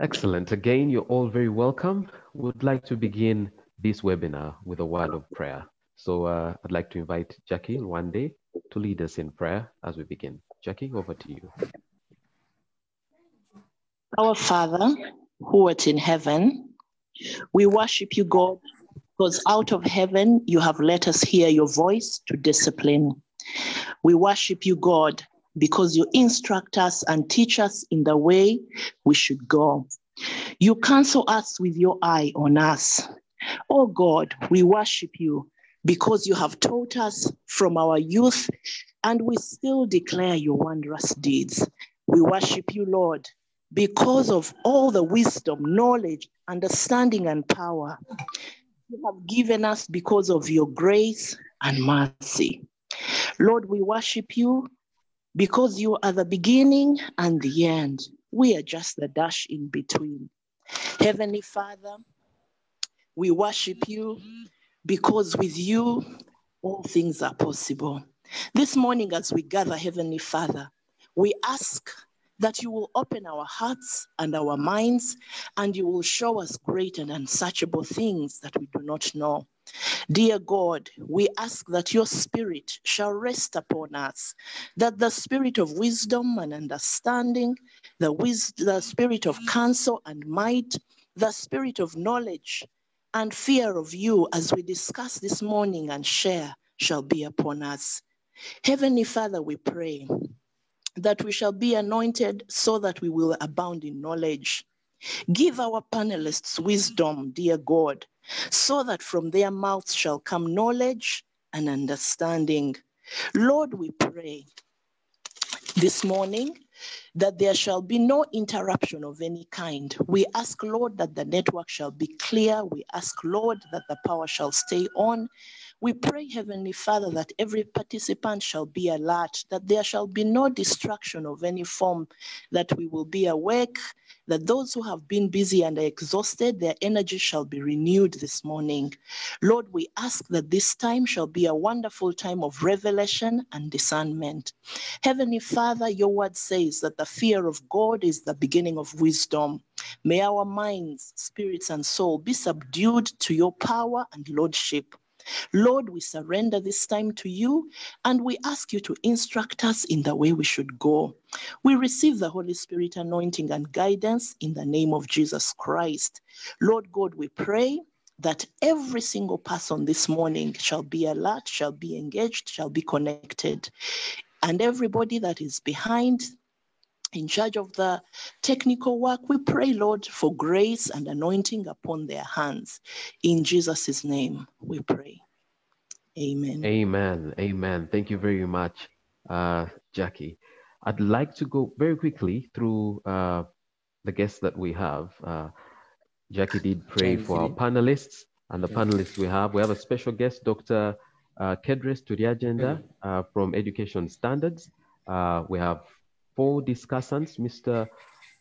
Excellent. Again, you're all very welcome. We'd like to begin this webinar with a word of prayer. So uh, I'd like to invite Jackie one day to lead us in prayer as we begin. Jackie, over to you. Our Father, who art in heaven, we worship you, God, because out of heaven you have let us hear your voice to discipline. We worship you, God, because you instruct us and teach us in the way we should go. You counsel us with your eye on us. Oh God, we worship you because you have taught us from our youth and we still declare your wondrous deeds. We worship you, Lord, because of all the wisdom, knowledge, understanding, and power you have given us because of your grace and mercy. Lord, we worship you because you are the beginning and the end. We are just the dash in between. Heavenly Father, we worship you because with you, all things are possible. This morning, as we gather, Heavenly Father, we ask that you will open our hearts and our minds and you will show us great and unsearchable things that we do not know. Dear God, we ask that your spirit shall rest upon us, that the spirit of wisdom and understanding, the, wis- the spirit of counsel and might, the spirit of knowledge and fear of you as we discuss this morning and share shall be upon us. Heavenly Father, we pray that we shall be anointed so that we will abound in knowledge. Give our panelists wisdom, dear God, so that from their mouths shall come knowledge and understanding. Lord, we pray this morning that there shall be no interruption of any kind. We ask, Lord, that the network shall be clear. We ask, Lord, that the power shall stay on. We pray, Heavenly Father, that every participant shall be alert, that there shall be no distraction of any form, that we will be awake, that those who have been busy and are exhausted, their energy shall be renewed this morning. Lord, we ask that this time shall be a wonderful time of revelation and discernment. Heavenly Father, your word says that the fear of God is the beginning of wisdom. May our minds, spirits, and soul be subdued to your power and lordship. Lord, we surrender this time to you and we ask you to instruct us in the way we should go. We receive the Holy Spirit anointing and guidance in the name of Jesus Christ. Lord God, we pray that every single person this morning shall be alert, shall be engaged, shall be connected. And everybody that is behind in charge of the technical work, we pray, Lord, for grace and anointing upon their hands. In Jesus' name, we pray. Amen. Amen. Amen. Thank you very much, uh, Jackie. I'd like to go very quickly through uh, the guests that we have. Uh, Jackie did pray for our panelists, and the panelists we have. We have a special guest, Dr. Uh, Kedrace Turyagyenda uh, from Education Standards. Uh, we have four discussants, Mr.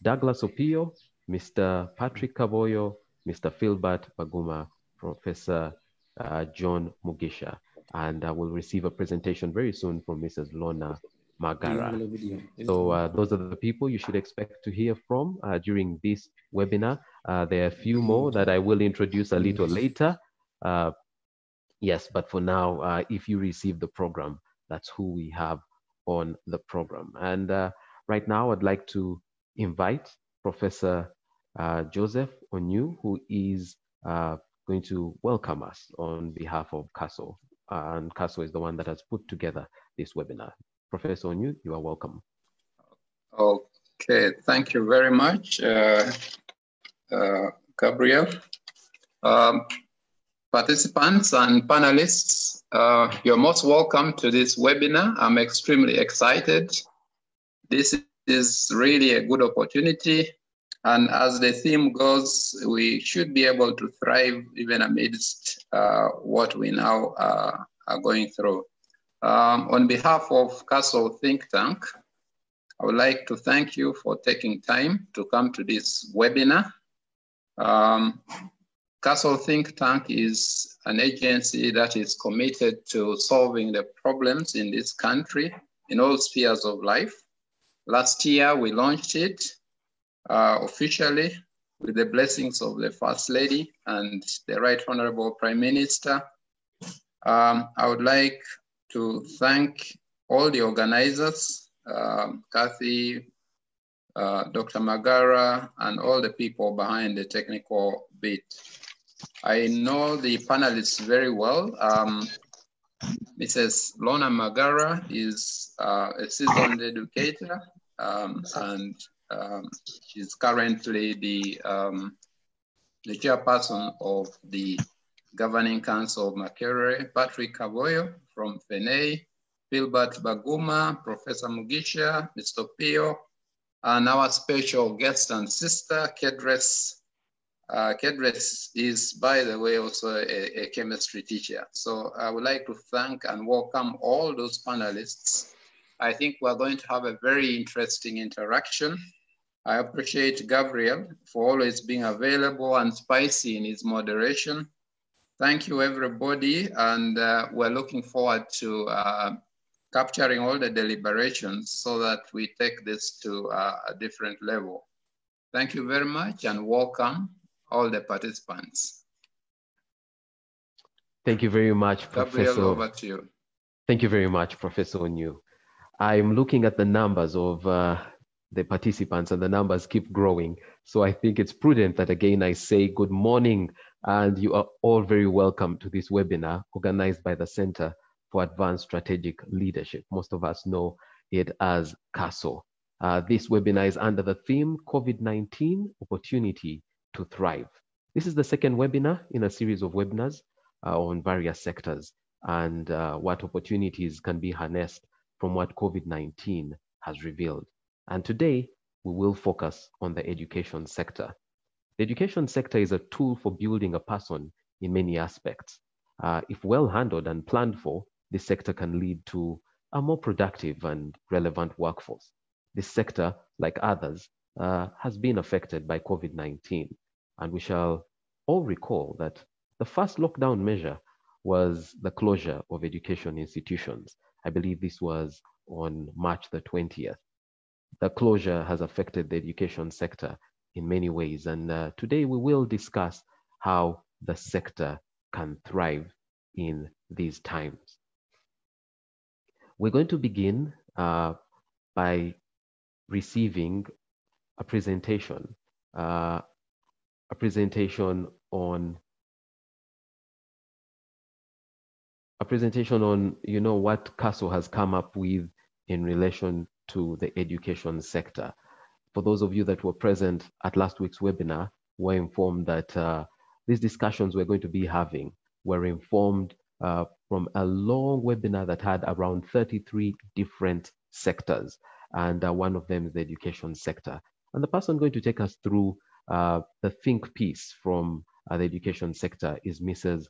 Douglas Opio, Mr. Patrick Kaboyo, Mr. Philbert Baguma, Professor uh, John Mugisha. And uh, we'll receive a presentation very soon from Mrs. Lorna Magara. So uh, those are the people you should expect to hear from uh, during this webinar. Uh, there are a few more that I will introduce a little later. Uh, yes, but for now, uh, if you receive the program, that's who we have on the program. And uh, right now, I'd like to invite Professor Joseph Oonyu, who is going to welcome us on behalf of CASTLE. and CASTLE is the one that has put together this webinar. Professor Oonyu, you are welcome. Okay, thank you very much, uh, uh, Gabriel. Um, participants and panelists, uh, you're most welcome to this webinar. I'm extremely excited. This is really a good opportunity. And as the theme goes, we should be able to thrive even amidst uh, what we now uh, are going through. Um, on behalf of Castle Think Tank, I would like to thank you for taking time to come to this webinar. Um, Castle Think Tank is an agency that is committed to solving the problems in this country in all spheres of life. Last year, we launched it uh, officially with the blessings of the First Lady and the Right Honorable Prime Minister. Um, I would like to thank all the organizers, um, Kathy, uh, Dr. Magara, and all the people behind the technical bit. I know the panelists very well. Um, Mrs. Lorna Magara is uh, a seasoned educator um, and um, she's currently the, um, the chairperson of the Governing Council of Makerere, Patrick Kaboyo from FENEI, Philbert Baguma, Professor Mugisha, Mr. Pio, and our special guest and sister, Kedrace. Uh, Kedrace is, by the way, also a, a, chemistry teacher. So I would like to thank and welcome all those panelists. I think we're going to have a very interesting interaction. I appreciate Gabriel for always being available and spicy in his moderation. Thank you, everybody. And uh, we're looking forward to uh, capturing all the deliberations so that we take this to uh, a different level. Thank you very much and welcome all the participants. Thank you very much, Gabriel, Professor. over to you. Thank you very much, Professor Oonyu. I'm looking at the numbers of uh, the participants and the numbers keep growing. So I think it's prudent that again I say good morning and you are all very welcome to this webinar organized by the Center for Advanced Strategic Leadership. Most of us know it as CASTLE. Uh, this webinar is under the theme COVID-19 Opportunity to Thrive. This is the second webinar in a series of webinars uh, on various sectors and uh, what opportunities can be harnessed from what COVID-19 has revealed. And today, we will focus on the education sector. The education sector is a tool for building a person in many aspects. Uh, if well handled and planned for, this sector can lead to a more productive and relevant workforce. This sector, like others, uh, has been affected by COVID 19. And we shall all recall that the first lockdown measure was the closure of education institutions. I believe this was on March the 20th the closure has affected the education sector in many ways. And uh, today we will discuss how the sector can thrive in these times. We're going to begin uh, by receiving a presentation, uh, a presentation on a presentation on you know what CASTLE has come up with in relation to the education sector. For those of you that were present at last week's webinar, were informed that uh, these discussions we're going to be having were informed uh, from a long webinar that had around 33 different sectors. And uh, one of them is the education sector. And the person going to take us through uh, the think piece from uh, the education sector is Mrs.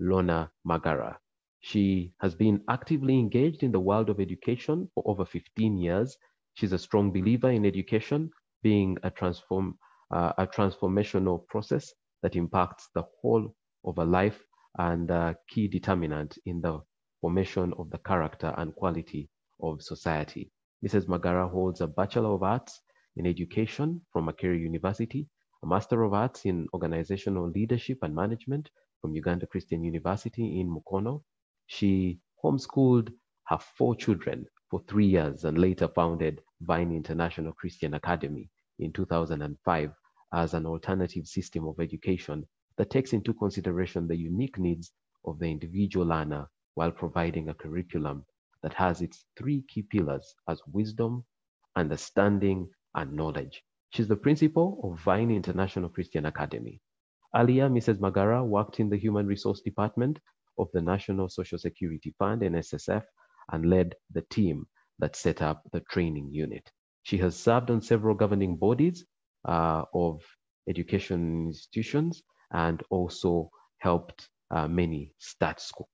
Lorna Magara. She has been actively engaged in the world of education for over 15 years. She's a strong believer in education being a, transform, uh, a transformational process that impacts the whole of a life and a key determinant in the formation of the character and quality of society. Mrs. Magara holds a Bachelor of Arts in Education from Makerere University, a Master of Arts in Organizational Leadership and Management from Uganda Christian University in Mukono, she homeschooled her four children for three years and later founded Vine International Christian Academy in 2005 as an alternative system of education that takes into consideration the unique needs of the individual learner while providing a curriculum that has its three key pillars as wisdom, understanding, and knowledge. She's the principal of Vine International Christian Academy. Earlier, Mrs. Magara worked in the Human Resource Department of the National Social Security Fund, NSSF, and led the team that set up the training unit. She has served on several governing bodies uh, of education institutions and also helped uh, many start, school,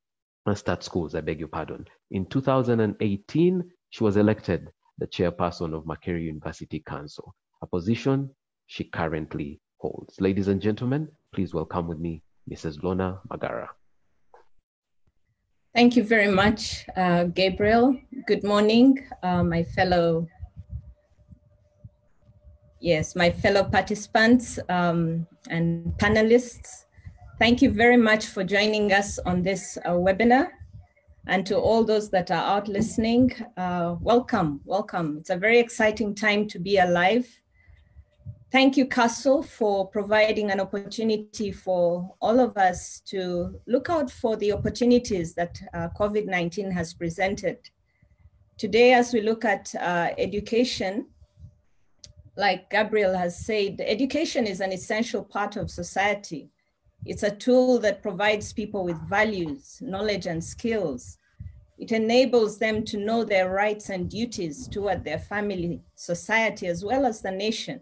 uh, start schools, I beg your pardon. In 2018, she was elected the chairperson of Makerere University Council, a position she currently holds. Ladies and gentlemen, please welcome with me Mrs. Lorna Magara. Thank you very much, uh, Gabriel. Good morning, uh, my fellow yes, my fellow participants um, and panelists. Thank you very much for joining us on this uh, webinar. And to all those that are out listening, uh, welcome, welcome. It's a very exciting time to be alive. Thank you, CASTLE, for providing an opportunity for all of us to look out for the opportunities that uh, COVID-19 has presented. Today, as we look at uh, education, like Gabriel has said, education is an essential part of society. It's a tool that provides people with values, knowledge, and skills. It enables them to know their rights and duties toward their family, society, as well as the nation.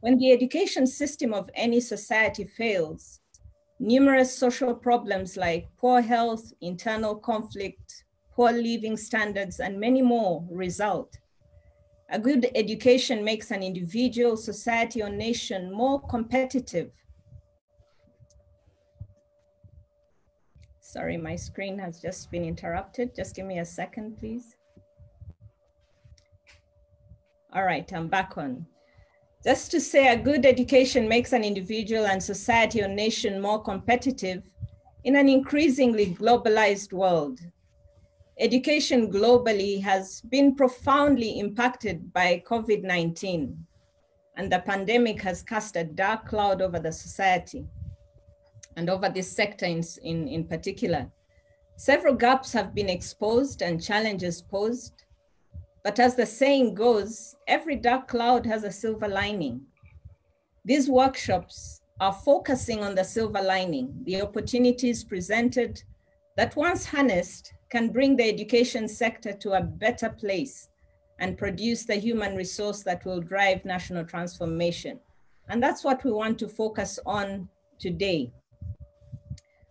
When the education system of any society fails, numerous social problems like poor health, internal conflict, poor living standards, and many more result. A good education makes an individual, society, or nation more competitive. Sorry, my screen has just been interrupted. Just give me a second, please. All right, I'm back on. Just to say a good education makes an individual and society or nation more competitive in an increasingly globalized world. Education globally has been profoundly impacted by COVID-19 and the pandemic has cast a dark cloud over the society and over this sector in, in, in particular. Several gaps have been exposed and challenges posed but as the saying goes, every dark cloud has a silver lining. These workshops are focusing on the silver lining, the opportunities presented that once harnessed can bring the education sector to a better place and produce the human resource that will drive national transformation. And that's what we want to focus on today.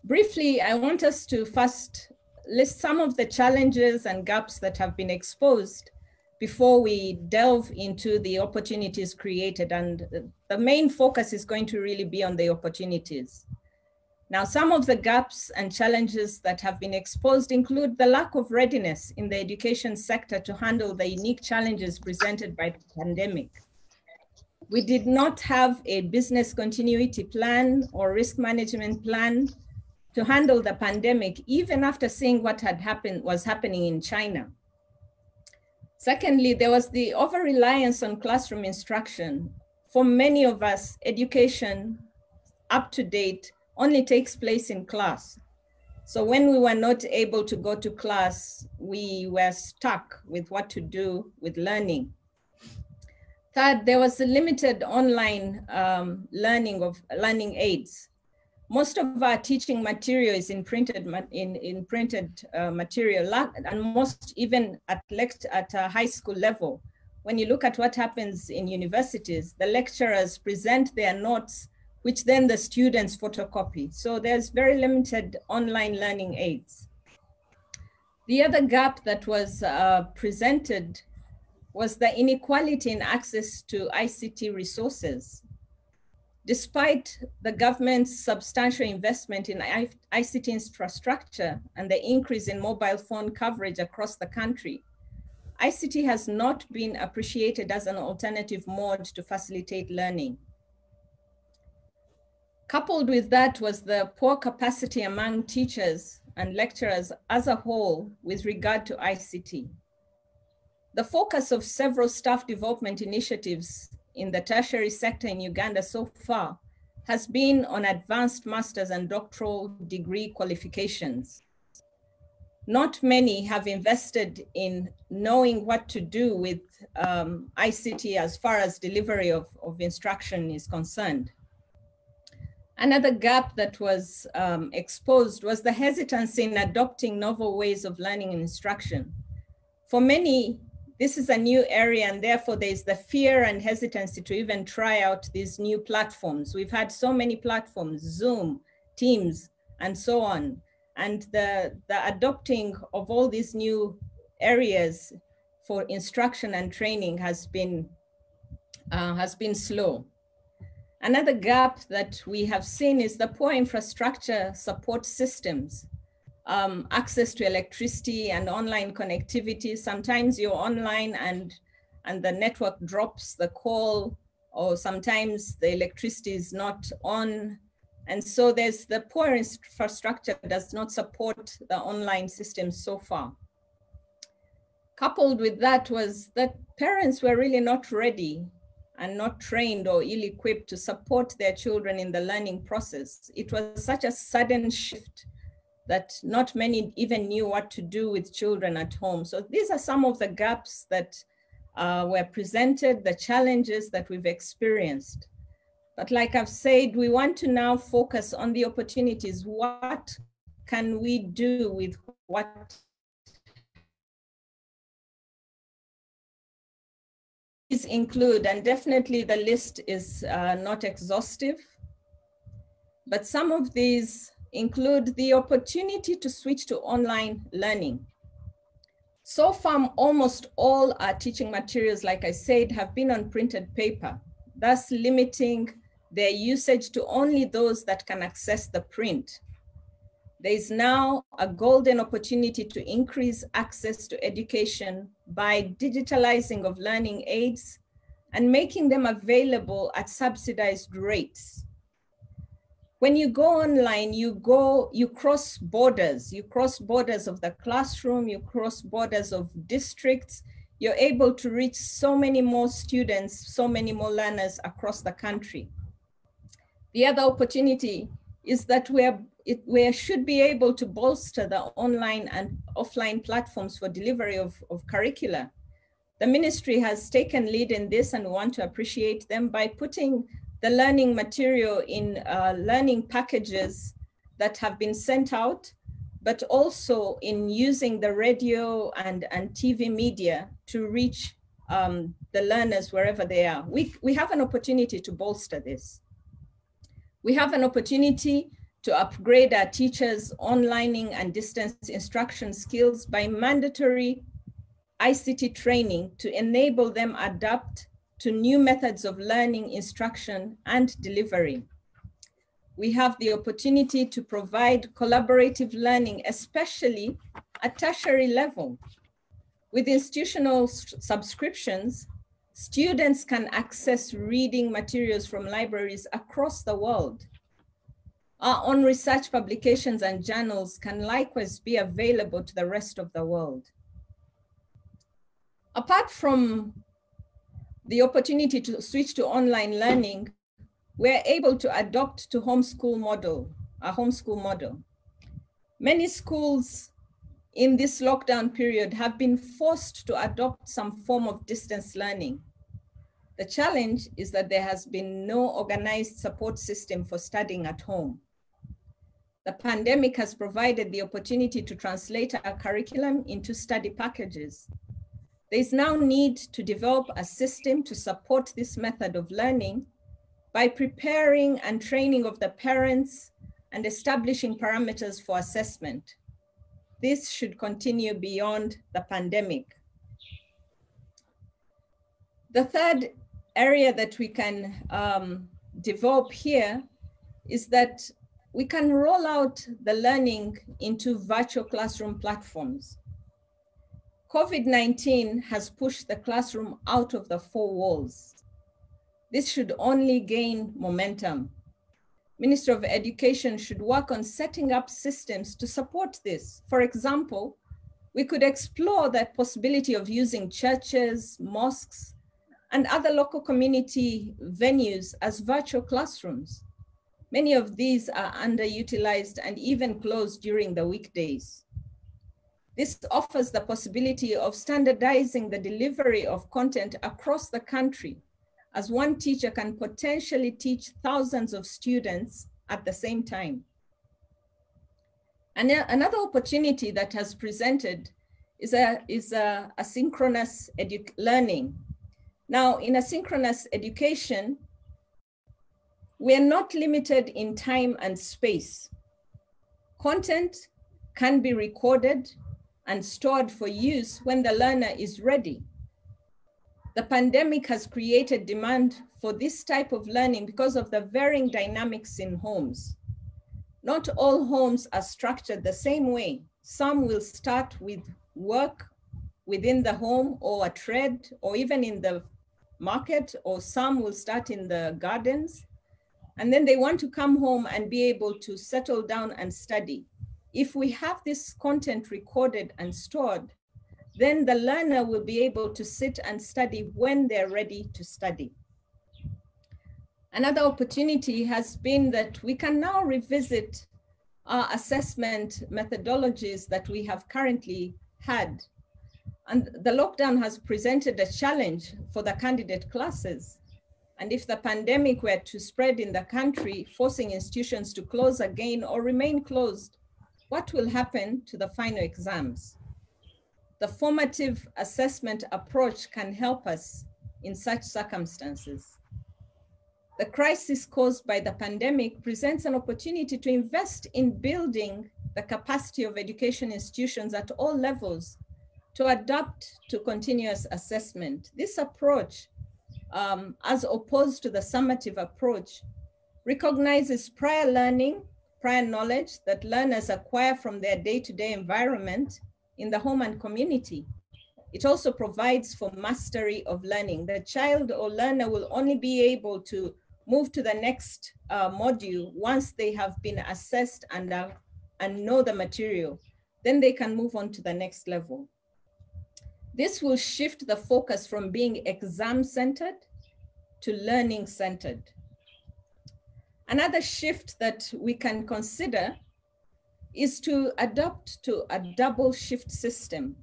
Briefly, I want us to first list some of the challenges and gaps that have been exposed before we delve into the opportunities created. And the main focus is going to really be on the opportunities. Now, some of the gaps and challenges that have been exposed include the lack of readiness in the education sector to handle the unique challenges presented by the pandemic. We did not have a business continuity plan or risk management plan to handle the pandemic, even after seeing what had happened was happening in China. Secondly, there was the over reliance on classroom instruction. For many of us, education up to date only takes place in class. So when we were not able to go to class, we were stuck with what to do with learning. Third, there was a limited online um, learning of learning aids most of our teaching material is in printed in, in printed uh, material and most even at lect at a high school level. When you look at what happens in universities the lecturers present their notes which then the students photocopy. So there's very limited online learning aids. The other gap that was uh, presented was the inequality in access to ICT resources Despite the government's substantial investment in ICT infrastructure and the increase in mobile phone coverage across the country, ICT has not been appreciated as an alternative mode to facilitate learning. Coupled with that was the poor capacity among teachers and lecturers as a whole with regard to ICT. The focus of several staff development initiatives in the tertiary sector in Uganda so far has been on advanced master's and doctoral degree qualifications. Not many have invested in knowing what to do with um, ICT as far as delivery of, of instruction is concerned. Another gap that was um, exposed was the hesitancy in adopting novel ways of learning and instruction. For many, this is a new area and therefore there's the fear and hesitancy to even try out these new platforms. We've had so many platforms, Zoom, Teams, and so on. And the, the adopting of all these new areas for instruction and training has been, uh, has been slow. Another gap that we have seen is the poor infrastructure support systems um, access to electricity and online connectivity. Sometimes you're online and and the network drops the call, or sometimes the electricity is not on. And so there's the poor infrastructure does not support the online system so far. Coupled with that was that parents were really not ready and not trained or ill-equipped to support their children in the learning process. It was such a sudden shift that not many even knew what to do with children at home. So these are some of the gaps that uh, were presented, the challenges that we've experienced. But like I've said, we want to now focus on the opportunities. What can we do with what These include, and definitely the list is uh, not exhaustive, but some of these include the opportunity to switch to online learning. So far, almost all our teaching materials, like I said, have been on printed paper, thus limiting their usage to only those that can access the print. There is now a golden opportunity to increase access to education by digitalizing of learning aids and making them available at subsidized rates. When you go online, you go, you cross borders, you cross borders of the classroom, you cross borders of districts, you're able to reach so many more students, so many more learners across the country. The other opportunity is that we're it, we should be able to bolster the online and offline platforms for delivery of, of curricula. The ministry has taken lead in this and we want to appreciate them by putting the learning material in uh, learning packages that have been sent out, but also in using the radio and, and TV media to reach um, the learners wherever they are. We, we have an opportunity to bolster this. We have an opportunity to upgrade our teachers' onlining and distance instruction skills by mandatory ICT training to enable them adapt to new methods of learning, instruction, and delivery. We have the opportunity to provide collaborative learning, especially at tertiary level. With institutional subscriptions, students can access reading materials from libraries across the world our own research publications and journals can likewise be available to the rest of the world. Apart from the opportunity to switch to online learning, we're able to adopt to homeschool model, a homeschool model. Many schools in this lockdown period have been forced to adopt some form of distance learning. The challenge is that there has been no organized support system for studying at home. The pandemic has provided the opportunity to translate our curriculum into study packages. There is now need to develop a system to support this method of learning by preparing and training of the parents and establishing parameters for assessment. This should continue beyond the pandemic. The third area that we can um, develop here is that we can roll out the learning into virtual classroom platforms. COVID-19 has pushed the classroom out of the four walls. This should only gain momentum. Minister of Education should work on setting up systems to support this. For example, we could explore that possibility of using churches, mosques, and other local community venues as virtual classrooms. Many of these are underutilized and even closed during the weekdays. This offers the possibility of standardizing the delivery of content across the country as one teacher can potentially teach thousands of students at the same time. And another opportunity that has presented is a, is a asynchronous learning. Now, in asynchronous education, we're not limited in time and space. Content can be recorded and stored for use when the learner is ready. The pandemic has created demand for this type of learning because of the varying dynamics in homes. Not all homes are structured the same way. Some will start with work within the home or a trade or even in the market or some will start in the gardens and then they want to come home and be able to settle down and study. If we have this content recorded and stored, then the learner will be able to sit and study when they're ready to study. Another opportunity has been that we can now revisit our assessment methodologies that we have currently had. And the lockdown has presented a challenge for the candidate classes. And if the pandemic were to spread in the country, forcing institutions to close again or remain closed, what will happen to the final exams? The formative assessment approach can help us in such circumstances. The crisis caused by the pandemic presents an opportunity to invest in building the capacity of education institutions at all levels to adapt to continuous assessment. This approach um, as opposed to the summative approach, recognizes prior learning, prior knowledge that learners acquire from their day-to-day environment in the home and community. It also provides for mastery of learning. The child or learner will only be able to move to the next uh, module once they have been assessed and, uh, and know the material. Then they can move on to the next level. This will shift the focus from being exam-centered to learning-centered. Another shift that we can consider is to adopt to a double shift system.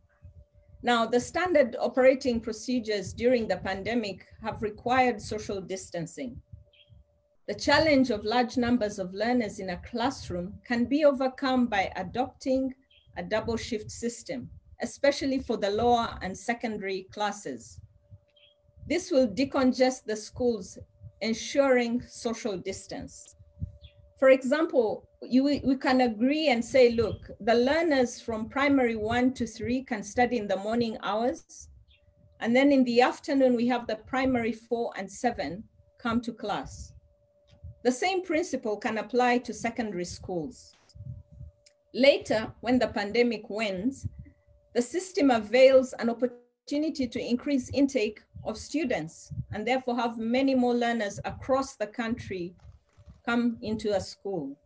Now, the standard operating procedures during the pandemic have required social distancing. The challenge of large numbers of learners in a classroom can be overcome by adopting a double shift system especially for the lower and secondary classes. This will decongest the schools, ensuring social distance. For example, you, we can agree and say, look, the learners from primary one to three can study in the morning hours. And then in the afternoon, we have the primary four and seven come to class. The same principle can apply to secondary schools. Later, when the pandemic wanes, the system avails an opportunity to increase intake of students and therefore have many more learners across the country come into a school.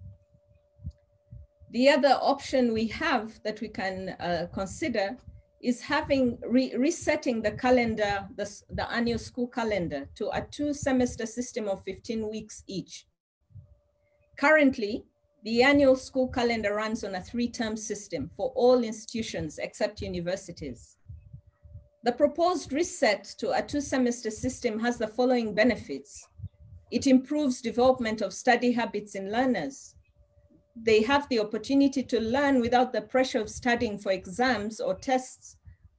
The other option we have that we can uh, consider is having re resetting the calendar, the, the annual school calendar to a two semester system of 15 weeks each. Currently, the annual school calendar runs on a three-term system for all institutions except universities. The proposed reset to a two-semester system has the following benefits. It improves development of study habits in learners. They have the opportunity to learn without the pressure of studying for exams or tests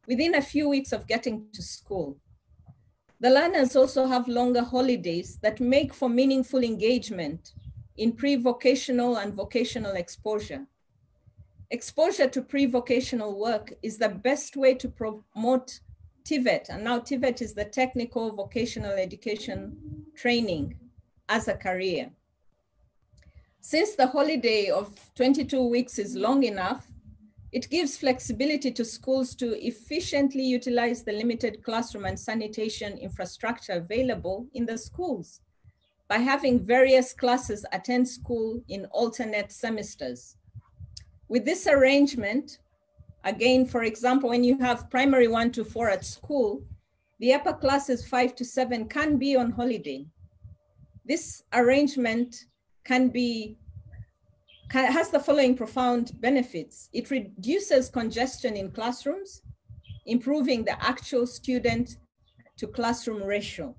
within a few weeks of getting to school. The learners also have longer holidays that make for meaningful engagement in pre-vocational and vocational exposure. Exposure to pre-vocational work is the best way to promote TVET, and now TVET is the technical vocational education training as a career. Since the holiday of 22 weeks is long enough, it gives flexibility to schools to efficiently utilize the limited classroom and sanitation infrastructure available in the schools by having various classes attend school in alternate semesters. With this arrangement, again, for example, when you have primary one to four at school, the upper classes five to seven can be on holiday. This arrangement can be can, has the following profound benefits. It reduces congestion in classrooms, improving the actual student to classroom ratio.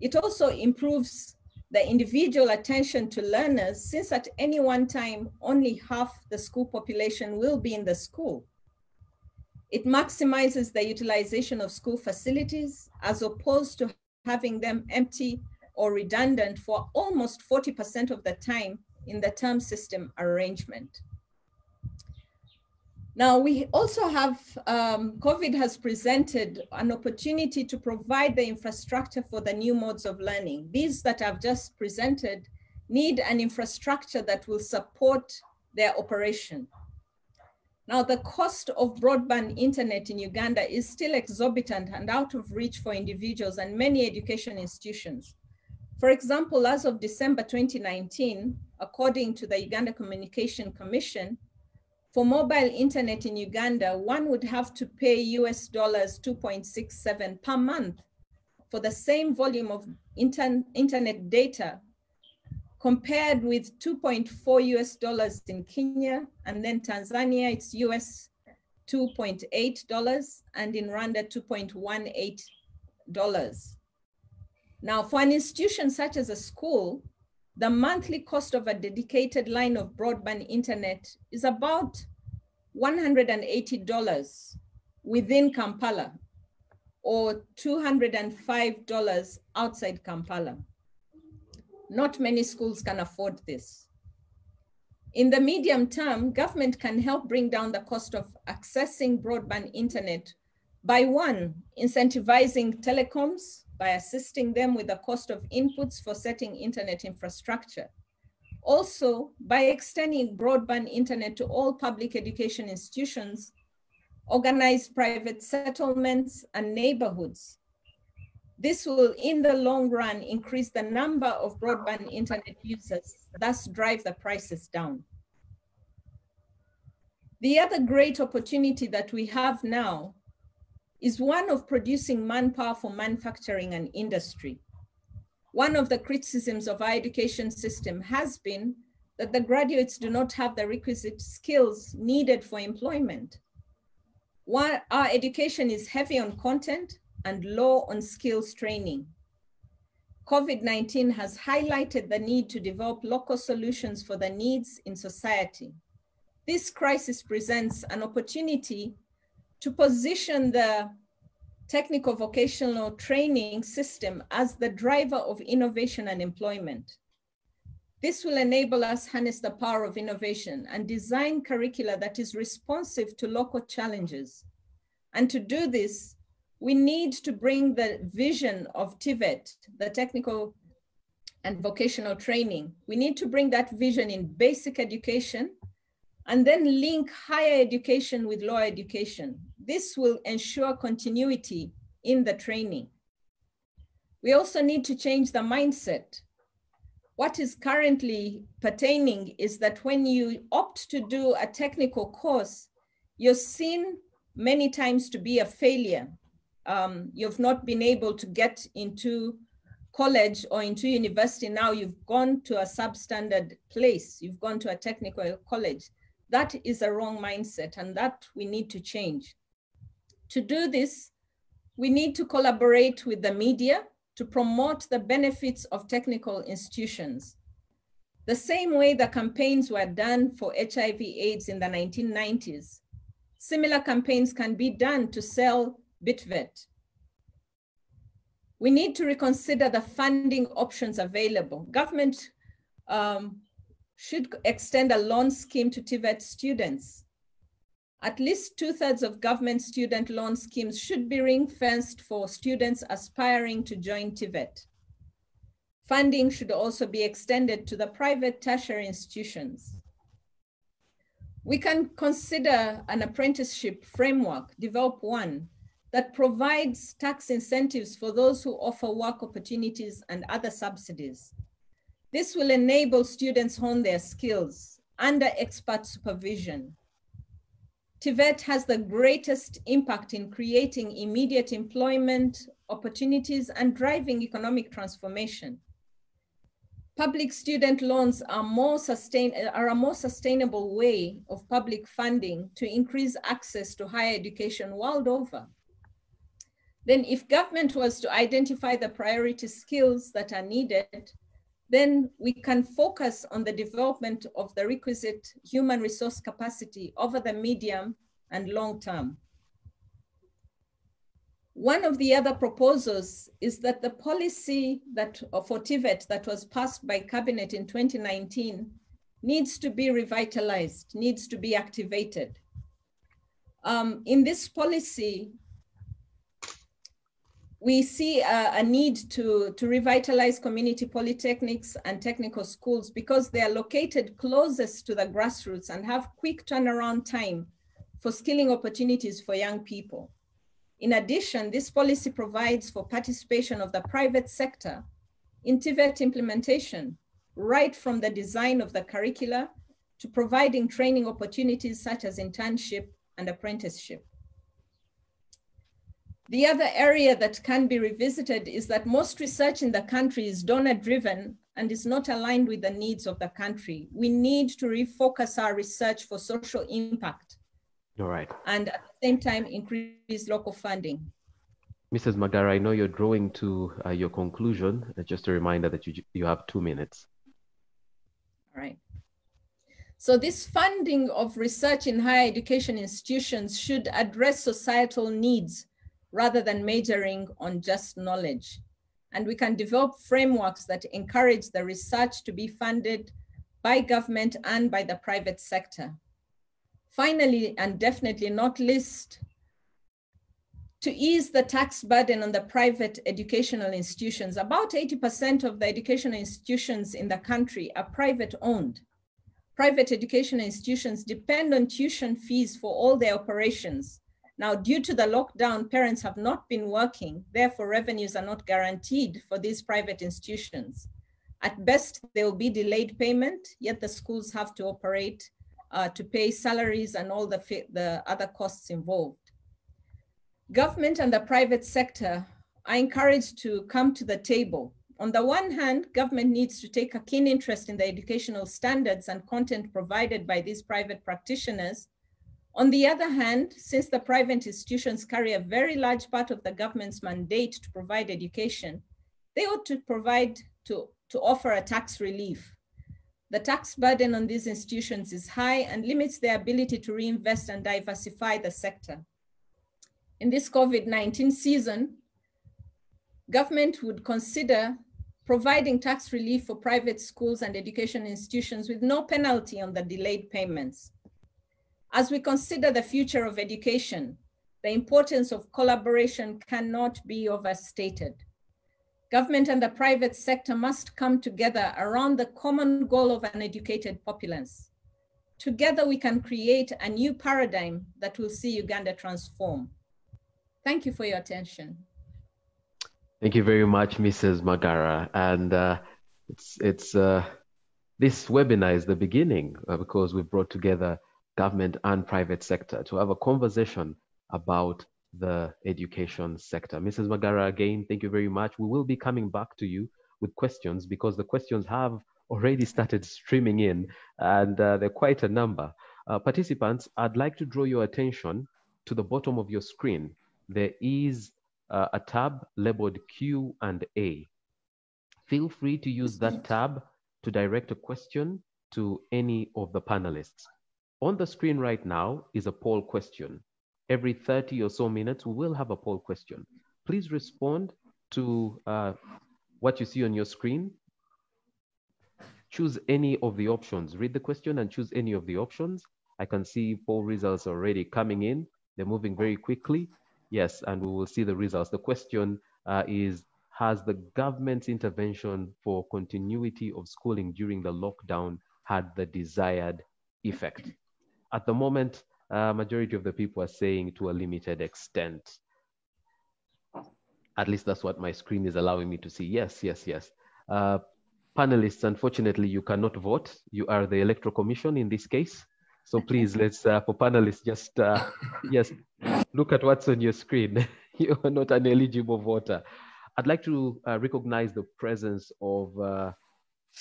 It also improves the individual attention to learners, since at any one time, only half the school population will be in the school. It maximizes the utilization of school facilities as opposed to having them empty or redundant for almost 40% of the time in the term system arrangement. Now, we also have, um, COVID has presented an opportunity to provide the infrastructure for the new modes of learning. These that I've just presented need an infrastructure that will support their operation. Now, the cost of broadband internet in Uganda is still exorbitant and out of reach for individuals and many education institutions. For example, as of December 2019, according to the Uganda Communication Commission, for mobile internet in Uganda, one would have to pay US dollars 2.67 per month for the same volume of inter internet data compared with 2.4 US dollars in Kenya, and then Tanzania, it's US 2.8 dollars, and in Rwanda, 2.18 dollars. Now, for an institution such as a school, the monthly cost of a dedicated line of broadband internet is about $180 within Kampala or $205 outside Kampala. Not many schools can afford this. In the medium term, government can help bring down the cost of accessing broadband internet by one, incentivizing telecoms by assisting them with the cost of inputs for setting internet infrastructure. Also, by extending broadband internet to all public education institutions, organized private settlements and neighborhoods. This will, in the long run, increase the number of broadband internet users, thus drive the prices down. The other great opportunity that we have now is one of producing manpower for manufacturing and industry. One of the criticisms of our education system has been that the graduates do not have the requisite skills needed for employment. While our education is heavy on content and low on skills training. COVID-19 has highlighted the need to develop local solutions for the needs in society. This crisis presents an opportunity to position the technical vocational training system as the driver of innovation and employment. This will enable us harness the power of innovation and design curricula that is responsive to local challenges. And to do this, we need to bring the vision of TVET, the technical and vocational training. We need to bring that vision in basic education and then link higher education with lower education. This will ensure continuity in the training. We also need to change the mindset. What is currently pertaining is that when you opt to do a technical course, you're seen many times to be a failure. Um, you've not been able to get into college or into university now, you've gone to a substandard place, you've gone to a technical college. That is a wrong mindset and that we need to change. To do this, we need to collaborate with the media to promote the benefits of technical institutions. The same way the campaigns were done for HIV AIDS in the 1990s, similar campaigns can be done to sell TVET. We need to reconsider the funding options available. Government um, should extend a loan scheme to TVET students. At least two thirds of government student loan schemes should be ring fenced for students aspiring to join TVET. Funding should also be extended to the private tertiary institutions. We can consider an apprenticeship framework, develop one, that provides tax incentives for those who offer work opportunities and other subsidies. This will enable students hone their skills under expert supervision. TVET has the greatest impact in creating immediate employment opportunities and driving economic transformation. Public student loans are, more sustain, are a more sustainable way of public funding to increase access to higher education world over. Then if government was to identify the priority skills that are needed then we can focus on the development of the requisite human resource capacity over the medium and long term. One of the other proposals is that the policy that for TVET that was passed by cabinet in 2019 needs to be revitalized, needs to be activated. Um, in this policy, we see a, a, need to, to revitalize community polytechnics and technical schools because they are located closest to the grassroots and have quick turnaround time for skilling opportunities for young people. In addition, this policy provides for participation of the private sector in TVET implementation, right from the design of the curricula to providing training opportunities such as internship and apprenticeship. The other area that can be revisited is that most research in the country is donor driven and is not aligned with the needs of the country. We need to refocus our research for social impact. All right. And at the same time, increase local funding. Mrs. Magara, I know you're drawing to uh, your conclusion. Uh, just a reminder that you, you have two minutes. All right. So this funding of research in higher education institutions should address societal needs rather than majoring on just knowledge. And we can develop frameworks that encourage the research to be funded by government and by the private sector. Finally, and definitely not least, to ease the tax burden on the private educational institutions. About 80% of the educational institutions in the country are private owned. Private educational institutions depend on tuition fees for all their operations. Now, due to the lockdown, parents have not been working, therefore revenues are not guaranteed for these private institutions. At best, there will be delayed payment, yet the schools have to operate uh, to pay salaries and all the, the other costs involved. Government and the private sector are encouraged to come to the table. On the one hand, government needs to take a keen interest in the educational standards and content provided by these private practitioners. On the other hand, since the private institutions carry a very large part of the government's mandate to provide education, they ought to provide to, to offer a tax relief the tax burden on these institutions is high and limits their ability to reinvest and diversify the sector. In this COVID-19 season, government would consider providing tax relief for private schools and education institutions with no penalty on the delayed payments. As we consider the future of education, the importance of collaboration cannot be overstated. Government and the private sector must come together around the common goal of an educated populace. Together we can create a new paradigm that will see Uganda transform. Thank you for your attention. Thank you very much, Mrs. Magara. And uh, it's, it's uh, this webinar is the beginning uh, because we've brought together government and private sector to have a conversation about the education sector. Mrs. Magara, again, thank you very much. We will be coming back to you with questions because the questions have already started streaming in and uh, they're quite a number. Uh, participants, I'd like to draw your attention to the bottom of your screen. There is uh, a tab labeled Q and A. Feel free to use that tab to direct a question to any of the panelists. On the screen right now is a poll question every 30 or so minutes, we will have a poll question. Please respond to uh, what you see on your screen. Choose any of the options. Read the question and choose any of the options. I can see poll results already coming in. They're moving very quickly. Yes, and we will see the results. The question uh, is, has the government's intervention for continuity of schooling during the lockdown had the desired effect? At the moment, uh, majority of the people are saying to a limited extent. At least that's what my screen is allowing me to see. Yes, yes, yes. Uh, panelists, unfortunately, you cannot vote. You are the electoral commission in this case. So please, let's, uh, for panelists, just, uh, yes, look at what's on your screen. you are not an eligible voter. I'd like to uh, recognize the presence of uh,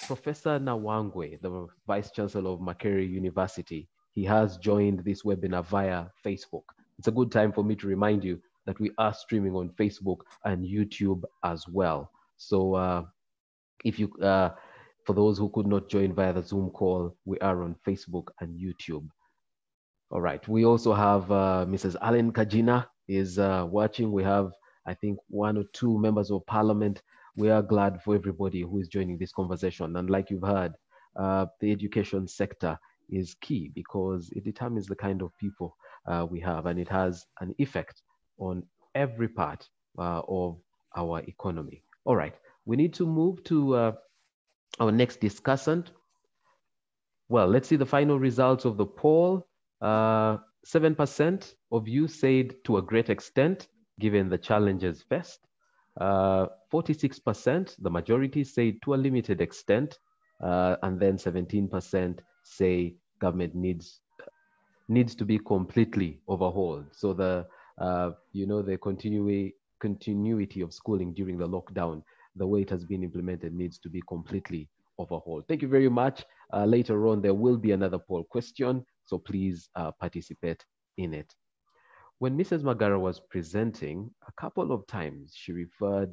Professor Nawangwe, the Vice Chancellor of Makerere University he has joined this webinar via Facebook. It's a good time for me to remind you that we are streaming on Facebook and YouTube as well. So uh, if you, uh, for those who could not join via the Zoom call, we are on Facebook and YouTube. All right. We also have uh, Mrs. Allen Kagina is uh, watching. We have, I think, one or two members of parliament. We are glad for everybody who is joining this conversation. And like you've heard, uh, the education sector is key because it determines the kind of people uh, we have and it has an effect on every part uh, of our economy. All right, we need to move to uh, our next discussant. Well, let's see the final results of the poll. Uh, 7% of you said to a great extent, given the challenges faced. Uh, 46%, the majority, say to a limited extent. Uh, and then 17% say government needs needs to be completely overhauled. So the uh, you know the continue, continuity of schooling during the lockdown, the way it has been implemented needs to be completely overhauled. Thank you very much. Uh, later on, there will be another poll question, so please uh, participate in it. When Mrs. Magara was presenting, a couple of times she referred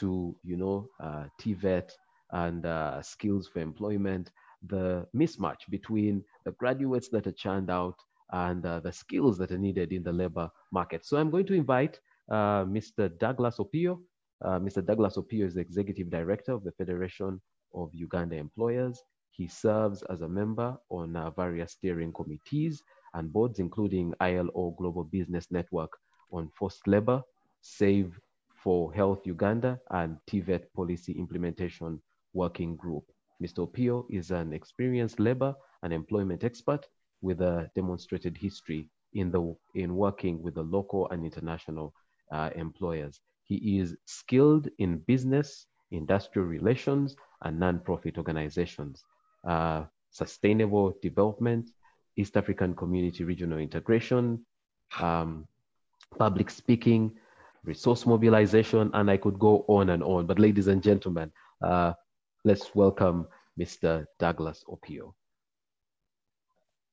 to, you know, uh, TVET and uh, skills for employment, the mismatch between the graduates that are churned out and uh, the skills that are needed in the labor market. So I'm going to invite uh, Mr. Douglas Opio. Uh, Mr. Douglas Opio is the Executive Director of the Federation of Uganda Employers. He serves as a member on uh, various steering committees and boards, including ILO Global Business Network on Forced Labor, Save for Health Uganda, and TVET Policy Implementation Working Group. Mr. Opio is an experienced labor and employment expert with a demonstrated history in, the, in working with the local and international uh, employers. He is skilled in business, industrial relations, and non-profit organizations, uh, sustainable development, East African community regional integration, um, public speaking, resource mobilization, and I could go on and on. But ladies and gentlemen, uh, let's welcome Mr. Douglas Opio.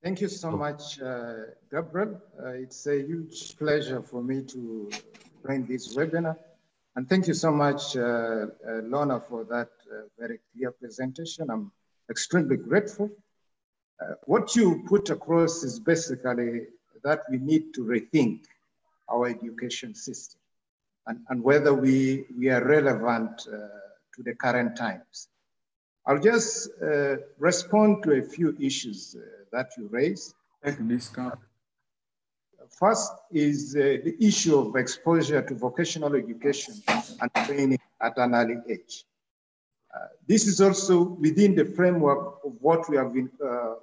Thank you so much, uh, Gabriel. Uh, it's a huge pleasure for me to join this webinar. And thank you so much, uh, uh Lorna, for that uh, very clear presentation. I'm extremely grateful. Uh, what you put across is basically that we need to rethink our education system and, and whether we, we are relevant to the current times. I'll just respond to a few issues that you raised. First is uh, the issue of exposure to vocational education and training at an early age. Uh, this is also within the framework of what we have been, uh,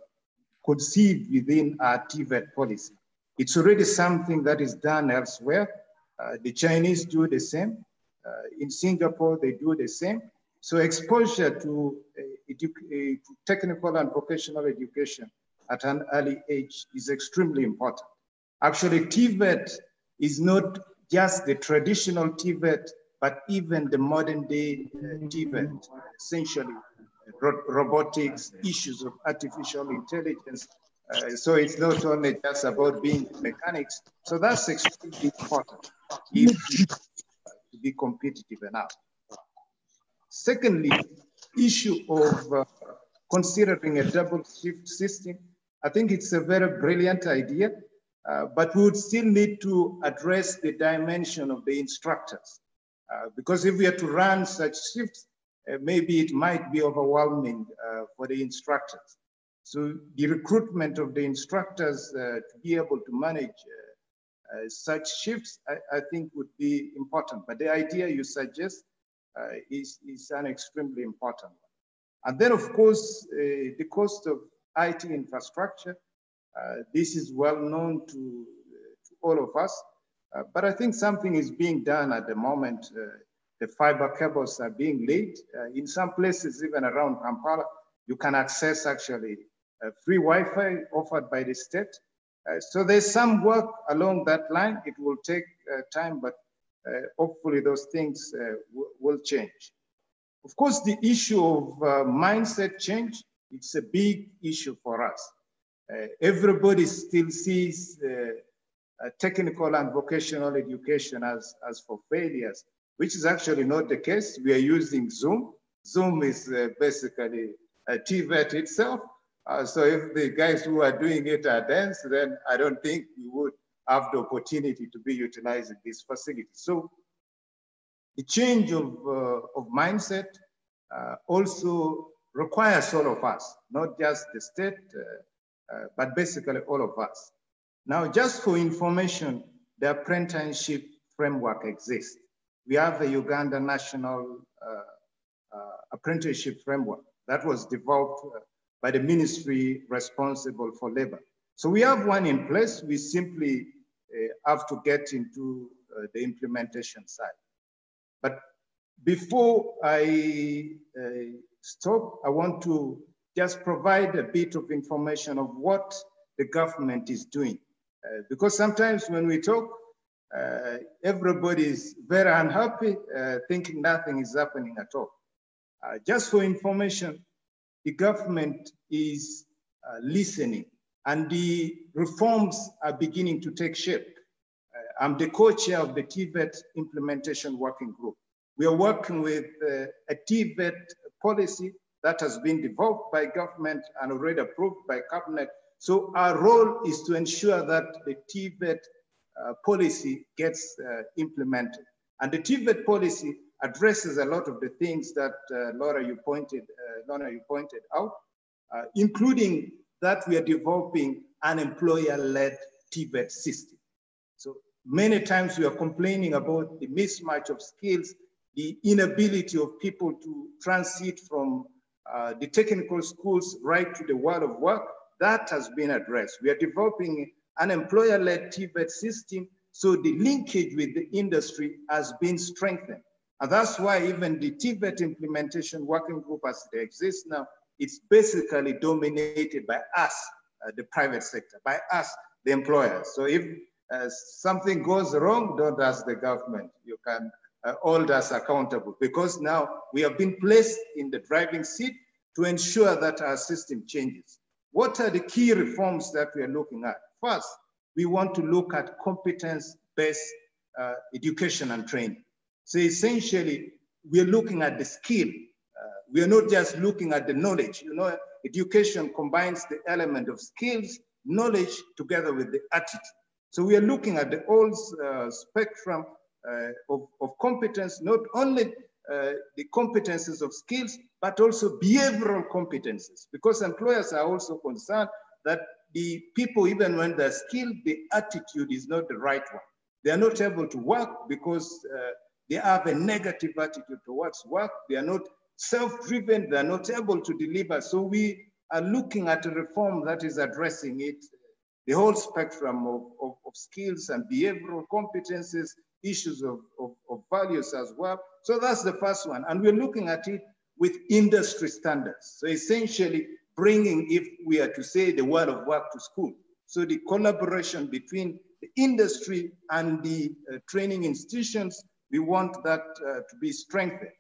conceived within our TVET policy. It's already something that is done elsewhere. Uh, the Chinese do the same. Uh, in Singapore, they do the same. So exposure to, uh, to technical and vocational education at an early age is extremely important. Actually, TVET is not just the traditional TVET, but even the modern day uh, TVET, essentially ro robotics, issues of artificial intelligence. Uh, so it's not only just about being mechanics. So that's extremely important if to be competitive enough. Secondly, issue of uh, considering a double shift system I think it's a very brilliant idea, uh, but we would still need to address the dimension of the instructors. Uh, because if we are to run such shifts, uh, maybe it might be overwhelming uh, for the instructors. So the recruitment of the instructors uh, to be able to manage such shifts, I, I, think would be important. But the idea you suggest is, is an extremely important one. And then of course, the cost of IT infrastructure. Uh, this is well known to, to all of us, uh, but I think something is being done at the moment. Uh, the fiber cables are being laid. in some places, even around Kampala, you can access actually free Wi-Fi offered by the state. Uh, so there's some work along that line. It will take uh, time, but uh, hopefully those things will change. Of course, the issue of mindset change it's a big issue for us. Uh, everybody still sees uh, technical and vocational education as, as for failures, which is actually not the case. We are using Zoom. Zoom is uh, basically a TVET itself. Uh, so if the guys who are doing it are dense, then I don't think we would have the opportunity to be utilizing this facility. So the change of, uh, of mindset uh, also requires all of us, not just the state, uh, uh, but basically all of us. Now, just for information, the apprenticeship framework exists. We have the Uganda National uh, uh Apprenticeship Framework that was developed by the ministry responsible for labor. So we have one in place. We simply have to get into uh, the implementation side. But before I uh, stop, I want to just provide a bit of information of what the government is doing. Uh, because sometimes when we talk, uh, everybody is very unhappy, uh, thinking nothing is happening at all. Uh, just for information, the government is uh, listening and the reforms are beginning to take shape. Uh, I'm the co-chair of the TVET implementation working group. We are working with a TVET policy that has been developed by government and already approved by cabinet. So our role is to ensure that the TVET uh, policy gets uh, implemented. And the TVET policy addresses a lot of the things that uh, Lorna you pointed, uh, Lorna you pointed out, uh, including that we are developing an employer-led TVET system. So many times we are complaining about the mismatch of skills, the inability of people to transit from uh, the technical schools right to the world of work, that has been addressed. We are developing an employer-led TVET system, so the linkage with the industry has been strengthened. And that's why even the TVET implementation working group as they exist now, it's basically dominated by us, uh, the private sector, by us, the employers. So if uh, something goes wrong, don't ask the government. You can uh, hold us accountable because now we have been placed in the driving seat to ensure that our system changes. What are the key reforms that we are looking at? First, we want to look at competence-based uh, education and training. So essentially, we are looking at the skill. We are not just looking at the knowledge. You know, education combines the element of skills, knowledge, together with the attitude. So we are looking at the whole uh, spectrum uh, of, of competence, not only uh, the competences of skills, but also behavioral competences, because employers are also concerned that the people, even when they're skilled, the attitude is not the right one. They are not able to work because uh, they have a negative attitude towards work. They are not self-driven. They are not able to deliver. So we are looking at a reform that is addressing it, the whole spectrum of, of, of skills and behavioral competences issues of, of, of values as well. So that's the first one. And we're looking at it with industry standards. So essentially bringing, if we are to say the world of work to school. So the collaboration between the industry and the uh, training institutions, we want that uh, to be strengthened.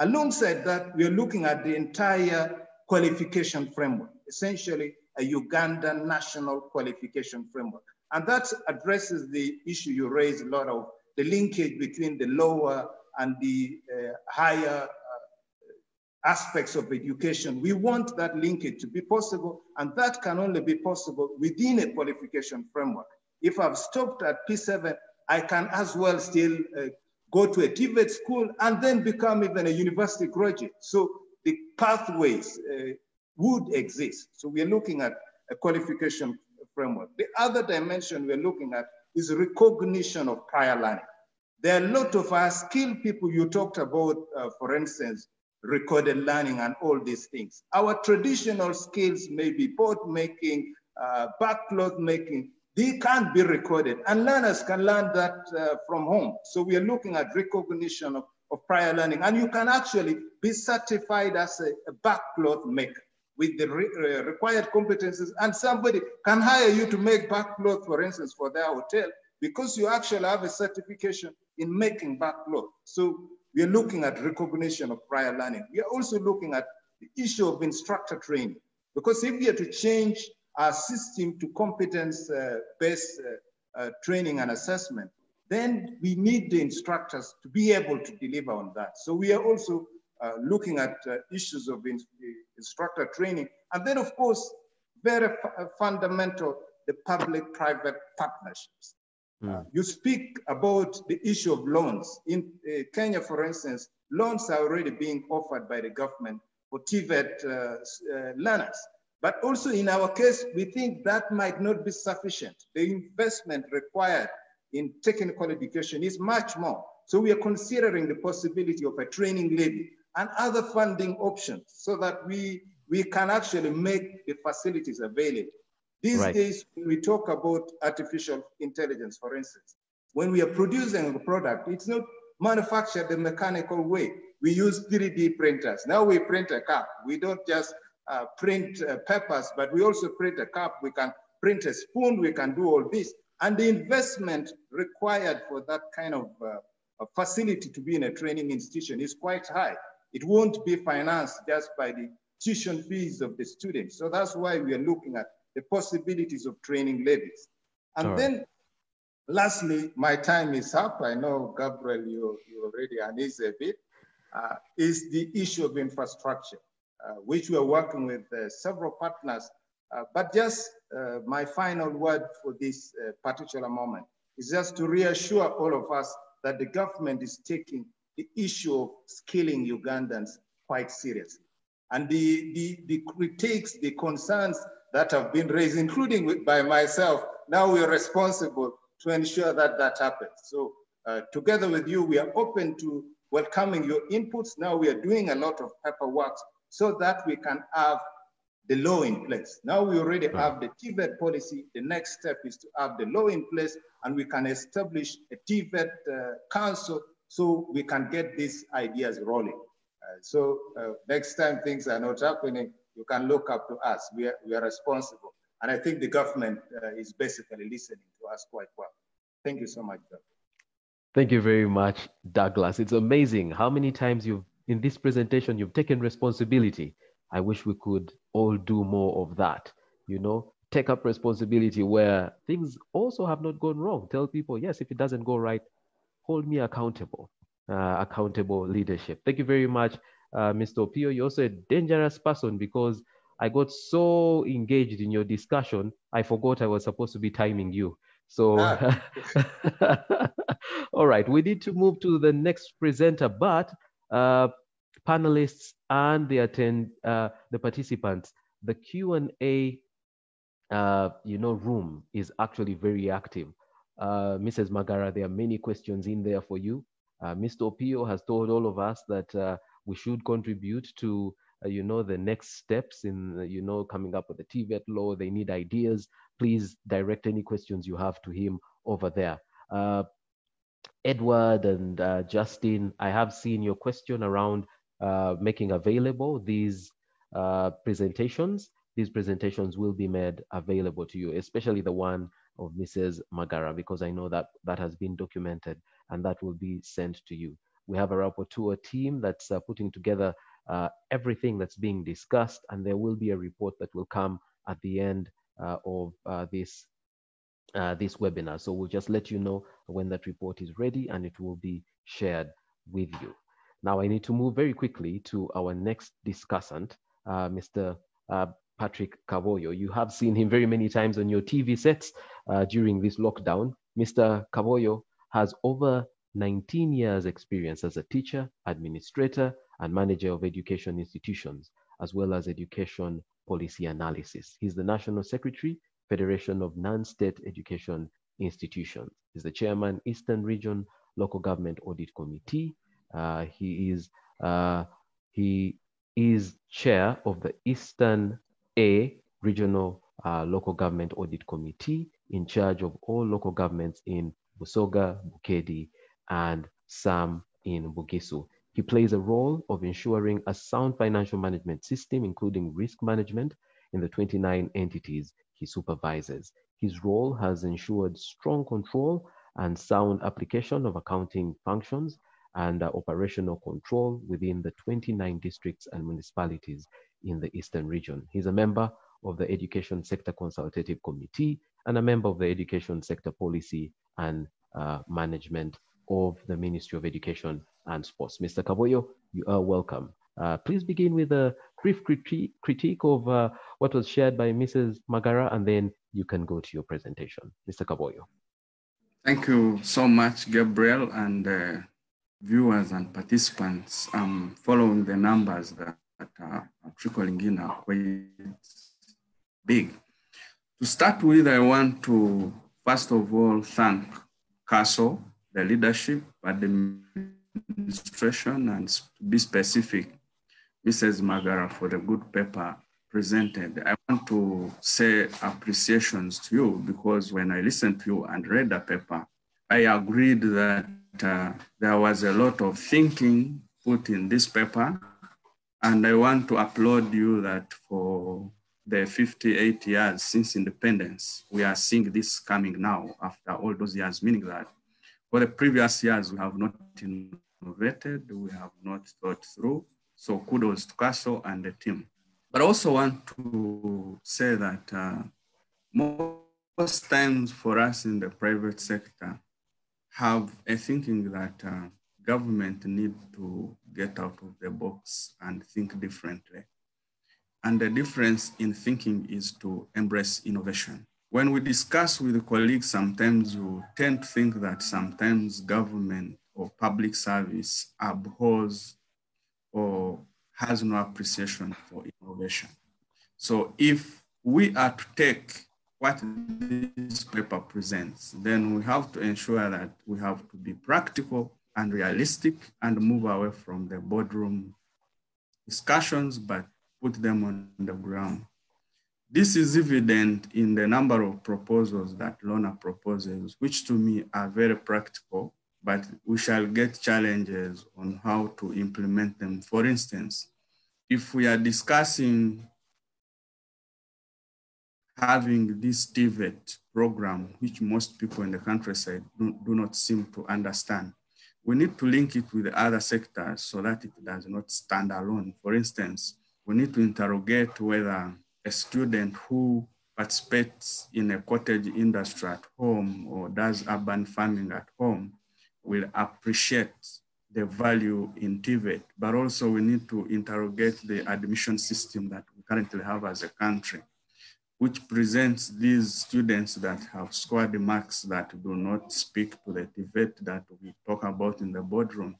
Alongside that, we are looking at the entire qualification framework, essentially a Ugandan national qualification framework. And that addresses the issue you raised a lot of the linkage between the lower and the uh, higher uh, aspects of education. We want that linkage to be possible, and that can only be possible within a qualification framework. If I've stopped at P7, I can as well still uh, go to a TVET school and then become even a university graduate. So the pathways uh, would exist. So we're looking at a qualification framework. The other dimension we're looking at is recognition of prior learning. There are a lot of our skilled people you talked about, uh, for instance, recorded learning and all these things. Our traditional skills may be board making, uh, barkcloth making, they can't be recorded and learners can learn that uh, from home. So we are looking at recognition of, of prior learning and you can actually be certified as a, a barkcloth maker with the re uh, required competencies and somebody can hire you to make barkcloth, for instance, for their hotel, because you actually have a certification in making barkcloth. So we are looking at recognition of prior learning. We are also looking at the issue of instructor training, because if we are to change our system to competence-based uh, uh, training and assessment, then we need the instructors to be able to deliver on that. So we are also uh, looking at uh, issues of in, instructor training. And then of course, very uh, fundamental, the public-private partnerships. Mm. you speak about the issue of loans. In Kenya, for instance, loans are already being offered by the government for TVET learners. But also in our case, we think that might not be sufficient. The investment required in technical education is much more. So we are considering the possibility of a training levy and other funding options so that we, we can actually make the facilities available. These right. days, when we talk about artificial intelligence, for instance, when we are producing a product, it's not manufactured the mechanical way. We use 3D printers. Now we print a car. We don't just uh, print uh, peppers, but we also print a cup. We can print a spoon. We can do all this. And the investment required for that kind of uh, facility to be in a training institution is quite high. It won't be financed just by the tuition fees of the students. So that's why we are looking at the possibilities of training levies. And then lastly, my time is up. I know, Gabriel, you, you already uneasy a bit, uh, is the issue of infrastructure, which we are working with uh, several partners. Uh, but just uh, my final word for this uh, particular moment is just to reassure all of us that the government is taking the issue of skilling Ugandans quite seriously. And the, the, the critiques, the concerns that have been raised, including with, by myself, now we are responsible to ensure that that happens. So uh, together with you, we are open to welcoming your inputs. Now we are doing a lot of paperwork so that we can have the law in place. Now we already have the TVET policy. The next step is to have the law in place and we can establish a TVET uh, council so we can get these ideas rolling. Uh, so uh, next time things are not happening, you can look up to us. We are, we are responsible. And I think the government uh, is basically listening to us quite well. Thank you so much, Doug. Thank you very much, Douglas. It's amazing how many times you've, in this presentation, you've taken responsibility. I wish we could all do more of that, you know, take up responsibility where things also have not gone wrong. Tell people, yes, if it doesn't go right, hold me accountable, uh, accountable leadership. Thank you very much, uh, Mr. Opio. You're also a dangerous person because I got so engaged in your discussion, I forgot I was supposed to be timing you. So, ah. all right, we need to move to the next presenter, but uh, panelists and the attend uh, the participants, the Q and A, uh, you know, room is actually very active. Uh, Mrs. Magara, there are many questions in there for you. Uh, Mr. Opio has told all of us that uh, we should contribute to uh, you know, the next steps in, you know, coming up with the TVET law. They need ideas. Please direct any questions you have to him over there. Edward and uh, Justin, I have seen your question around uh, making available these uh, presentations. These presentations will be made available to you, especially the one of Mrs. Magara, because I know that that has been documented and that will be sent to you. We have a rapporteur team that's putting together uh, everything that's being discussed, and there will be a report that will come at the end uh, of uh, this uh, this webinar. So we'll just let you know when that report is ready, and it will be shared with you. Now I need to move very quickly to our next discussant, uh, Mr. Patrick Kaboyo. You have seen him very many times on your TV sets during this lockdown. Mr. Kaboyo has over 19 years experience as a teacher, administrator, and manager of education institutions, as well as education policy analysis. He's the National Secretary, Federation of Non-State Education Institutions. He's the chairman, Eastern Region Local Government Audit Committee. Uh, he is uh, he is chair of the Eastern A Regional uh, Local Government Audit Committee, in charge of all local governments in Busoga, Bukedi, and some in Bugisu. He plays a role of ensuring a sound financial management system, including risk management in the 29 entities he supervises. His role has ensured strong control and sound application of accounting functions and operational control within the 29 districts and municipalities in the Eastern region. He's a member of the Education Sector Consultative Committee and a member of the Education Sector Policy and uh, Management of the Ministry of Education and Sports. Mr. Kaboyo, you are welcome. Uh, please begin with a brief critique, critique of uh, what was shared by Mrs. Magara, and then you can go to your presentation. Mr. Kaboyo. Thank you so much, Gabriel, and uh, viewers and participants. I'm following the numbers that, that are trickling in are quite big. To start with, I want to first of all thank CASTLE, the leadership, administration and to be specific, Mrs. Magara for the good paper presented. I want to say appreciations to you because when I listened to you and read the paper, I agreed that uh, there was a lot of thinking put in this paper. And I want to applaud you that for the 58 years since independence, we are seeing this coming now after all those years, meaning that for the previous years, we have not innovated, we have not thought through. So kudos to Castle and the team. But I also want to say that uh, most times for us in the private sector have a thinking that uh, government need to get out of the box and think differently. And the difference in thinking is to embrace innovation. When we discuss with colleagues, sometimes you tend to think that sometimes government or public service abhors or has no appreciation for innovation. So if we are to take what this paper presents, then we have to ensure that we have to be practical and realistic and move away from the boardroom discussions, but put them on the ground. This is evident in the number of proposals that Lorna proposes, which to me are very practical, but we shall get challenges on how to implement them. For instance, if we are discussing having this TVET program, which most people in the countryside do, do not seem to understand, we need to link it with other sectors so that it does not stand alone. For instance, we need to interrogate whether a student who participates in a cottage industry at home or does urban farming at home will appreciate the value in TVET, but also we need to interrogate the admission system that we currently have as a country, which presents these students that have scored marks that do not speak to the TVET that we talk about in the boardroom.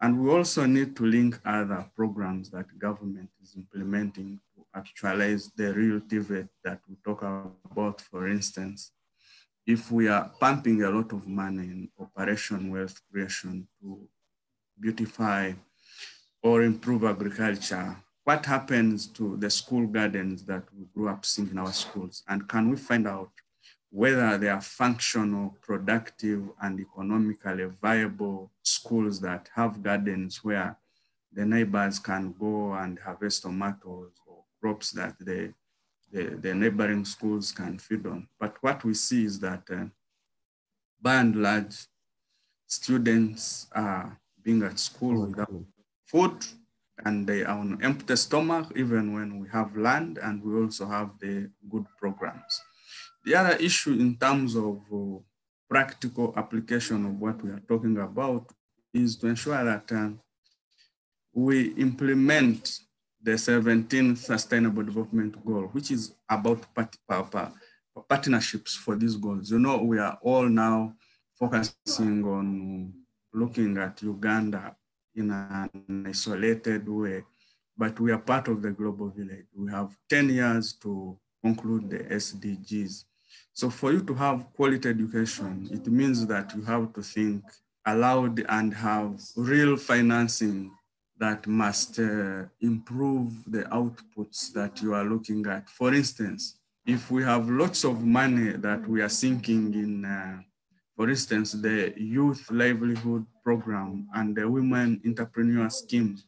And we also need to link other programs that government is implementing to actualize the real TVET that we talk about, for instance, if we are pumping a lot of money in operation wealth creation to beautify or improve agriculture, what happens to the school gardens that we grew up seeing in our schools? And can we find out whether they are functional, productive, and economically viable schools that have gardens where the neighbors can go and harvest tomatoes or crops that the, the, the neighboring schools can feed on. But what we see is that uh, by and large, students are being at school without food and they are on empty stomach even when we have land and we also have the good programs. The other issue in terms of uh, practical application of what we are talking about is to ensure that uh, we implement the 17th Sustainable Development Goal, which is about part part partnerships for these goals. You know, we are all now focusing on looking at Uganda in an isolated way, but we are part of the global village. We have 10 years to conclude the SDGs. So for you to have quality education, it means that you have to think aloud and have real financing that must uh, improve the outputs that you are looking at. For instance, if we have lots of money that we are sinking in, uh, for instance, the youth livelihood program and the women entrepreneur schemes,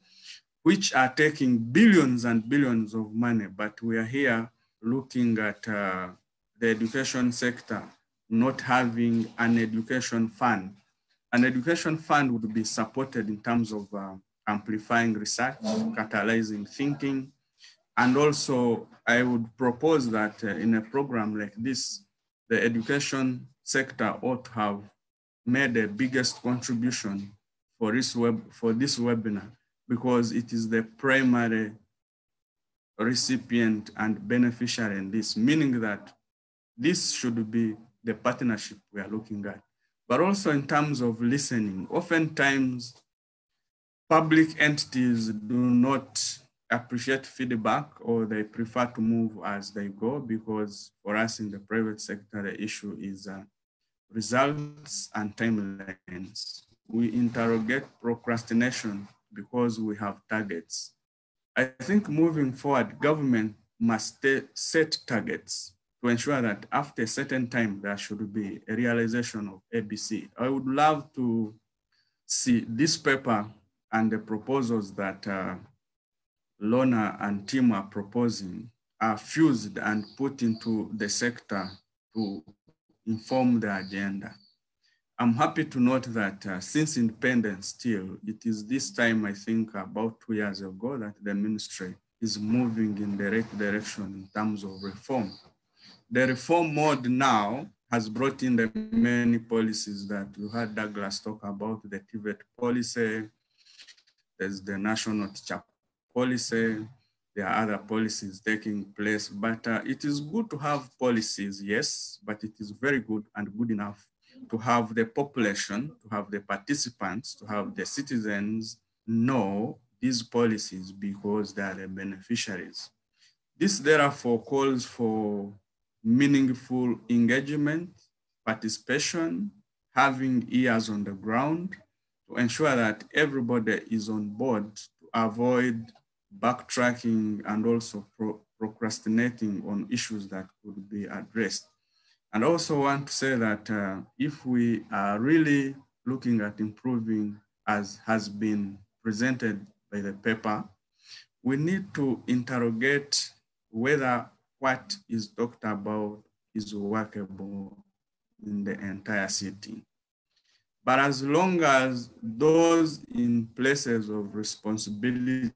which are taking billions and billions of money, but we are here looking at uh, the education sector not having an education fund. An education fund would be supported in terms of uh, amplifying research, catalyzing thinking, and also I would propose that uh, in a program like this, the education sector ought to have made the biggest contribution for this, web, for this webinar because it is the primary recipient and beneficiary in this, meaning that this should be the partnership we are looking at. But also in terms of listening, oftentimes public entities do not appreciate feedback or they prefer to move as they go because for us in the private sector, the issue is uh, results and timelines. We interrogate procrastination because we have targets. I think moving forward, government must set targets to ensure that after a certain time, there should be a realization of ABC. I would love to see this paper and the proposals that uh, Lorna and Tim are proposing are fused and put into the sector to inform the agenda. I'm happy to note that uh, since independence still, it is this time, I think about two years ago that the ministry is moving in the right direction in terms of reform. The reform mode now has brought in the many policies that you heard Douglas talk about, the TVET policy, there's the national teacher policy, there are other policies taking place, but uh, it is good to have policies, yes, but it is very good and good enough to have the population, to have the participants, to have the citizens know these policies because they are the beneficiaries. This therefore calls for meaningful engagement, participation, having ears on the ground to ensure that everybody is on board to avoid backtracking and also pro procrastinating on issues that could be addressed. And also want to say that uh, if we are really looking at improving as has been presented by the paper, we need to interrogate whether what is talked about is workable in the entire city. But as long as those in places of responsibility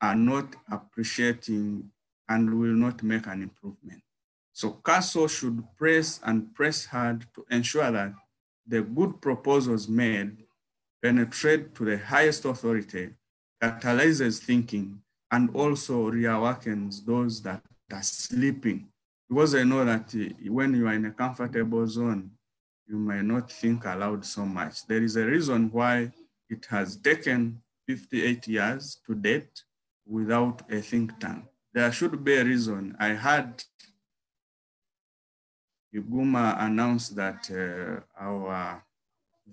are not appreciating and will not make an improvement. So CASTLE should press and press hard to ensure that the good proposals made penetrate to the highest authority, catalyzes thinking, and also reawakens those that are sleeping. Because I know that when you are in a comfortable zone, you might not think aloud so much. There is a reason why it has taken 58 years to date without a think tank. There should be a reason. I had Iguma announced that uh, our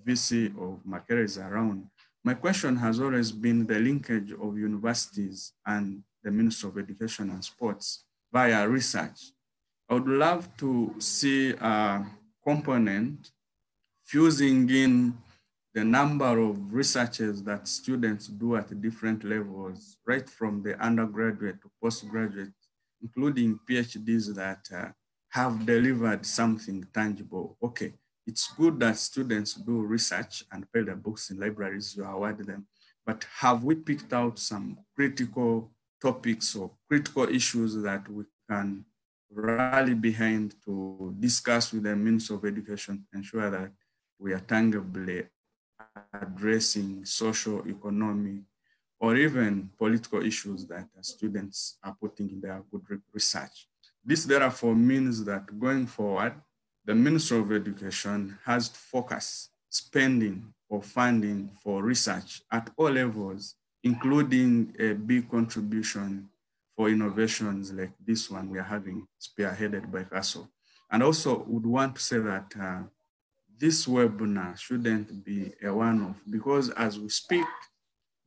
VC of Makerere is around. My question has always been the linkage of universities and the Ministry of Education and Sports via research. I would love to see a component fusing in the number of researches that students do at different levels, right from the undergraduate to postgraduate, including PhDs that uh, have delivered something tangible. Okay, it's good that students do research and pay their books in libraries, you award them, but have we picked out some critical topics or critical issues that we can rally behind to discuss with the Ministry of Education, to ensure that we are tangibly addressing social, economic, or even political issues that students are putting in their good research. This therefore means that going forward, the Ministry of Education has to focus spending or funding for research at all levels, including a big contribution for innovations like this one we are having spearheaded by CASTLE. And also would want to say that uh, this webinar shouldn't be a one-off because as we speak,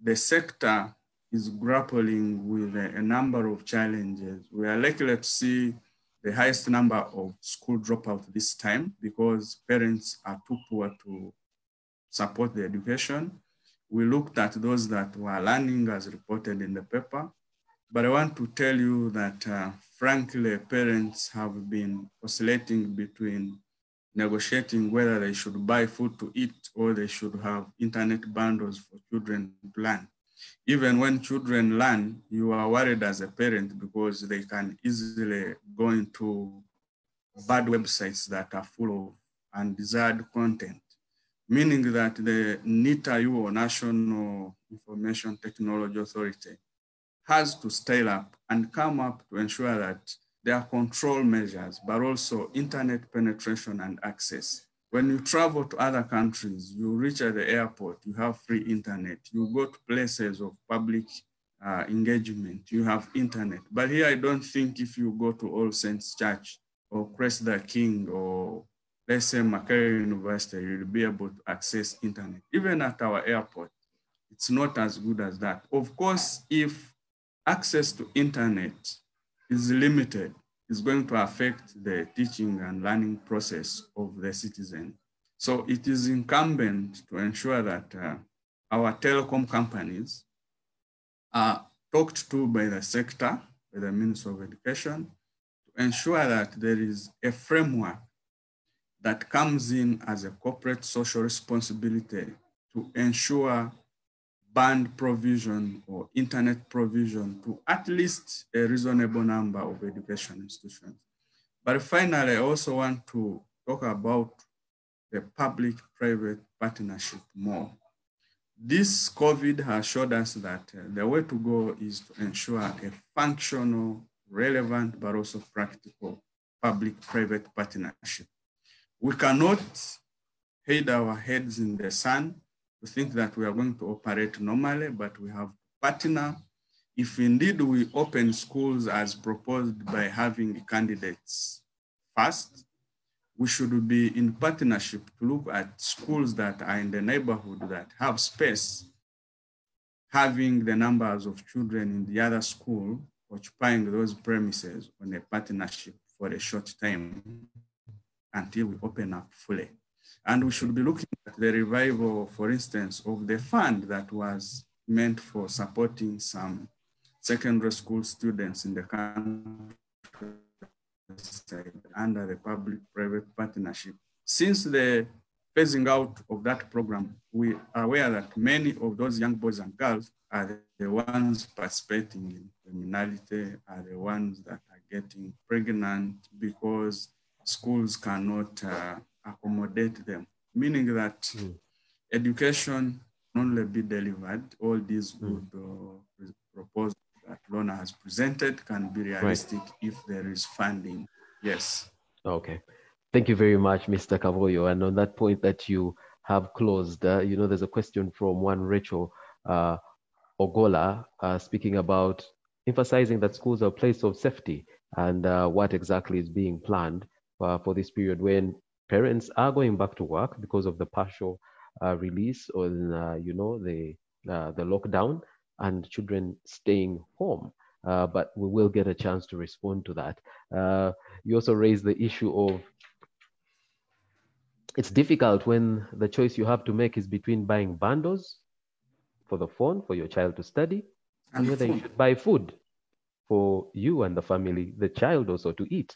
the sector is grappling with a, a, number of challenges. We are likely to see the highest number of school dropout this time because parents are too poor to support the education. We looked at those that were learning as reported in the paper, but I want to tell you that uh, frankly, parents have been oscillating between negotiating whether they should buy food to eat or they should have internet bundles for children to learn. Even when children learn, you are worried as a parent because they can easily go into bad websites that are full of undesired content, meaning that the NITA or National Information Technology Authority has to style up and come up to ensure that there are control measures, but also internet penetration and access. When you travel to other countries, you reach at the airport, you have free internet. You go to places of public uh, engagement, you have internet. But here, I don't think if you go to All Saints Church or Christ the King or let's say Makerere University, you'll be able to access internet. Even at our airport, it's not as good as that. Of course, if access to internet is limited, is going to affect the teaching and learning process of the citizen. So it is incumbent to ensure that uh, our telecom companies are talked to by the sector, by the Ministry of Education, to ensure that there is a framework that comes in as a corporate social responsibility to ensure band provision or internet provision to at least a reasonable number of education institutions. But finally, I also want to talk about the public-private partnership more. This COVID has showed us that uh, the way to go is to ensure a functional, relevant, but also practical public-private partnership. We cannot hide our heads in the sand to think that we are going to operate normally, but we have partner. If indeed we open schools as proposed by having candidates first, we should be in partnership to look at schools that are in the neighborhood that have space, having the numbers of children in the other school occupying those premises on a partnership for a short time until we open up fully. And we should be looking at the revival, for instance, of the fund that was meant for supporting some secondary school students in the country under the public-private partnership. Since the phasing out of that program, we are aware that many of those young boys and girls are the ones participating in criminality, are the ones that are getting pregnant because schools cannot uh, accommodate them, meaning that mm. education can only be delivered. All these mm. good uh, proposals that Lorna has presented can be realistic right. if there is funding. Yes. Okay. Thank you very much, Mr. Kaboyo. And on that point that you have closed, uh, you know, there's a question from one Rachel uh, Ogola uh, speaking about emphasizing that schools are a place of safety and uh, what exactly is being planned uh, for this period when parents are going back to work because of the partial uh, release on, uh, you know, the uh, the lockdown and children staying home. Uh, but we will get a chance to respond to that. Uh, you also raised the issue of it's difficult when the choice you have to make is between buying bundles for the phone for your child to study and, and whether food. you should buy food for you and the family, the child also to eat.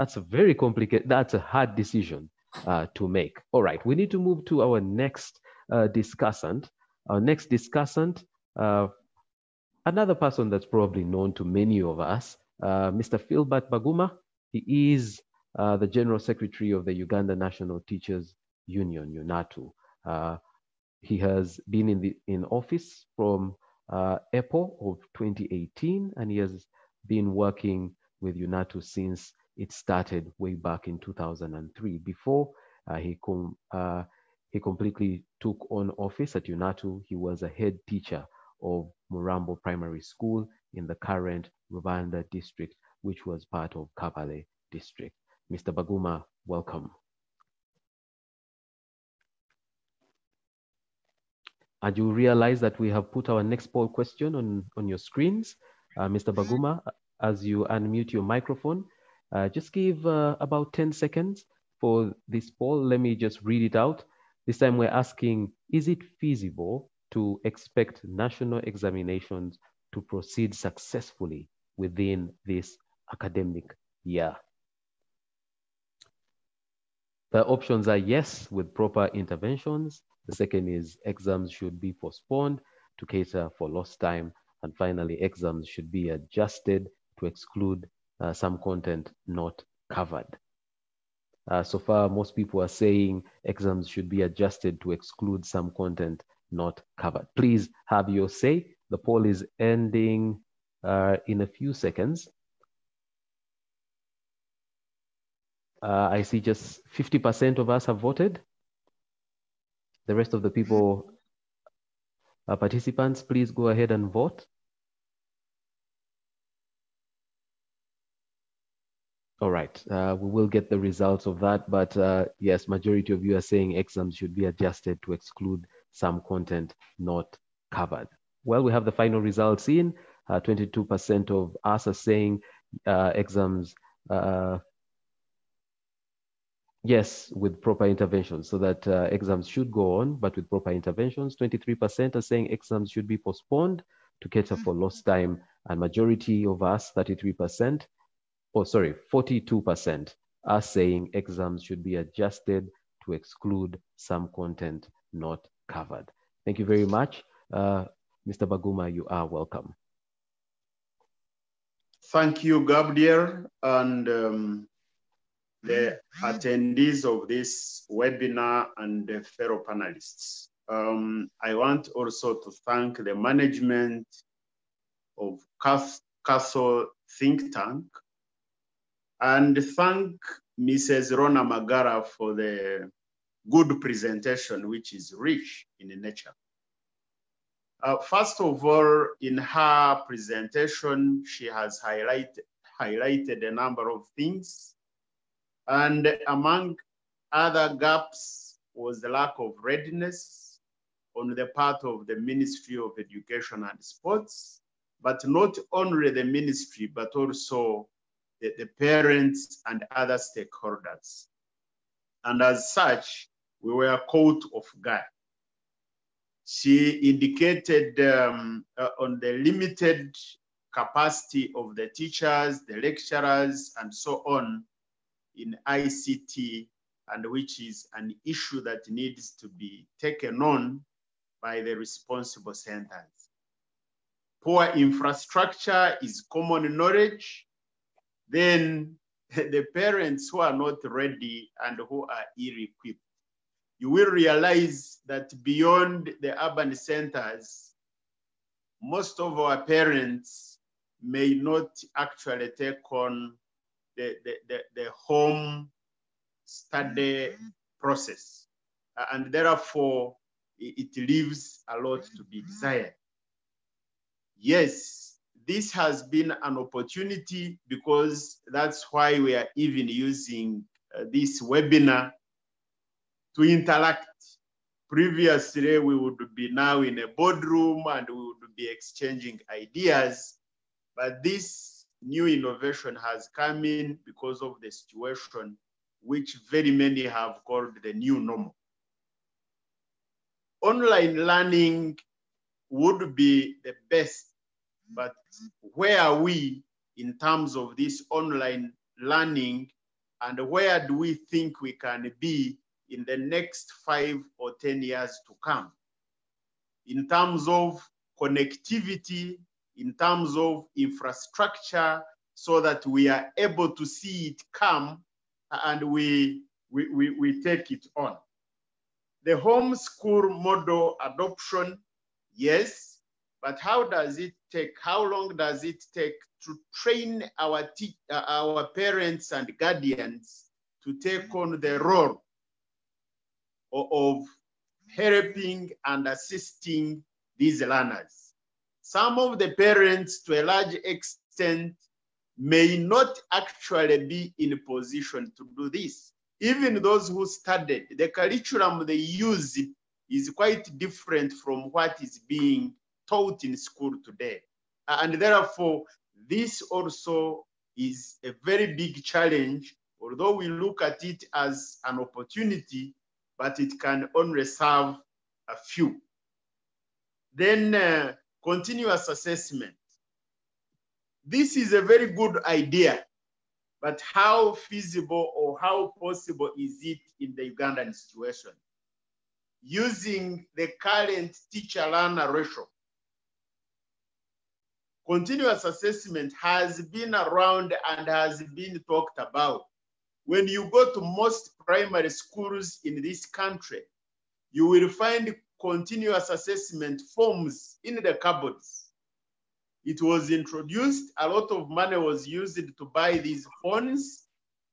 That's a very complicated, that's a hard decision uh, to make. All right, we need to move to our next uh, discussant. Our next discussant, uh, another person that's probably known to many of us, uh, Mr. Philbert Baguma. He is uh, the General Secretary of the Uganda National Teachers Union, UNATU. Uh, he has been in, the, in office from April of 2018, and he has been working with UNATU since it started way back in 2003. Before uh, he, com uh, he completely took on office at UNATU, he was a head teacher of Murambo Primary School in the current Rubanda district, which was part of Kabale district. Mr. Baguma, welcome. And you realize that we have put our next poll question on, on your screens. Uh, Mr. Baguma, as you unmute your microphone, uh, just give uh, about 10 seconds for this poll. Let me just read it out. This time we're asking, is it feasible to expect national examinations to proceed successfully within this academic year? The options are yes, with proper interventions. The second is exams should be postponed to cater for lost time. And finally, exams should be adjusted to exclude uh, some content not covered. Uh, so far, most people are saying exams should be adjusted to exclude some content not covered. Please have your say. The poll is ending uh, in a few seconds. Uh, I see just 50% of us have voted. The rest of the people, uh, participants, please go ahead and vote. All right, uh, we will get the results of that. But uh, yes, majority of you are saying exams should be adjusted to exclude some content not covered. Well, we have the final results in. 22% of us are saying exams yes, with proper interventions, so that uh, exams should go on, but with proper interventions. 23% are saying exams should be postponed to cater for lost time, and majority of us, 33%, oh sorry, 42% are saying exams should be adjusted to exclude some content not covered. Thank you very much. Uh, Mr. Baguma, you are welcome. Thank you, Gabriel. And um, the attendees of this webinar and the fellow panelists. Um, I want also to thank the management of Castle Think Tank and thank Mrs. Lorna Magara for the good presentation, which is rich in nature. Uh, first of all, in her presentation, she has highlighted, highlighted a number of things and among other gaps was the lack of readiness on the part of the Ministry of Education and Sports, but not only the ministry, but also the, the parents and other stakeholders. And as such, we were caught off guard. She indicated um, uh, on the limited capacity of the teachers, the lecturers, and so on, in ICT and which is an issue that needs to be taken on by the responsible centers. Poor infrastructure is common knowledge. Then the parents who are not ready and who are ill-equipped, you will realize that beyond the urban centers, most of our parents may not actually take on the, the, the, the home study process. Uh, and therefore, it, it leaves a lot to be desired. Yes, this has been an opportunity because that's why we are even using uh, this webinar to interact. Previously, we would be now in a boardroom and we would be exchanging ideas, but this new innovation has come in because of the situation which very many have called the new normal. Online learning would be the best, but where are we in terms of this online learning and where do we think we can be in the next five or 10 years to come? In terms of connectivity in terms of infrastructure so that we are able to see it come and we, we, we, we take it on. The homeschool model adoption, yes, but how does it take, how long does it take to train our, uh, our parents and guardians to take on the role of, of helping and assisting these learners? some of the parents, to a large extent, may not actually be in a position to do this. Even those who studied, the curriculum they use is quite different from what is being taught in school today. And therefore, this also is a very big challenge, although we look at it as an opportunity, but it can only serve a few. Then uh, continuous assessment. This is a very good idea, but how feasible or how possible is it in the Ugandan situation? Using the current teacher-learner ratio, continuous assessment has been around and has been talked about. When you go to most primary schools in this country, you will find continuous assessment forms in the cupboards. It was introduced, a lot of money was used to buy these phones,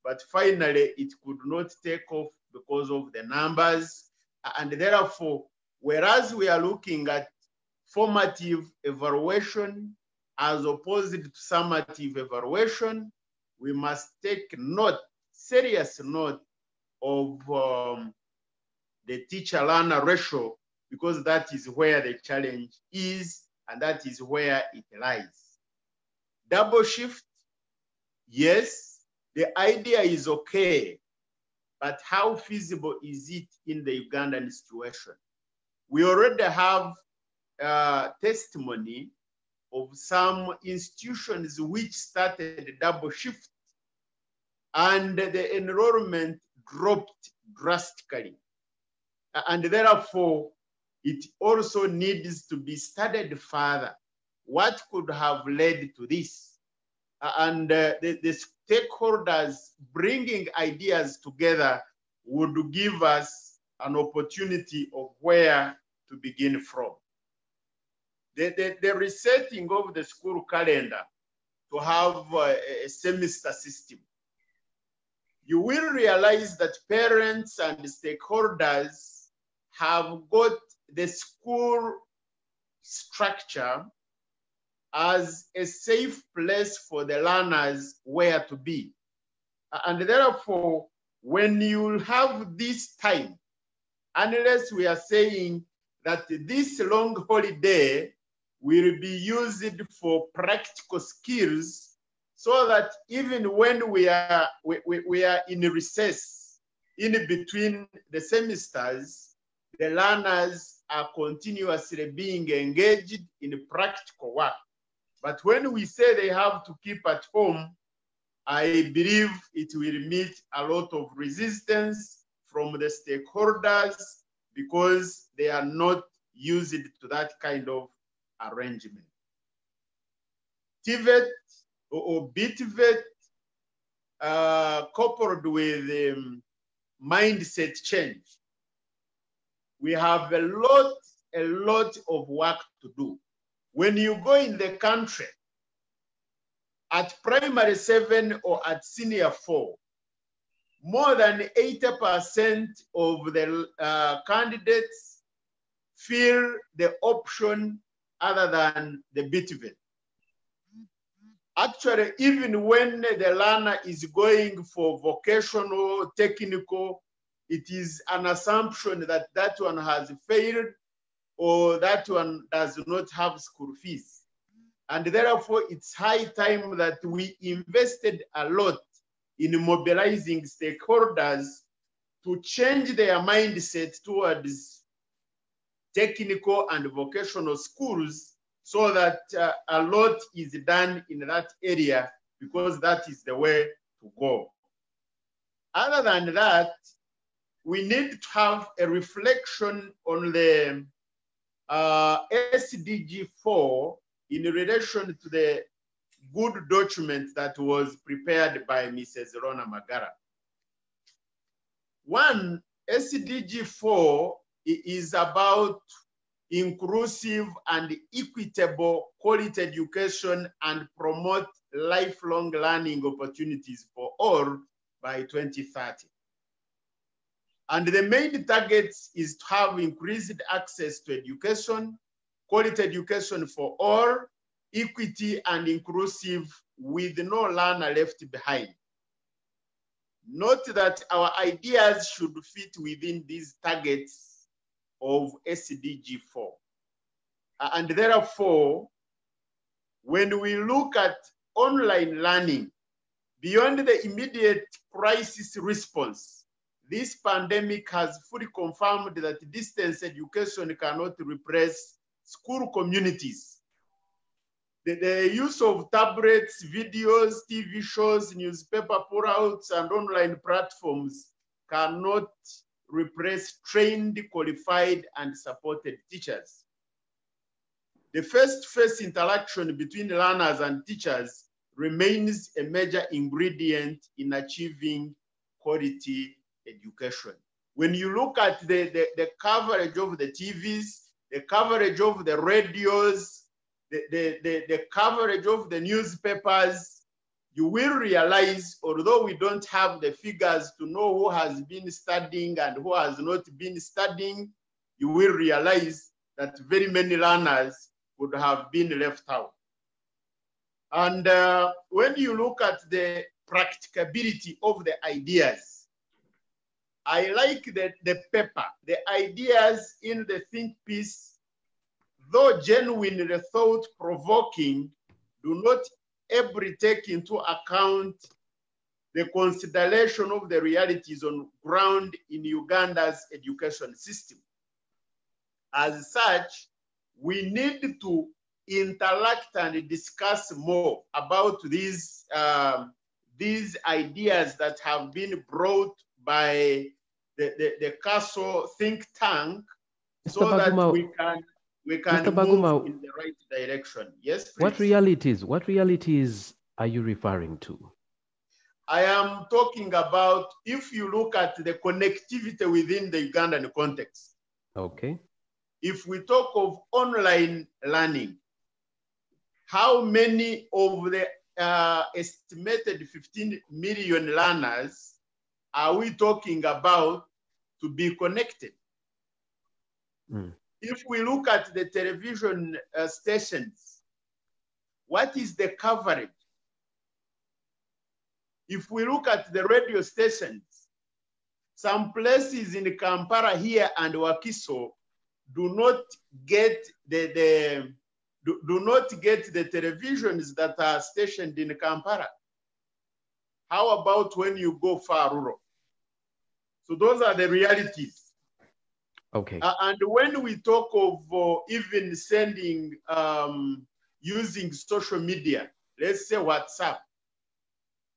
but finally it could not take off because of the numbers. And therefore, whereas we are looking at formative evaluation as opposed to summative evaluation, we must take note, serious note of um, the teacher-learner ratio because that is where the challenge is and that is where it lies. Double shift, yes, the idea is okay, but how feasible is it in the Ugandan situation? We already have uh, testimony of some institutions which started double shift and the enrollment dropped drastically. And therefore, it also needs to be studied further. What could have led to this? And uh, the, the stakeholders bringing ideas together would give us an opportunity of where to begin from. The, the, the resetting of the school calendar to have uh, a semester system you will realize that parents and stakeholders have got the school structure as a safe place for the learners where to be. And therefore, when you have this time, unless we are saying that this long holiday will be used for practical skills so that even when we are, we, we, we are in recess, in between the semesters, the learners are continuously being engaged in practical work. But when we say they have to keep at home, I believe it will meet a lot of resistance from the stakeholders because they are not used to that kind of arrangement. TVET or BTVET uh, coupled with um, mindset change. We have a lot, a lot of work to do. When you go in the country at primary seven or at senior four, more than 80% of the uh, candidates feel the option other than the BTVET. Actually, even when the learner is going for vocational, technical, it is an assumption that that one has failed or that one does not have school fees. And therefore, it's high time that we invested a lot in mobilizing stakeholders to change their mindset towards technical and vocational schools so that uh, a lot is done in that area because that is the way to go. Other than that, we need to have a reflection on the uh, SDG 4 in relation to the good document that was prepared by Mrs. Lorna Magara. One, SDG 4 is about inclusive and equitable quality education and promote lifelong learning opportunities for all by 2030. And the main target is to have increased access to education, quality education for all, equity and inclusive with no learner left behind. Note that our ideas should fit within these targets of SDG 4. And therefore, when we look at online learning, beyond the immediate crisis response, this pandemic has fully confirmed that distance education cannot replace school communities. The, the, use of tablets, videos, TV shows, newspaper pullouts, and online platforms cannot replace trained, qualified, and supported teachers. The face-to-face interaction between learners and teachers remains a major ingredient in achieving quality education. When you look at the, the, the coverage of the TVs, the coverage of the radios, the, the, the, the coverage of the newspapers, you will realize, although we don't have the figures to know who has been studying and who has not been studying, you will realize that very many learners would have been left out. And uh, when you look at the practicability of the ideas, I like the, the paper, the ideas in the think piece, though genuinely thought provoking, do not able take into account the consideration of the realities on ground in Uganda's education system. As such, we need to interact and discuss more about these, um, these ideas that have been brought by the, the, the CASTLE think tank Mr. so that we can we can Mr. move in the right direction. Yes, what realities, what realities are you referring to? I am talking about if you look at the connectivity within the Ugandan context. Okay. If we talk of online learning, how many of the uh, estimated 15 million learners are we talking about to be connected? Mm. If we look at the television uh, stations, what is the coverage? If we look at the radio stations, some places in Kampala here and Wakiso do not get the, the do, do not get the televisions that are stationed in Kampala. How about when you go far rural? So those are the realities. Okay. Uh, and when we talk of uh, even sending, um, using social media, let's say WhatsApp,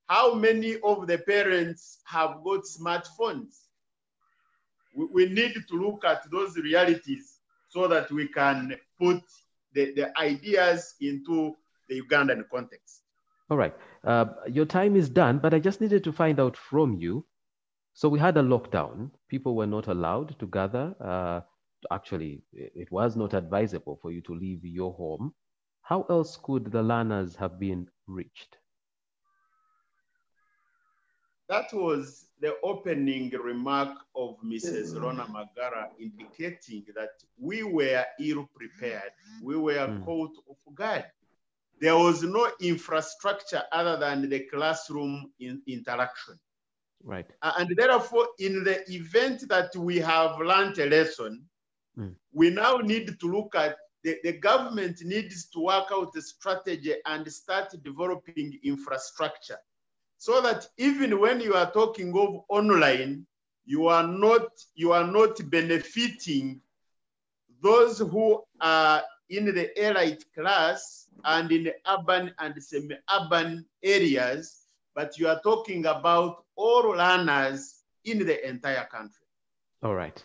how many of the parents have got smartphones? We, we need to look at those realities so that we can put the, the ideas into the Ugandan context. All right. Uh, your time is done, but I just needed to find out from you. So we had a lockdown. People were not allowed to gather. Uh, actually, it was not advisable for you to leave your home. How else could the learners have been reached? That was the opening remark of Mrs. Lorna Magara indicating that we were ill prepared. We were Mm. caught off guard. There was no infrastructure other than the classroom in interaction. Right. And therefore, in the event that we have learned a lesson, Mm. we now need to look at the, the government needs to work out a strategy and start developing infrastructure so that even when you are talking of online, you are not you are not benefiting those who are in the elite class and in the urban and semi-urban areas, but you are talking about all learners in the entire country. All right.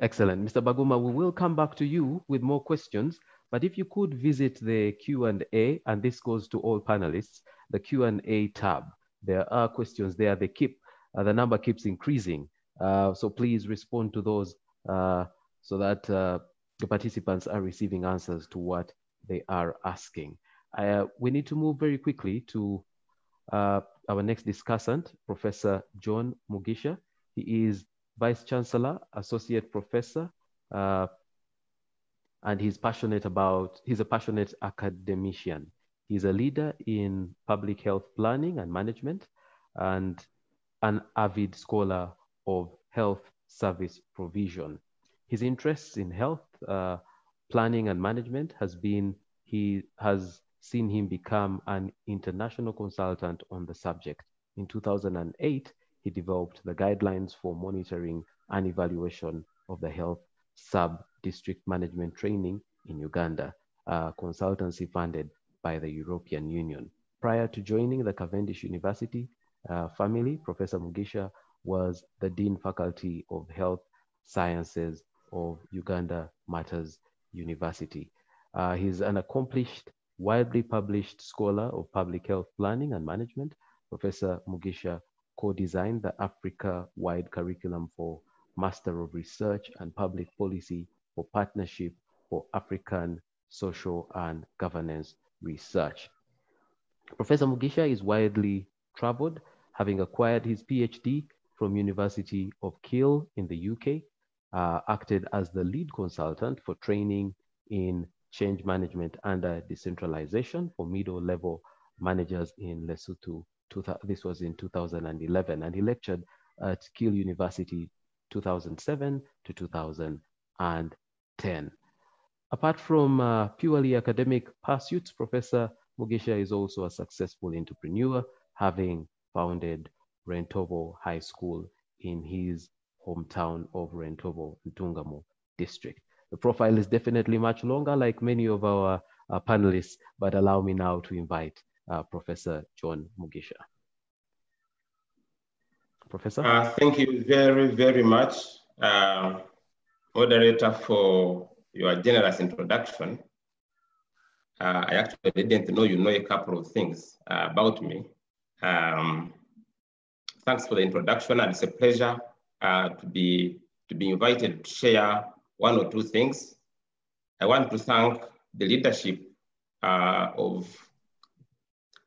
Excellent. Mr. Baguma, we will come back to you with more questions, but if you could visit the Q&A, and this goes to all panelists, the Q&A tab. There are questions there. They keep, uh, the number keeps increasing. Uh, so please respond to those uh, so that uh, the participants are receiving answers to what they are asking. Uh, we need to move very quickly to uh, our next discussant, Professor John Mugisha. He is Vice Chancellor, Associate Professor, uh, and he's passionate about, he's a passionate academician. He's a leader in public health planning and management and an avid scholar of health service provision. His interests in health uh, planning and management has been, he has seen him become an international consultant on the subject. In 2008, he developed the guidelines for monitoring and evaluation of the health sub-district management training in Uganda, a consultancy funded by the European Union. Prior to joining the Cavendish University uh, family, Professor Mugisha was the Dean Faculty of Health Sciences of Uganda Martyrs University. Uh, he's an accomplished, widely published scholar of public health planning and management. Professor Mugisha co-designed the Africa-wide curriculum for Master of Research and Public Policy for Partnership for African Social and Governance Research. Professor Mugisha is widely traveled, having acquired his PhD from University of Keele in the UK, uh, acted as the lead consultant for training in change management under decentralization for middle level managers in Lesotho. This was in 2011, and he lectured at Keele University 2007 to 2010. Apart from uh, purely academic pursuits, Professor Mugisha is also a successful entrepreneur, having founded Rwentobo High School in his hometown of Rwentobo, Ntungamo district. The profile is definitely much longer, like many of our uh, panelists, but allow me now to invite uh, Professor John Mugisha. Professor? Uh, thank you very, very much, uh, moderator, for your generous introduction. Uh, I actually didn't know you know a couple of things uh, about me. Um, thanks for the introduction, and it's a pleasure to be to be invited to share one or two things. I want to thank the leadership uh, of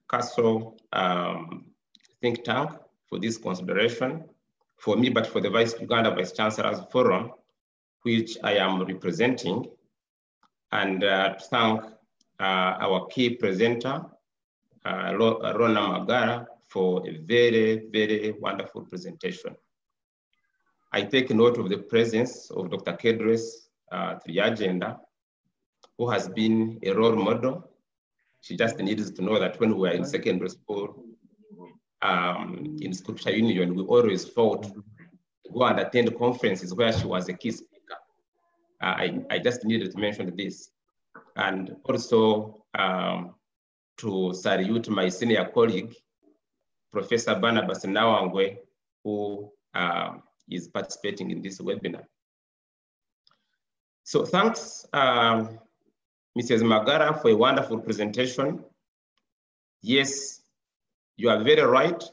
Castle um, think tank for this consideration for me, but for the Vice Uganda Vice Chancellor's Forum, which I am representing, and uh, thank uh, our key presenter, uh, Lorna Magara, for a very, very wonderful presentation. I take note of the presence of Dr. Kedrace uh, Turyagyenda, who has been a role model. She just needs to know that when we were in secondary school, um, in Scripture Union, we always fought to go and attend conferences where she was a key speaker. Uh, I, I just needed to mention this. And also um, to salute my senior colleague, Professor Barnabas Nawangwe, who uh, is participating in this webinar. So thanks, um, Mrs. Magara, for a wonderful presentation. Yes, you are very right.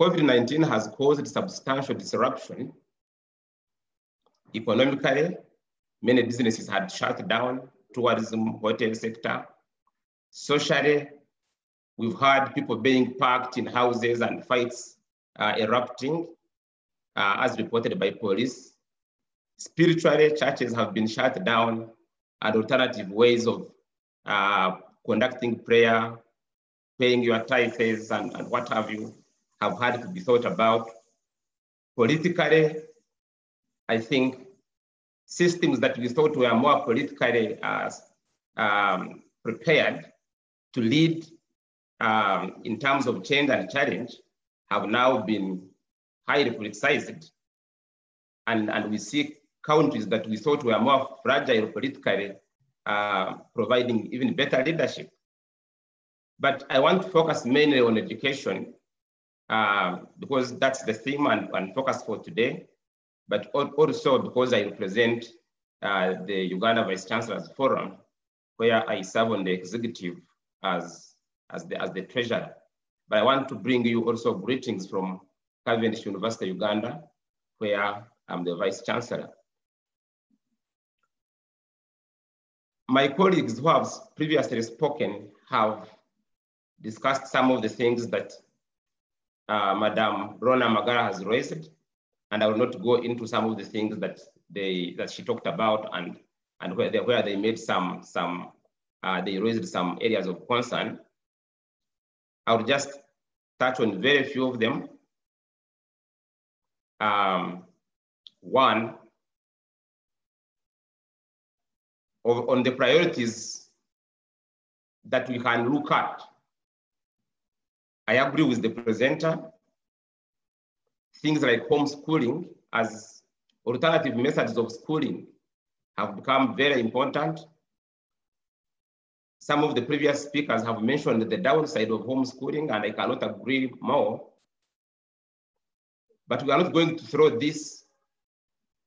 COVID-19 has caused substantial disruption. Economically, many businesses had shut down, tourism, hotel sector. Socially, we've had people being parked in houses and fights uh, erupting uh, as reported by police. Spiritually, churches have been shut down and alternative ways of uh, conducting prayer, paying your tithes and, and what have you have had to be thought about. Politically, I think systems that we thought were more politically uh, um, prepared to lead um, in terms of change and challenge have now been highly politicized. And, and we see countries that we thought were more fragile politically uh, providing even better leadership. But I want to focus mainly on education uh, because that's the theme and, and, focus for today, but also because I represent uh, the Uganda Vice Chancellor's Forum, where I serve on the executive as, as, the, as the treasurer. But I want to bring you also greetings from Cavendish University, Uganda, where I'm the Vice Chancellor. My colleagues who have previously spoken have discussed some of the things that uh, Madam Lorna Magara has raised, and I will not go into some of the things that they that she talked about and and where they, where they made some some uh, they raised some areas of concern. I will just touch on very few of them um, one, of, on the priorities that we can look at. I agree with the presenter. Things like homeschooling as alternative methods of schooling have become very important. Some of the previous speakers have mentioned the downside of homeschooling, and I cannot agree more. But we are not going to throw this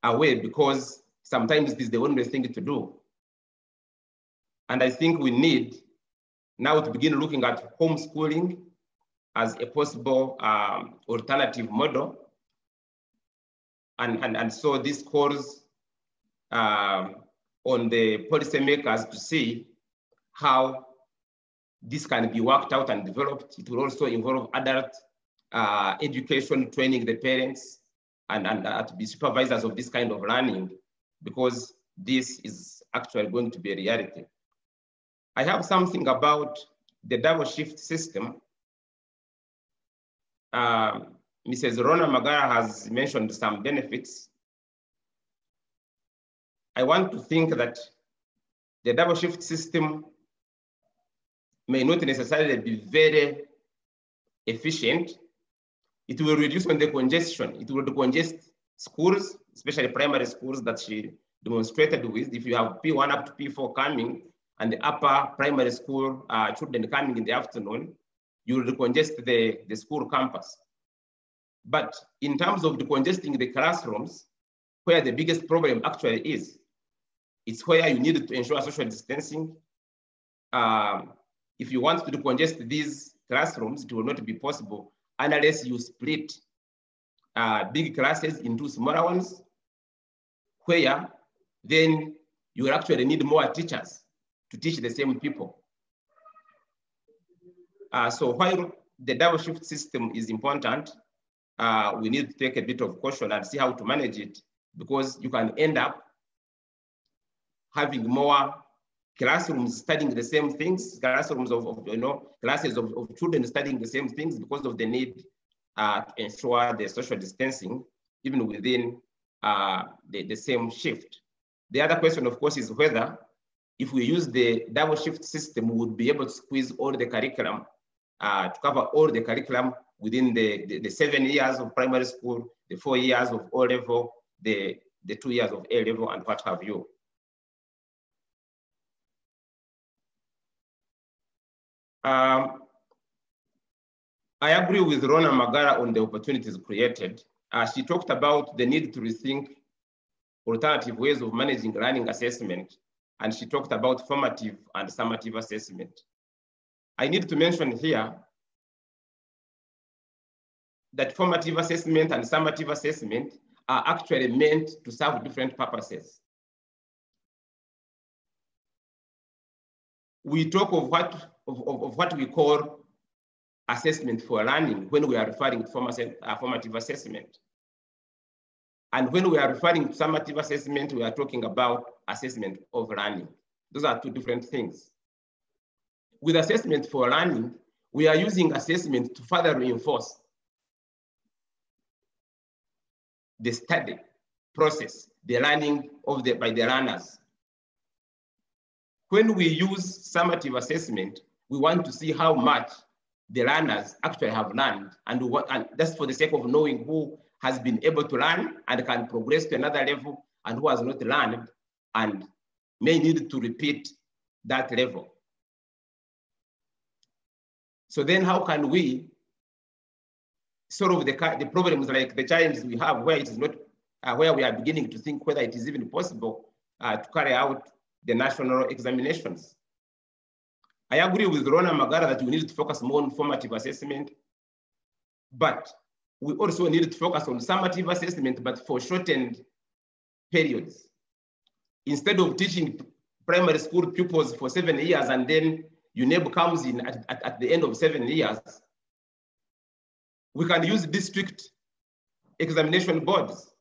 away because sometimes it is the only thing to do. And I think we need now to begin looking at homeschooling as a possible um, alternative model. And, and, and so this calls um, on the policymakers to see how this can be worked out and developed. It will also involve adult uh, education, training the parents, and, and uh, to be supervisors of this kind of learning, because this is actually going to be a reality. I have something about the double shift system. Uh, Mrs. Lorna Magara has mentioned some benefits. I want to think that the double shift system may not necessarily be very efficient. It will reduce on the congestion. It will decongest schools, especially primary schools that she demonstrated with. If you have P1 up to P4 coming and the upper primary school uh, children coming in the afternoon, you will decongest the, the school campus. But in terms of decongesting the classrooms, where the biggest problem actually is, it's where you need to ensure social distancing. Um, if you want to decongest these classrooms, it will not be possible unless you split uh, big classes into smaller ones, where then you actually need more teachers to teach the same people. Uh, so while the double shift system is important, uh, we need to take a bit of caution and see how to manage it because you can end up having more classrooms studying the same things, classrooms of, of you know, classes of, of, children studying the same things because of the need uh, to ensure the social distancing, even within uh, the, the same shift. The other question, of course, is whether if we use the double shift system, we would be able to squeeze all the curriculum uh, to cover all the curriculum within the, the, the, seven years of primary school, the four years of O level, the, the two years of A level, and what have you. Um, I agree with Lorna Magara on the opportunities created. Uh, she talked about the need to rethink alternative ways of managing learning assessment, and she talked about formative and summative assessment. I need to mention here that formative assessment and summative assessment are actually meant to serve different purposes. We talk of what, of, of, of what we call assessment for learning when we are referring to uh, formative assessment. And when we are referring to summative assessment, we are talking about assessment of learning. Those are two different things. With assessment for learning, we are using assessment to further reinforce the study process, the learning of the, by the learners. When we use summative assessment, we want to see how much the learners actually have learned and, what, and that's for the sake of knowing who has been able to learn and can progress to another level and who has not learned and may need to repeat that level. So then how can we solve the, the problems like the challenges we have where it is not, uh, where we are beginning to think whether it is even possible uh, to carry out the national examinations. I agree with Lorna Magara that we need to focus more on formative assessment, but we also need to focus on summative assessment, but for shortened periods. Instead of teaching primary school pupils for seven years and then UNEB comes in at, at, at the end of seven years, we can use district examination boards.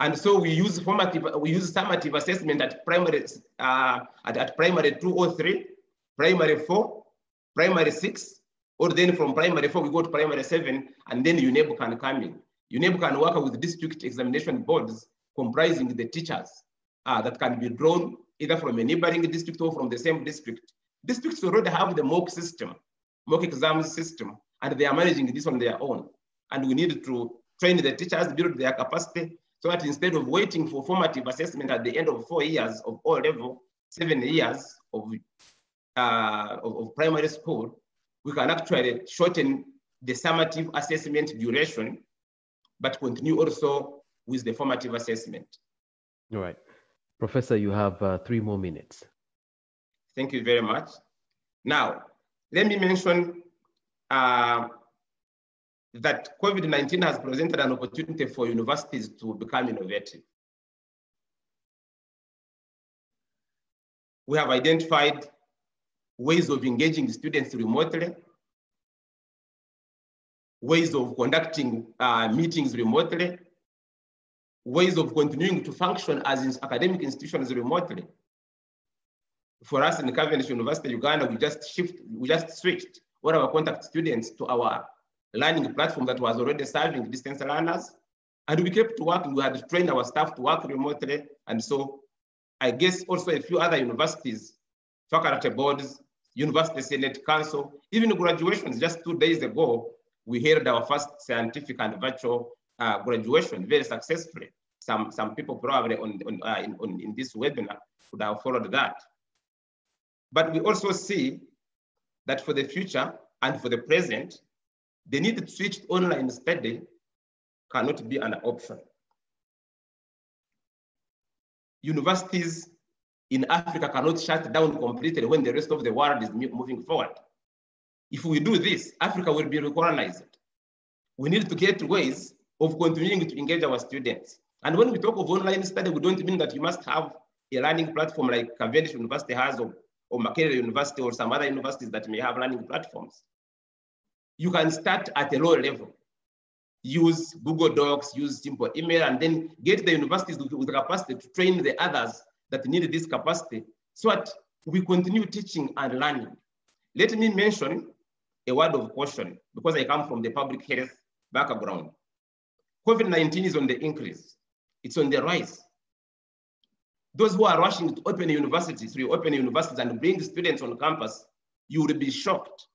And so we use formative, we use summative assessment at primary, uh, at, at primary two or three, primary four, primary six, or then from primary four, we go to primary seven, and then UNEB can come in. UNEB can work with district examination boards comprising the teachers uh, that can be drawn either from a neighboring district or from the same district. Districts already have the mock system mock exam system, and they are managing this on their own. And we need to train the teachers, build their capacity, so that instead of waiting for formative assessment at the end of four years of O level, seven years of, uh, of, of primary school, we can actually shorten the summative assessment duration, but continue also with the formative assessment. All right. Professor, you have uh, three more minutes. Thank you very much. Now, let me mention uh, that COVID-19 has presented an opportunity for universities to become innovative. We have identified ways of engaging students remotely, ways of conducting uh, meetings remotely, ways of continuing to function as academic institutions remotely for us in Cavendish University, Uganda, we just shift, we just switched all our contact students to our learning platform that was already serving distance learners. And we kept working, we had trained our staff to work remotely. And so I guess also a few other universities faculty boards, University Senate Council, even graduations. Just two days ago, we held our first scientific and virtual uh, graduation very successfully. Some, some people probably on, on, uh, in, on, in this webinar would have followed that. But we also see that for the future and for the present, the need to switch online study cannot be an option. Universities in Africa cannot shut down completely when the rest of the world is moving forward. If we do this, Africa will be recolonized. We need to get ways of continuing to engage our students. And when we talk of online study, we don't mean that you must have a learning platform like Cavendish University has or, or Makerere University or some other universities that may have learning platforms. You can start at a low level. Use Google Docs, use simple email, and then get the universities with, the capacity to train the others that need this capacity so that we continue teaching and learning. Let me mention a word of caution because I come from the public health background. COVID-19 is on the increase. It's on the rise. Those who are rushing to open universities, reopen universities and bring students on campus, you will be shocked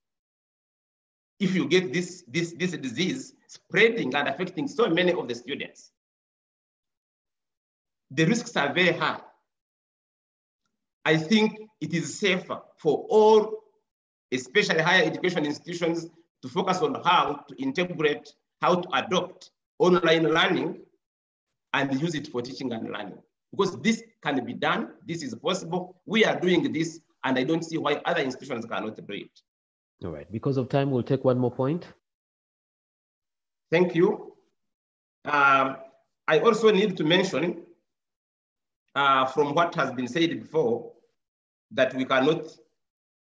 if you get this, this, this disease spreading and affecting so many of the students. The risks are very high. I think it is safer for all, especially higher education institutions, to focus on how to integrate, how to adopt online learning and use it for teaching and learning. Because this can be done, this is possible. We are doing this, and I don't see why other institutions cannot do it. All right, because of time, we'll take one more point. Thank you. Um, I also need to mention uh, from what has been said before that we cannot,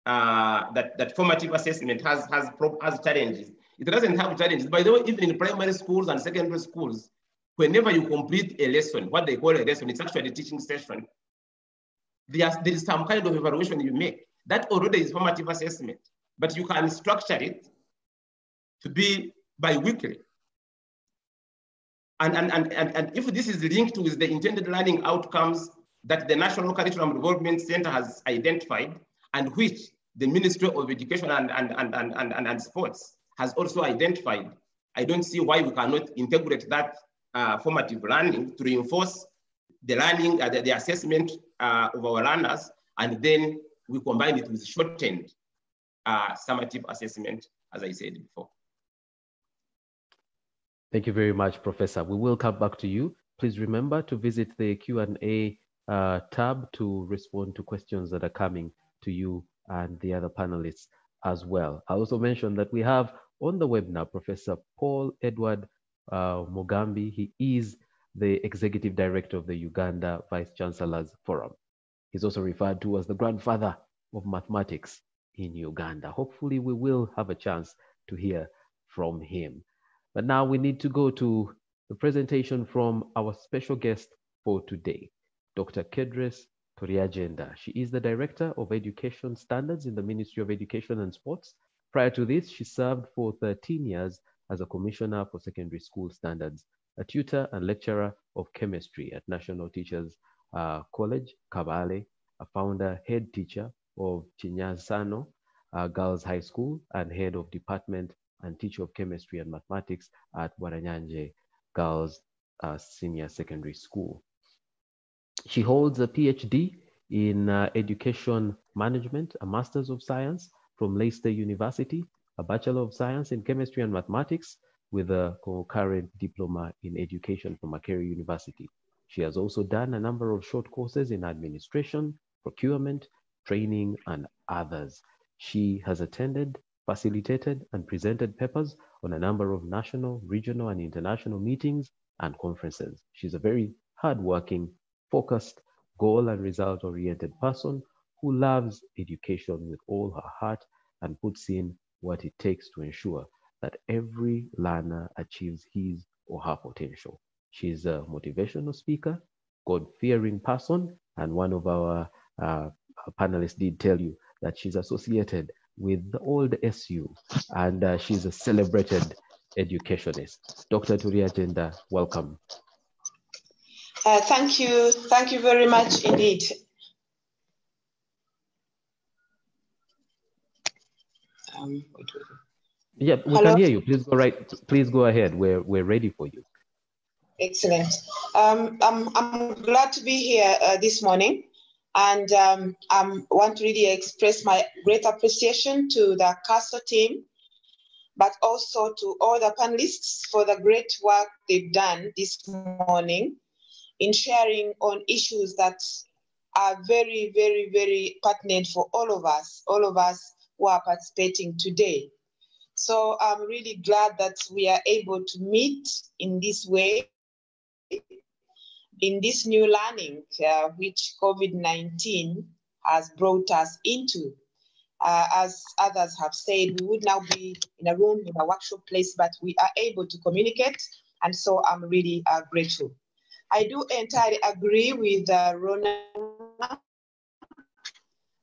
uh, that, that formative assessment has, has, has challenges. It doesn't have challenges. By the way, even in primary schools and secondary schools, whenever you complete a lesson, what they call a lesson, it's actually a teaching session. There's, there is some kind of evaluation you make. That already is formative assessment, but you can structure it to be bi-weekly. And, and, and, and, and if this is linked with the intended learning outcomes that the National Curriculum Development Center has identified and which the Ministry of Education and, and, and, and, and, and Sports has also identified, I don't see why we cannot integrate that uh, formative learning to reinforce the learning, uh, the, the, assessment uh, of our learners, and then we combine it with shortened uh, summative assessment, as I said before. Thank you very much, Professor. We will come back to you. Please remember to visit the Q&A uh, tab to respond to questions that are coming to you and the other panelists as well. I also mentioned that we have on the webinar Professor Paul Edward uh, Mugambi. He is the executive director of the Uganda Vice Chancellor's Forum. He's also referred to as the grandfather of mathematics in Uganda. Hopefully, we will have a chance to hear from him. But now we need to go to the presentation from our special guest for today. Dr. Kedrace Turyagyenda. She is the Director of Education Standards in the Ministry of Education and Sports. Prior to this, she served for 13 years as a Commissioner for Secondary School Standards, a tutor and lecturer of chemistry at National Teachers uh, College, Kabale, a founder head teacher of Kinyasano uh, Girls High School, and head of department and teacher of chemistry and mathematics at Bweranyangi Girls uh, Senior Secondary School. She holds a PhD in uh, education management, a master's of science from Leicester University, a bachelor of science in chemistry and mathematics with a concurrent diploma in education from Makerere University. She has also done a number of short courses in administration, procurement, training, and others. She has attended, facilitated, and presented papers on a number of national, regional, and international meetings and conferences. She's a very hardworking focused, goal and result oriented person who loves education with all her heart and puts in what it takes to ensure that every learner achieves his or her potential. She's a motivational speaker, God fearing person, and one of our uh, panelists did tell you that she's associated with the old SU and uh, she's a celebrated educationist. Dr. Turyagyenda, welcome. Uh, thank you. Thank you very much indeed. Um, yeah, we Hello? can hear you. Please go right. Please go ahead. We're we're ready for you. Excellent. Um, I'm I'm glad to be here uh, this morning, and um, I want to really express my great appreciation to the CASTLE team, but also to all the panelists for the great work they've done this morning in sharing on issues that are very, very, very pertinent for all of us, all of us who are participating today. So I'm really glad that we are able to meet in this way, in this new learning, uh, which COVID-19 has brought us into. Uh, as others have said, we would now be in a room, in a workshop place, but we are able to communicate. And so I'm really uh, grateful. I do entirely agree with uh, Lorna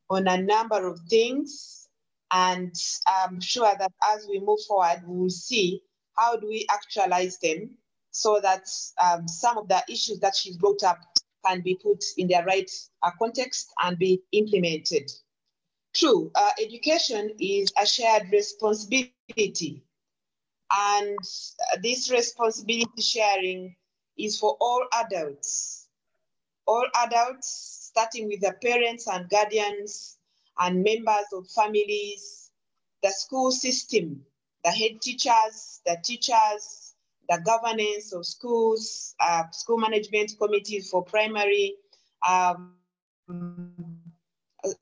on a number of things. And I'm sure that as we move forward, we will see how do we actualize them so that um, some of the issues that she's brought up can be put in their right uh, context and be implemented. True, uh, education is a shared responsibility. And this responsibility sharing is for all adults. All adults starting with the parents and guardians and members of families, the school system, the head teachers, the teachers, the governance of schools, uh, school management committees for primary, um,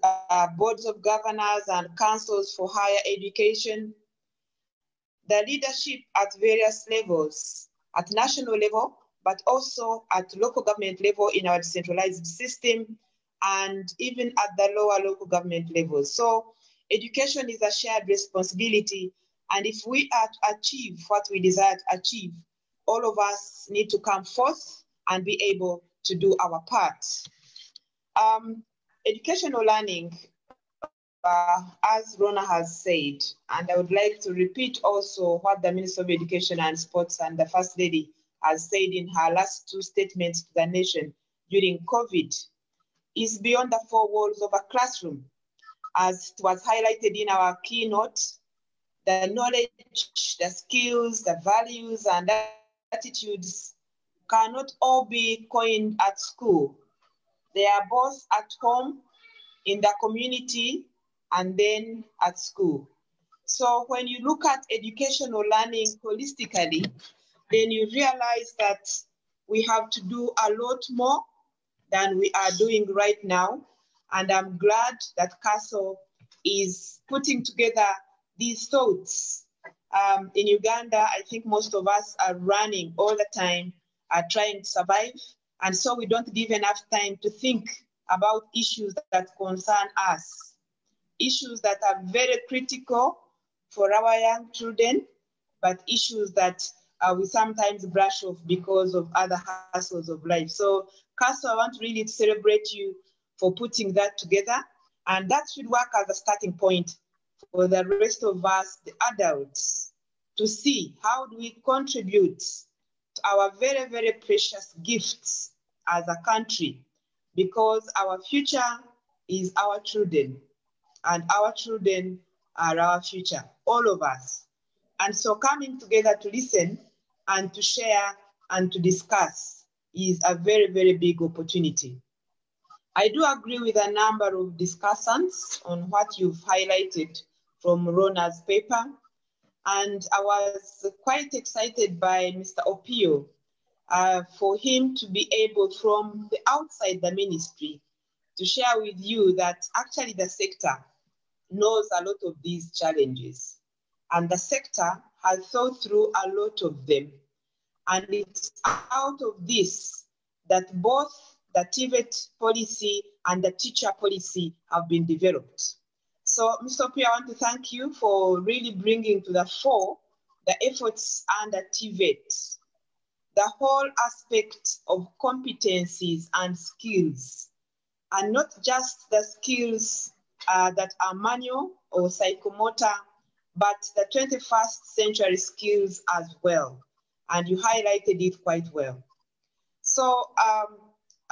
uh, boards of governors and councils for higher education, the leadership at various levels, at national level, but also at local government level in our decentralized system, and even at the lower local government level. So education is a shared responsibility. And if we are to achieve what we desire to achieve, all of us need to come forth and be able to do our part. Um, educational learning, uh, as Lorna has said, and I would like to repeat also what the Minister of Education and Sports and the First Lady has said in her last two statements to the nation during COVID is beyond the four walls of a classroom. As it was highlighted in our keynote, the knowledge, the skills, the values, and attitudes cannot all be coined at school. They are both at home, in the community, and then at school. So when you look at educational learning holistically, then you realize that we have to do a lot more than we are doing right now. And I'm glad that CASTLE is putting together these thoughts. Um, in Uganda, I think most of us are running all the time, are trying to survive. And so we don't give enough time to think about issues that concern us, issues that are very critical for our young children, but issues that uh, we sometimes brush off because of other hassles of life. So CASTLE, I want really to celebrate you for putting that together. And that should work as a starting point for the rest of us, the adults, to see how do we contribute to our very, very precious gifts as a country, because our future is our children, and our children are our future, all of us. And so coming together to listen and to share and to discuss is a very, very big opportunity. I do agree with a number of discussants on what you've highlighted from Lorna's paper. And I was quite excited by Mr. Opio uh, for him to be able from the outside the ministry to share with you that actually the sector knows a lot of these challenges. And the sector has thought through a lot of them. And it's out of this that both the TVET policy and the teacher policy have been developed. So, Mr. P, I want to thank you for really bringing to the fore the efforts under TVET, the whole aspect of competencies and skills, and not just the skills uh, that are manual or psychomotor but the 21st century skills as well. And you highlighted it quite well. So um,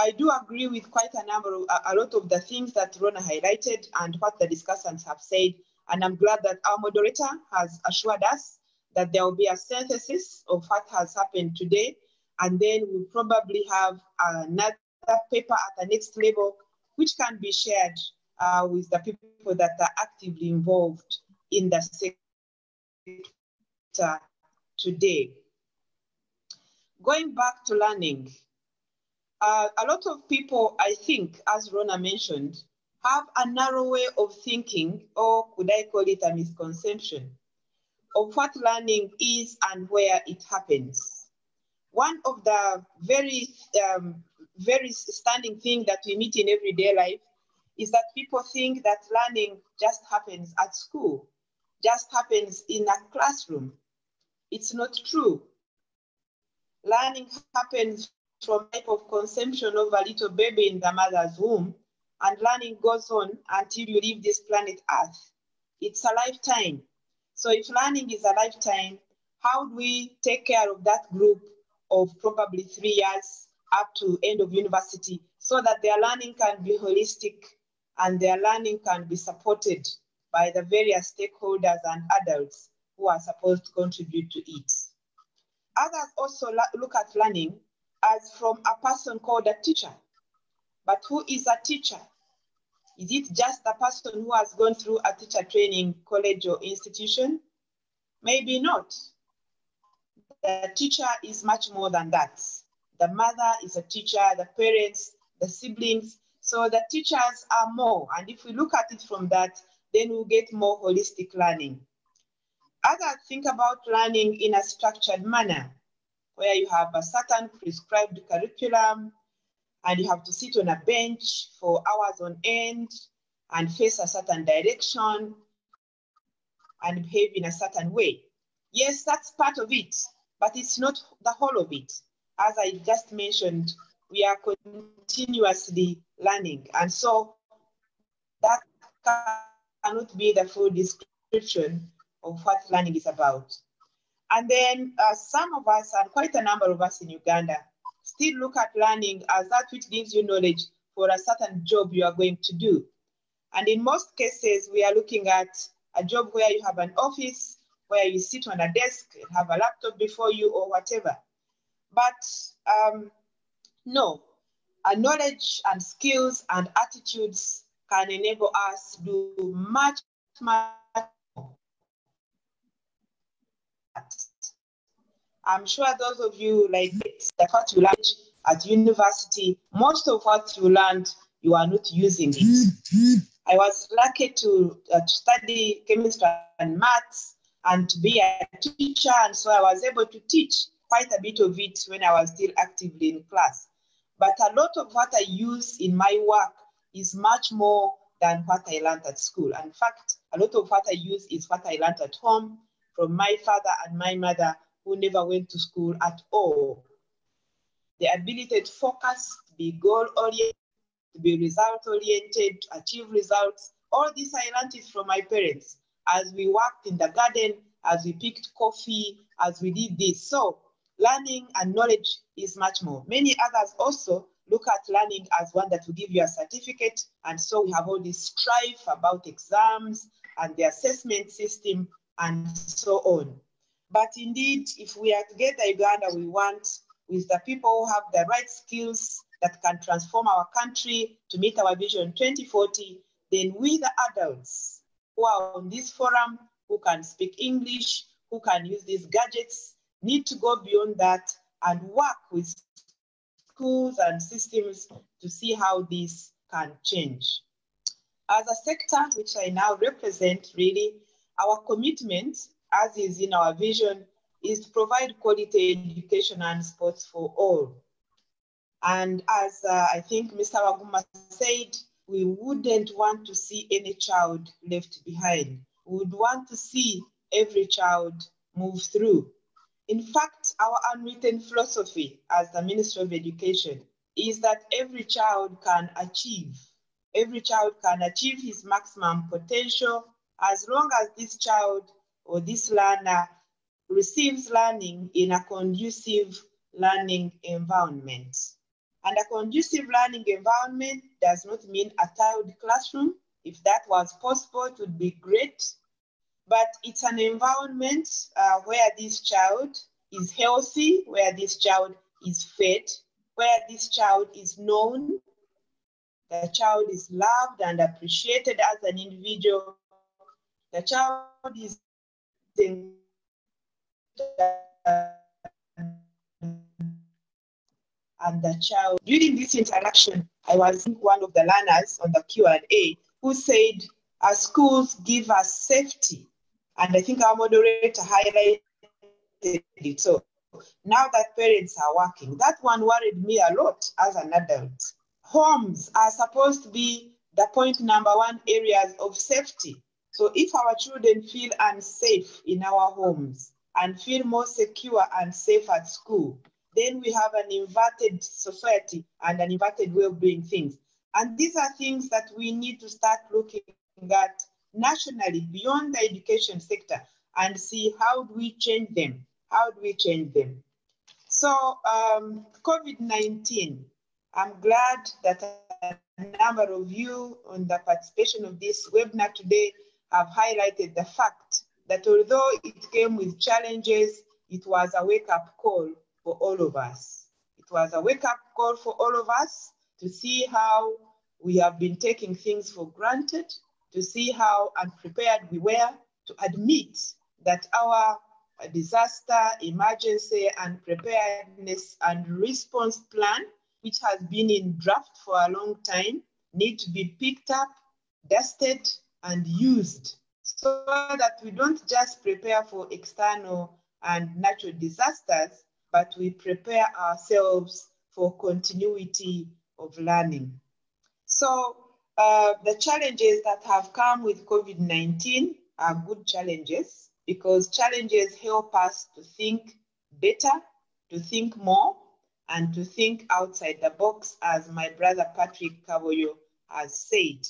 I do agree with quite a number of, a, a lot of the things that Lorna highlighted and what the discussants have said. And I'm glad that our moderator has assured us that there will be a synthesis of what has happened today. And then we'll probably have another paper at the next level, which can be shared uh, with the people that are actively involved in the sector today. Going back to learning, uh, a lot of people, I think, as Lorna mentioned, have a narrow way of thinking, or could I call it a misconception, of what learning is and where it happens. One of the very, um, very standing thing that we meet in everyday life is that people think that learning just happens at school, just happens in a classroom. It's not true. Learning happens from type of conception of a little baby in the mother's womb, and learning goes on until you leave this planet Earth. It's a lifetime. So if learning is a lifetime, how do we take care of that group of probably three years up to end of university so that their learning can be holistic and their learning can be supported by the various stakeholders and adults who are supposed to contribute to it. Others also look at learning as from a person called a teacher. But who is a teacher? Is it just a person who has gone through a teacher training college or institution? Maybe not. The teacher is much more than that. The mother is a teacher, the parents, the siblings. So the teachers are more. And if we look at it from that, then we'll get more holistic learning. Others think about learning in a structured manner, where you have a certain prescribed curriculum, and you have to sit on a bench for hours on end and face a certain direction and behave in a certain way. Yes, that's part of it, but it's not the whole of it. As I just mentioned, we are continuously learning. And so that cannot be the full description of what learning is about. And then uh, some of us, and quite a number of us in Uganda, still look at learning as that which gives you knowledge for a certain job you are going to do. And in most cases, we are looking at a job where you have an office, where you sit on a desk and have a laptop before you or whatever. But um, no, a knowledge and skills and attitudes can enable us to do much, much I'm sure those of you like what you learned at university, most of what you learned, you are not using it. I was lucky to, uh, to study chemistry and maths and to be a teacher, and so I was able to teach quite a bit of it when I was still actively in class. But a lot of what I use in my work is much more than what I learned at school. In fact, a lot of what I use is what I learned at home from my father and my mother who never went to school at all. The ability to focus, to be goal oriented, to be result oriented, to achieve results, all this I learned it from my parents as we worked in the garden, as we picked coffee, as we did this. So learning and knowledge is much more. Many others also look at learning as one that will give you a certificate. And so we have all this strife about exams and the assessment system and so on. But indeed, if we are together Uganda, we want with the people who have the right skills that can transform our country to meet our vision 2040, then we, the adults who are on this forum, who can speak English, who can use these gadgets, need to go beyond that and work with schools and systems to see how this can change. As a sector, which I now represent, really, our commitment as is in our vision, is to provide quality education and sports for all. And as uh, I think Mr. Waguma said, we wouldn't want to see any child left behind. We would want to see every child move through. In fact, our unwritten philosophy as the Ministry of Education is that every child can achieve. Every child can achieve his maximum potential as long as this child or this learner receives learning in a conducive learning environment. And a conducive learning environment does not mean a tiled classroom. If that was possible, it would be great. But it's an environment uh, where this child is healthy, where this child is fed, where this child is known, the child is loved and appreciated as an individual, the child is and the child. During this interaction, I was one of the learners on the Q&A who said, our schools give us safety. And I think our moderator highlighted it. So now that parents are working, that one worried me a lot as an adult. Homes are supposed to be the point number one areas of safety. So if our children feel unsafe in our homes and feel more secure and safe at school, then we have an inverted society and an inverted way of doing things. And these are things that we need to start looking at nationally beyond the education sector and see how do we change them? How do we change them? So um, COVID-19, I'm glad that a number of you on the participation of this webinar today have highlighted the fact that although it came with challenges, it was a wake-up call for all of us. It was a wake up call for all of us to see how we have been taking things for granted, to see how unprepared we were, to admit that our disaster, emergency, and preparedness and response plan, which has been in draft for a long time, need to be picked up, dusted, and used so that we don't just prepare for external and natural disasters, but we prepare ourselves for continuity of learning. So uh, the challenges that have come with COVID-19 are good challenges because challenges help us to think better, to think more, and to think outside the box, as my brother Patrick Kaboyo has said.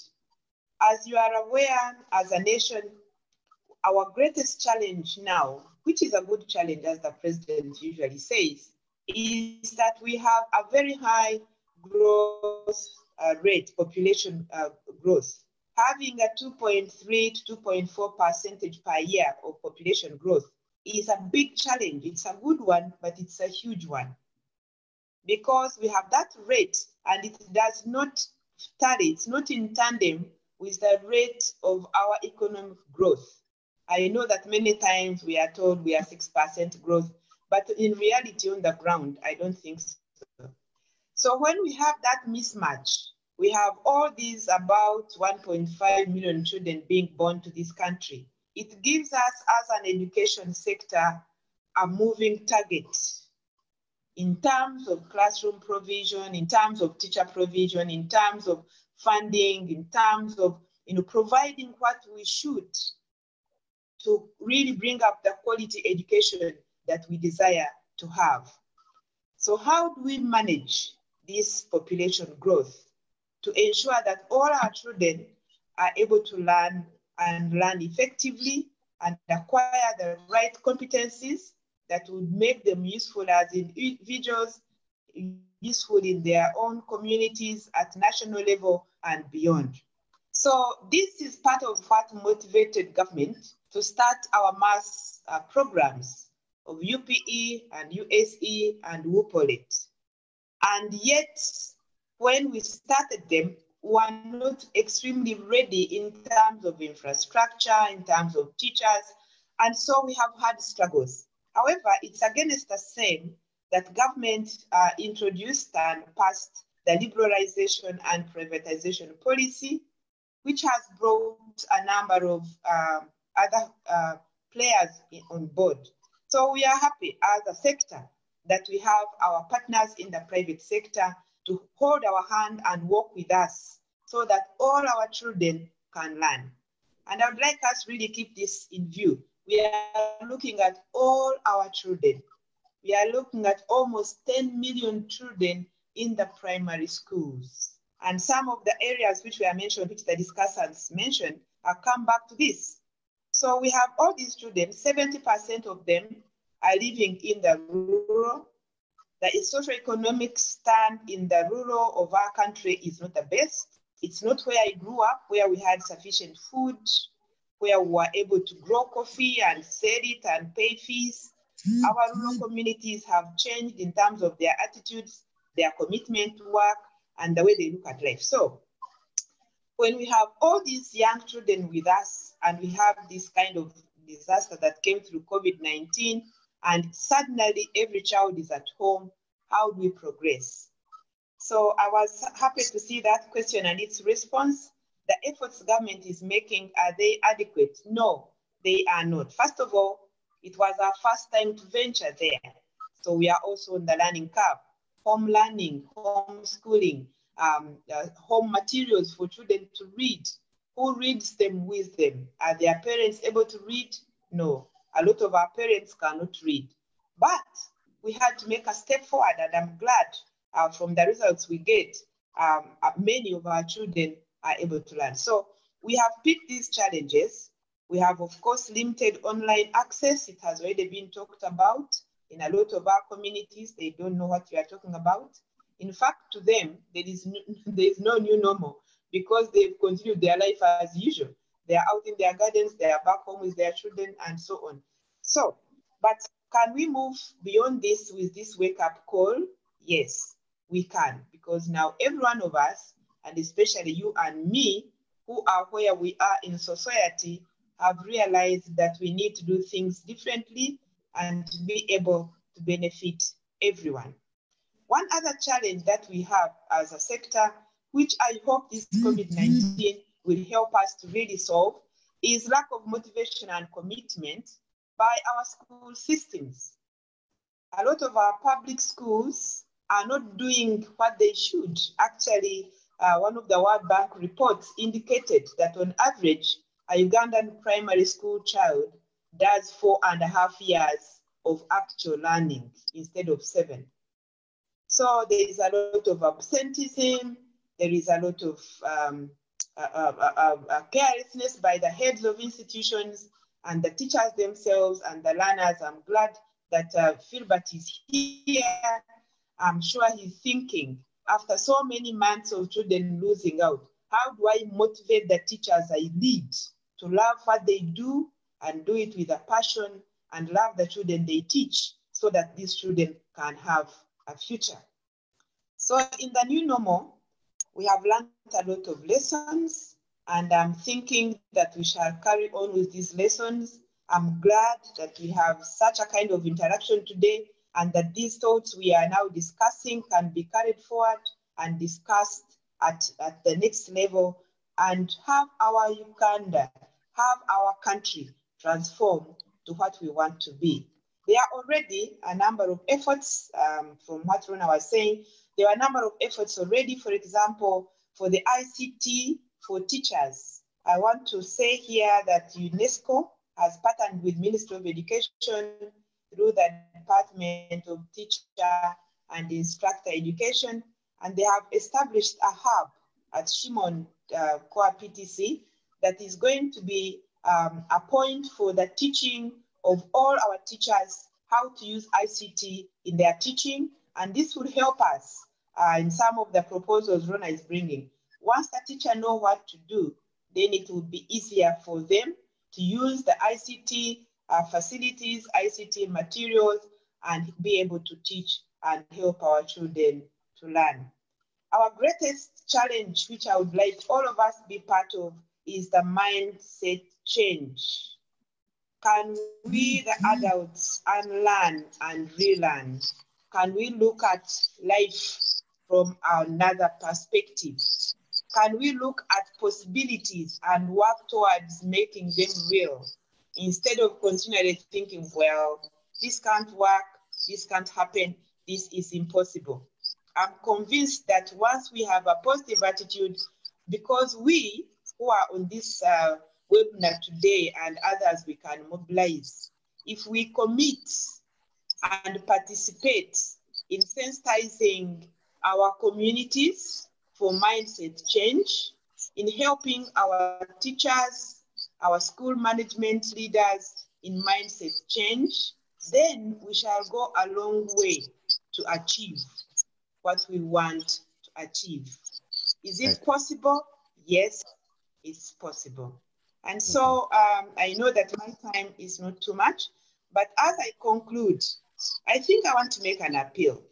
As you are aware, as a nation, our greatest challenge now which is a good challenge, as the president usually says, is that we have a very high growth uh, rate, population uh, growth. Having a 2.3 to 2.4 percentage per year of population growth is a big challenge. It's a good one, but it's a huge one. Because we have that rate and it does not tally, it's not in tandem with the rate of our economic growth. I know that many times we are told we are 6% growth, but in reality on the ground, I don't think so. So when we have that mismatch, we have all these about 1.5 million children being born to this country. It gives us as an education sector a moving target in terms of classroom provision, in terms of teacher provision, in terms of funding, in terms of you know, providing what we should to really bring up the quality education that we desire to have. So how do we manage this population growth to ensure that all our children are able to learn and learn effectively and acquire the right competencies that would make them useful as individuals, useful in their own communities at national level and beyond. So this is part of what motivated government to start our mass uh, programs of UPE and USE and UPOLET. And yet, when we started them, we were not extremely ready in terms of infrastructure, in terms of teachers, and so we have had struggles. However, it's against the same that government uh, introduced and passed the liberalization and privatization policy, which has brought a number of um, other uh, players on board. So we are happy as a sector that we have our partners in the private sector to hold our hand and work with us so that all our children can learn. And I would like us really keep this in view. We are looking at all our children. We are looking at almost 10 million children in the primary schools. And some of the areas which were mentioned, which the discussants mentioned, have come back to this. So we have all these students, 70% of them are living in the rural. The socioeconomic stand in the rural of our country is not the best. It's not where I grew up, where we had sufficient food, where we were able to grow coffee and sell it and pay fees. Our rural communities have changed in terms of their attitudes, their commitment to work, and the way they look at life. So when we have all these young children with us and we have this kind of disaster that came through COVID-19 and suddenly every child is at home, how do we progress? So I was happy to see that question and its response. The efforts government is making, are they adequate? No, they are not. First of all, it was our first time to venture there. So we are also on the learning curve. Home learning, homeschooling, um, uh, home materials for children to read. Who reads them with them? Are their parents able to read? No. A lot of our parents cannot read. But we had to make a step forward, and I'm glad uh, from the results we get, um, uh, many of our children are able to learn. So we have picked these challenges. We have, of course, limited online access. It has already been talked about in a lot of our communities. They don't know what we are talking about. In fact, to them, there is no, there is no new normal because they've continued their life as usual. They are out in their gardens, they are back home with their children, and so on. So, but can we move beyond this with this wake up call? Yes we can because now every one of us, and especially you and me, who are where we are in society, have realized that we need to do things differently and to be able to benefit everyone. One other challenge that we have as a sector, which I hope this COVID 19 will help us to really solve, is lack of motivation and commitment by our school systems. A lot of our public schools are not doing what they should. Actually, uh, one of the World Bank reports indicated that on average, a Ugandan primary school child does four and a half years of actual learning instead of seven. So there is a lot of absenteeism, there is a lot of um, uh, uh, uh, carelessness by the heads of institutions and the teachers themselves and the learners. I'm glad that uh, Philbert is here I'm sure he's thinking after so many months of children losing out, how do I motivate the teachers I lead to love what they do and do it with a passion and love the children they teach so that these children can have a future? So, in the new normal, we have learned a lot of lessons, and I'm thinking that we shall carry on with these lessons. I'm glad that we have such a kind of interaction today and that these thoughts we are now discussing can be carried forward and discussed at, at the next level and have our Uganda, have our country transform to what we want to be. There are already a number of efforts um, from what Lorna was saying. There are a number of efforts already, for example, for the ICT for teachers. I want to say here that UNESCO has partnered with Ministry of Education through the Department of Teacher and Instructor Education, and they have established a hub at Shimoni uh, PTC that is going to be um, a point for the teaching of all our teachers how to use ICT in their teaching, and this will help us uh, in some of the proposals Lorna is bringing. Once the teacher know what to do, then it will be easier for them to use the ICT uh, facilities, ICT materials, and be able to teach and help our children to learn. Our greatest challenge, which I would like all of us be part of, is the mindset change. Can we, the adults, unlearn and relearn? Can we look at life from another perspective? Can we look at possibilities and work towards making them real? instead of continually thinking, well, this can't work, this can't happen, this is impossible. I'm convinced that once we have a positive attitude, because we who are on this uh, webinar today and others we can mobilize, if we commit and participate in sensitizing our communities for mindset change, in helping our teachers, our school management leaders in mindset change, then we shall go a long way to achieve what we want to achieve. Is it possible? Yes, it's possible. And so um, I know that my time is not too much, but as I conclude, I think I want to make an appeal.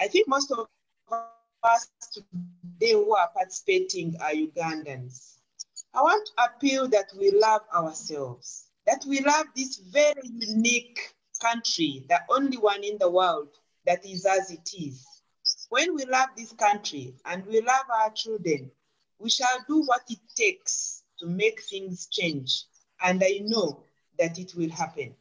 I think most of us today who are participating are Ugandans. I want to appeal that we love ourselves, that we love this very unique country, the only one in the world that is as it is. When we love this country and we love our children, we shall do what it takes to make things change. And I know that it will happen.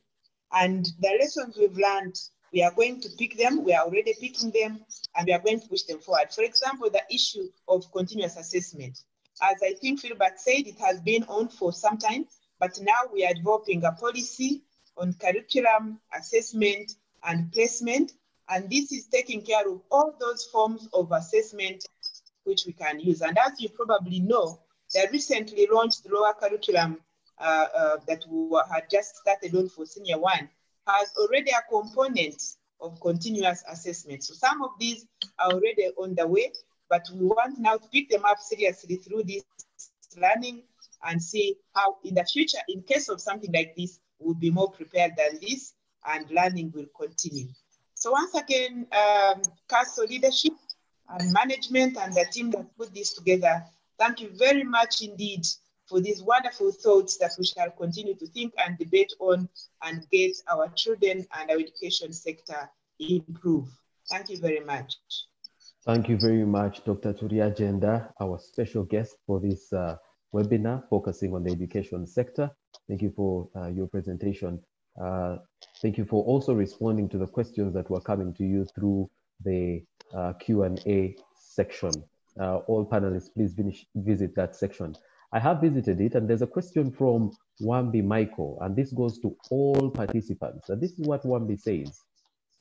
And the lessons we've learned, we are going to pick them, we are already picking them, and we are going to push them forward. For example, the issue of continuous assessment. As I think Philbert said, it has been on for some time, but now we are developing a policy on curriculum, assessment, and placement. And this is taking care of all those forms of assessment which we can use. And as you probably know, the recently launched lower curriculum uh, uh, that we had just started on for senior one has already a component of continuous assessment. So some of these are already on the way, but we want now to pick them up seriously through this learning and see how in the future, in case of something like this, we'll be more prepared than this and learning will continue. So once again, um, CASTLE leadership and management and the team that put this together, thank you very much indeed for these wonderful thoughts that we shall continue to think and debate on and get our children and our education sector improve. Thank you very much. Thank you very much, Dr. Turyagyenda, our special guest for this uh, webinar focusing on the education sector. Thank you for uh, your presentation. Uh, thank you for also responding to the questions that were coming to you through the uh, Q&A section. Uh, all panelists, please finish, visit that section. I have visited it and there's a question from Wambi Michael, and this goes to all participants. And this is what Wambi says.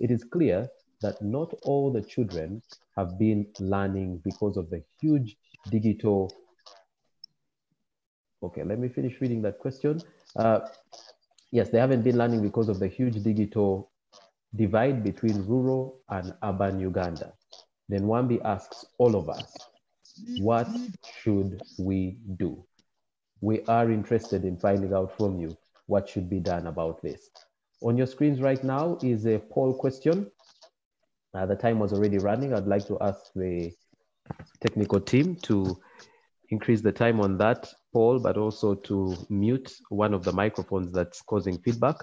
It is clear that not all the children have been learning because of the huge digital Okay, let me finish reading that question. Uh, yes, they haven't been learning because of the huge digital divide between rural and urban Uganda. Then Wambi asks all of us, what should we do? We are interested in finding out from you what should be done about this. On your screens right now is a poll question. Uh, the time was already running. I'd like to ask the technical team to increase the time on that poll, but also to mute one of the microphones that's causing feedback.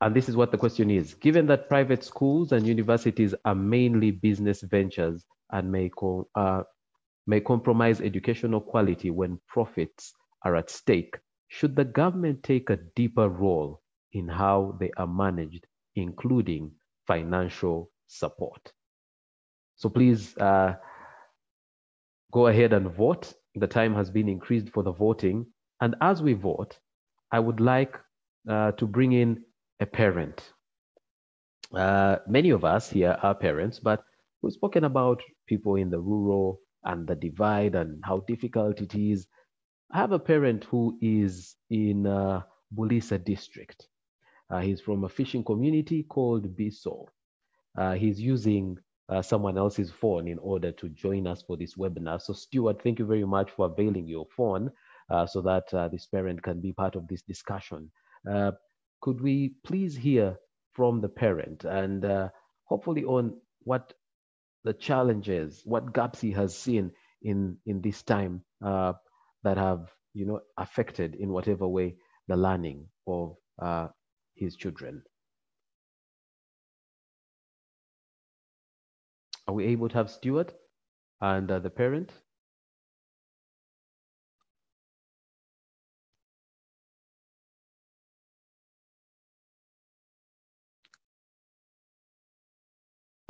And this is what the question is. Given that private schools and universities are mainly business ventures and may, co uh, may compromise educational quality when profits are at stake, should the government take a deeper role in how they are managed, including financial support? So please uh, go ahead and vote. The time has been increased for the voting. And as we vote, I would like uh, to bring in a parent. Uh, many of us here are parents, but we've spoken about people in the rural and the divide and how difficult it is. I have a parent who is in uh, Buliisa district. Uh, he's from a fishing community called Biso. Uh, he's using uh, someone else's phone in order to join us for this webinar. So Stuart, thank you very much for availing your phone uh, so that uh, this parent can be part of this discussion. Uh, could we please hear from the parent and uh, hopefully on what the challenges, what gaps he has seen in, in this time uh, that have you know, affected in whatever way the learning of his children. Are we able to have Stuart and uh, the parent?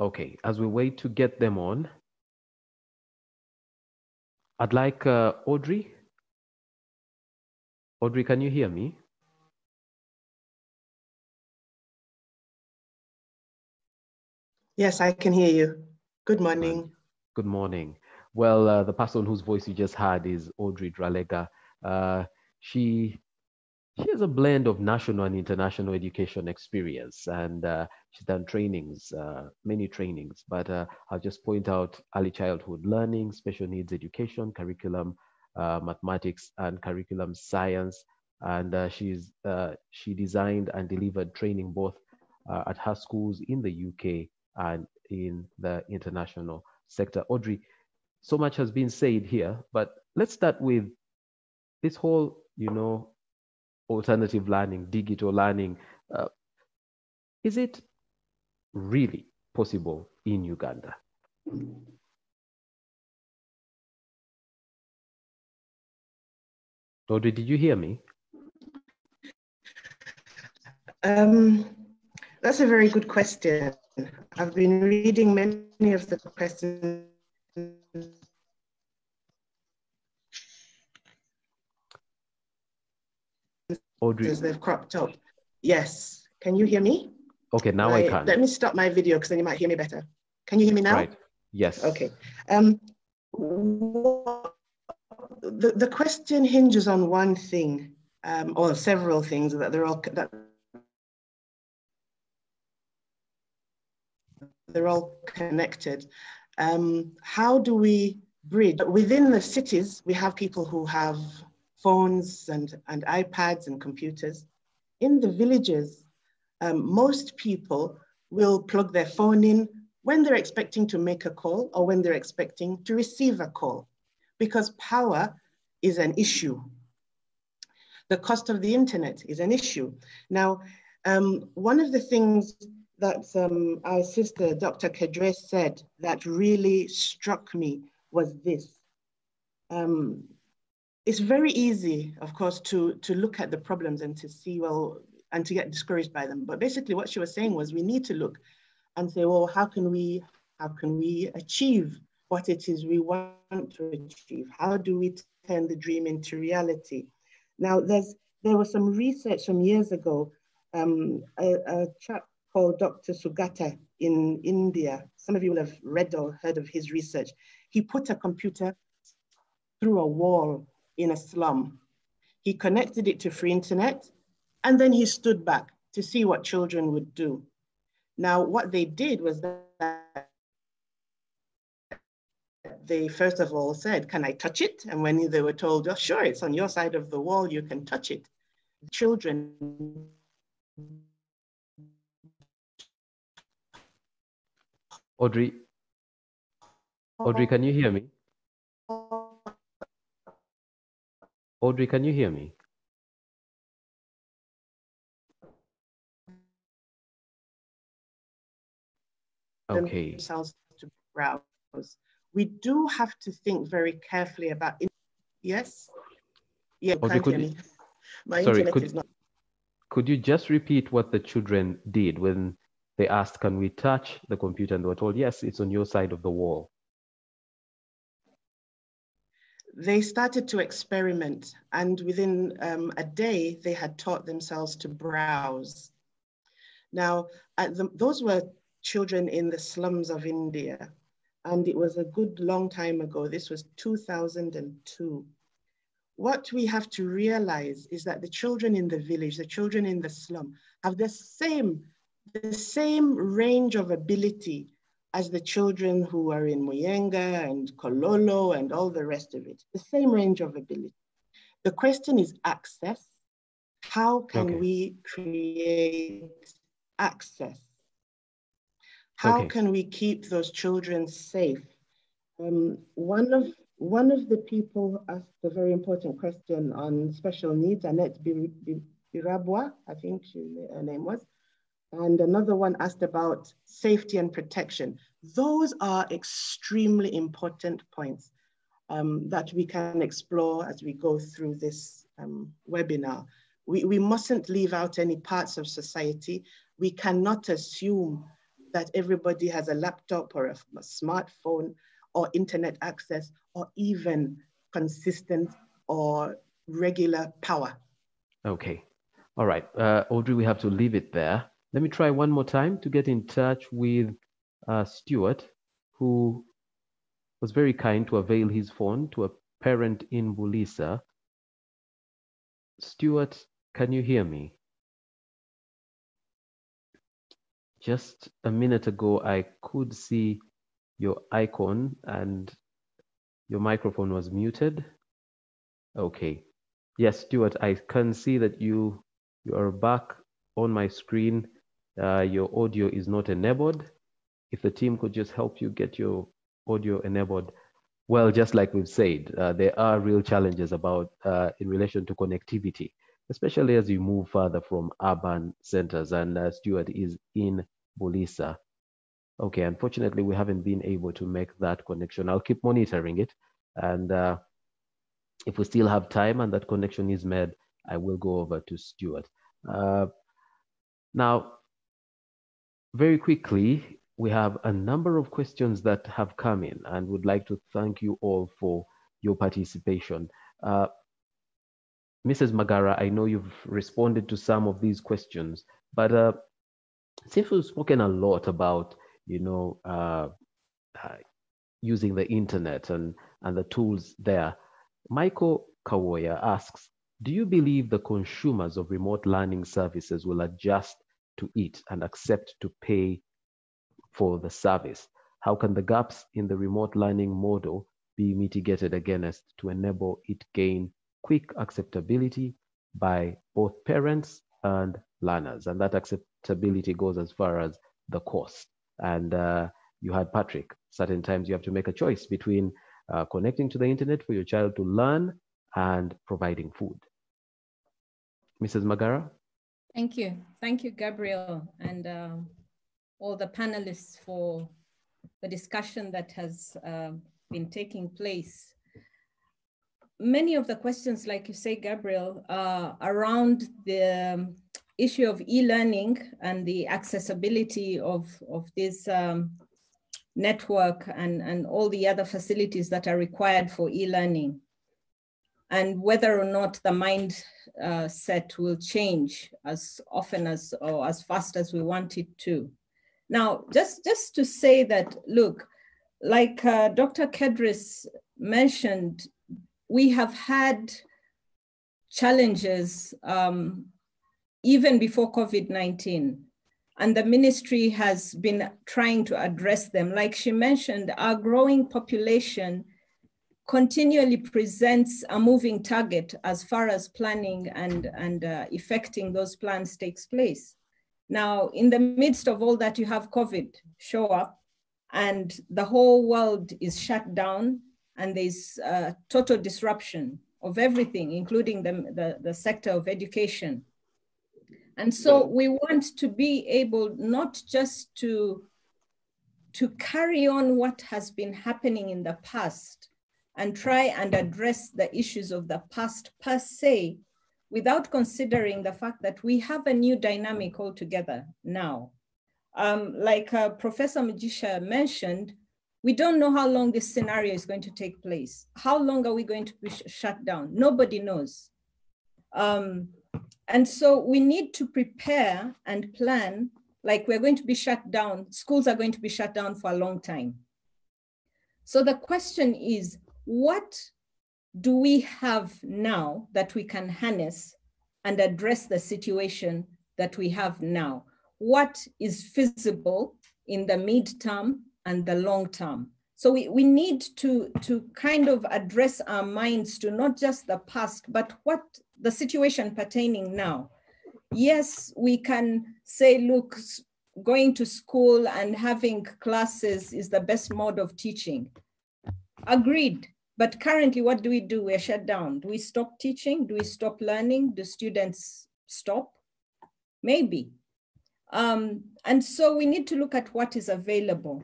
Okay, as we wait to get them on, I'd like uh, Audrey. Audrey, can you hear me? Yes, I can hear you. Good morning. Good morning. Well, uh, the person whose voice you just heard is Audrey Dralega. Uh, she she has a blend of national and international education experience, and uh, she's done trainings, uh, many trainings. But uh, I'll just point out early childhood learning, special needs education, curriculum, uh, mathematics, and curriculum science. And uh, she's uh, she designed and delivered training both at her schools in the UK and in the international sector. Audrey, so much has been said here, but let's start with this whole, you know, alternative learning, digital learning. Uh, is it really possible in Uganda? Audrey, did you hear me? Um, that's a very good question. I've been reading many of the questions Audrey. As they've cropped up. Yes. Can you hear me? Okay, now I, I can. Let me stop my video because then you might hear me better. Can you hear me now? Right. Yes. Okay. Um, the, the question hinges on one thing, um, or several things that they're all that they're all connected. Um, how do we bridge within the cities? We have people who have phones and, and iPads and computers. In the villages, um, most people will plug their phone in when they're expecting to make a call or when they're expecting to receive a call because power is an issue. The cost of the internet is an issue. Now, um, one of the things that um, our sister, Dr. Kedrace, said that really struck me was this. Um, it's very easy, of course, to, to look at the problems and to see, well, and to get discouraged by them. But basically what she was saying was we need to look and say, well, how can we, how can we achieve what it is we want to achieve? How do we turn the dream into reality? Now, there's, there was some research some years ago, um, a, a chap called Dr. Sugata in India. Some of you will have read or heard of his research. He put a computer through a wall in a slum. He connected it to free internet, and then he stood back to see what children would do. Now, what they did was that they first of all said, can I touch it? And when they were told, oh, sure, it's on your side of the wall, you can touch it. Children Audrey, Audrey, can you hear me? Audrey, can you hear me? Okay. Themselves to browse. We do have to think very carefully about. Yes. Yeah, Audrey, hear me. My sorry, internet could, is not. Could you just repeat what the children did when they asked, "Can we touch the computer?" And they were told, "Yes, it's on your side of the wall." They started to experiment and within um, a day they had taught themselves to browse. Now the, those were children in the slums of india and it was a good long time ago. This was 2002 what we have to realize is that the children in the village the children in the slum have the same the same range of ability as the children who are in Muyenga and Kololo and all the rest of it, the same range of ability. The question is access. How can okay. we create access? How okay. can we keep those children safe? Um, one of one of the people asked a very important question on special needs, Annette Birabwa, I think she, her name was. And another one asked about safety and protection. Those are extremely important points um, that we can explore as we go through this um, webinar. We, we mustn't leave out any parts of society. We cannot assume that everybody has a laptop or a, a smartphone or internet access or even consistent or regular power. Okay. All right. Uh, Audrey, we have to leave it there. Let me try one more time to get in touch with uh, Stuart, who was very kind to avail his phone to a parent in Buliisa. Stuart, can you hear me? Just a minute ago, I could see your icon and your microphone was muted. Okay. Yes, Stuart, I can see that you you are back on my screen. Uh, your audio is not enabled. If the team could just help you get your audio enabled. Well, just like we've said, uh, there are real challenges about uh, in relation to connectivity, especially as you move further from urban centers. And uh, Stuart is in Buliisa. Okay, unfortunately, we haven't been able to make that connection. I'll keep monitoring it. And uh, if we still have time and that connection is made, I will go over to Stuart. Uh, now, very quickly, we have a number of questions that have come in and would like to thank you all for your participation. Uh, Mrs. Magara, I know you've responded to some of these questions, but uh, since we've spoken a lot about, you know, uh, uh using the internet and, and the tools there, Michael Kawoya asks, do you believe the consumers of remote learning services will adjust to it and accept to pay for the service? How can the gaps in the remote learning model be mitigated against to enable it gain quick acceptability by both parents and learners? And that acceptability goes as far as the cost. And uh, you had Patrick, certain times you have to make a choice between uh, connecting to the internet for your child to learn and providing food. Mrs. Magara? Thank you. Thank you, Gabriel. And uh, all the panelists for the discussion that has uh, been taking place. Many of the questions, like you say, Gabriel, uh, around the um, issue of e-learning and the accessibility of, of this um, network and, and all the other facilities that are required for e-learning and whether or not the mind uh, set will change as often as or as fast as we want it to. Now, just, just to say that, look, like uh, Dr. Kedrace mentioned, we have had challenges um, even before COVID-19 and the ministry has been trying to address them. Like she mentioned, our growing population continually presents a moving target as far as planning and, and uh, effecting those plans takes place. Now, in the midst of all that, you have COVID show up and the whole world is shut down and there's a total disruption of everything, including the, the, the sector of education. And so we want to be able not just to, to carry on what has been happening in the past and try and address the issues of the past per se, without considering the fact that we have a new dynamic altogether now. Um, like uh, Professor Mugisha mentioned, we don't know how long this scenario is going to take place. How long are we going to be sh shut down? Nobody knows. Um, and so we need to prepare and plan like we're going to be shut down. Schools are going to be shut down for a long time. So the question is, what do we have now that we can harness and address the situation that we have now? What is feasible in the midterm and the long term? So we, we need to, to kind of address our minds to not just the past, but what the situation pertaining now. Yes, we can say, look, going to school and having classes is the best mode of teaching. Agreed. But currently, what do we do? We're shut down. Do we stop teaching? Do we stop learning? Do students stop? Maybe. Um, and so we need to look at what is available.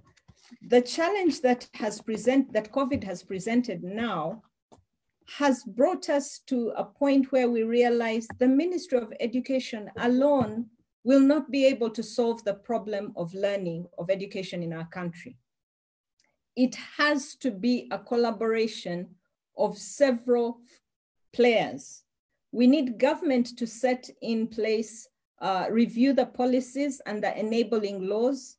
The challenge that has present that COVID has presented now has brought us to a point where we realize the Ministry of Education alone will not be able to solve the problem of learning, of education in our country it has to be a collaboration of several players. We need government to set in place, uh, review the policies and the enabling laws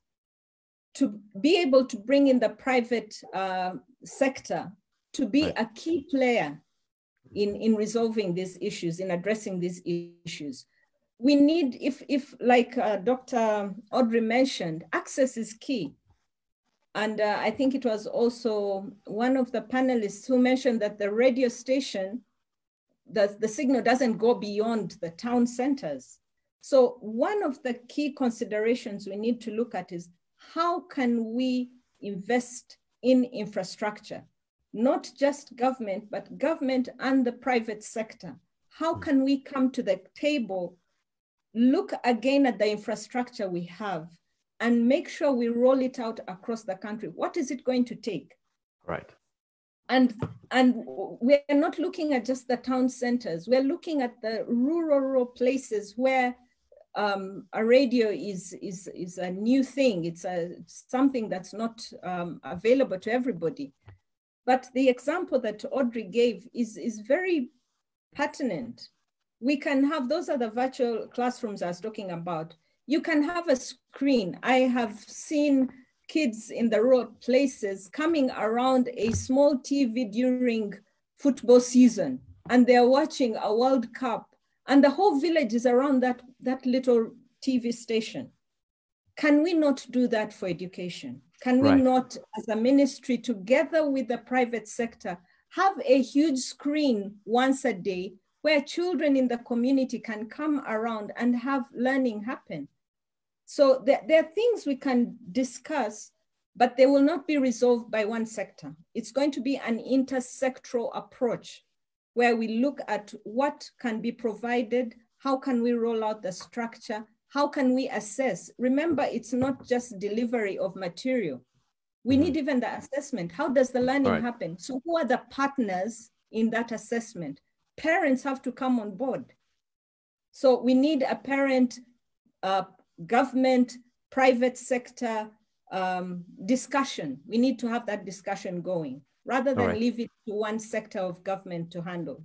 to be able to bring in the private uh, sector to be right. a key player in, in resolving these issues, in addressing these issues. We need, if, if like uh, Dr. Audrey mentioned, access is key. And uh, I think it was also one of the panelists who mentioned that the radio station, the, the signal doesn't go beyond the town centers. So one of the key considerations we need to look at is how can we invest in infrastructure? Not just government, but government and the private sector. How hmm. can we come to the table, look again at the infrastructure we have, and make sure we roll it out across the country? What is it going to take? Right. And, and we're not looking at just the town centers, we're looking at the rural, rural places where um, a radio is, is, is a new thing. It's a, something that's not um, available to everybody. But the example that Audrey gave is, is very pertinent. We can have, those are the virtual classrooms I was talking about. You can have a screen. I have seen kids in the rural places coming around a small TV during football season, and they're watching a World Cup and the whole village is around that, that little TV station. Can we not do that for education? Can we right. not, as a ministry, together with the private sector, have a huge screen once a day where children in the community can come around and have learning happen? So there, there are things we can discuss, but they will not be resolved by one sector. It's going to be an intersectoral approach where we look at what can be provided, how can we roll out the structure, how can we assess? Remember, it's not just delivery of material. We mm-hmm. need even the assessment. How does the learning right. happen? So who are the partners in that assessment? Parents have to come on board. So we need a parent, uh, government, private sector um, discussion. We need to have that discussion going rather than right. leave it to one sector of government to handle.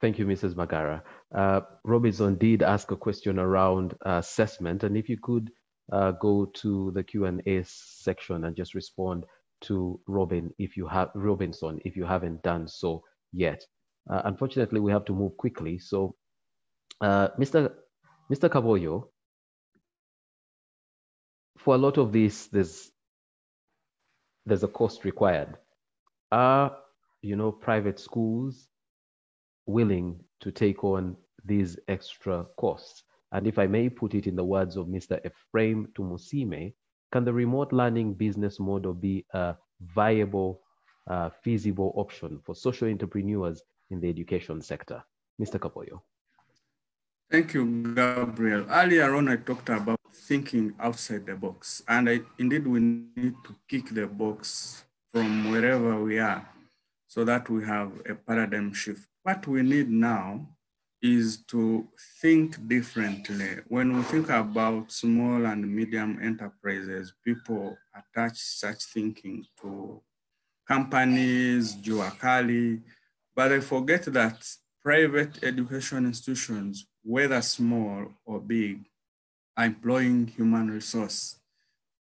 Thank you, Mrs. Magara. Uh, Robinson did ask a question around uh, assessment, and if you could uh, go to the Q&A section and just respond to Robin if you have Robinson if you haven't done so yet. Uh, unfortunately, we have to move quickly. So, uh, Mr. Mr. Kaboyo, for a lot of this, there's there's a cost required. Are, you know, private schools willing to take on these extra costs? And if I may put it in the words of Mr. Ephraim Tumusime, can the remote learning business model be a viable, uh, feasible option for social entrepreneurs in the education sector? Mr. Kaboyo. Thank you, Gabriel. Earlier on, I talked about thinking outside the box, and I, indeed we need to kick the box from wherever we are so that we have a paradigm shift. What we need now is to think differently. When we think about small and medium enterprises, people attach such thinking to companies, Juakali, but they forget that private education institutions, whether small or big, employing human resource.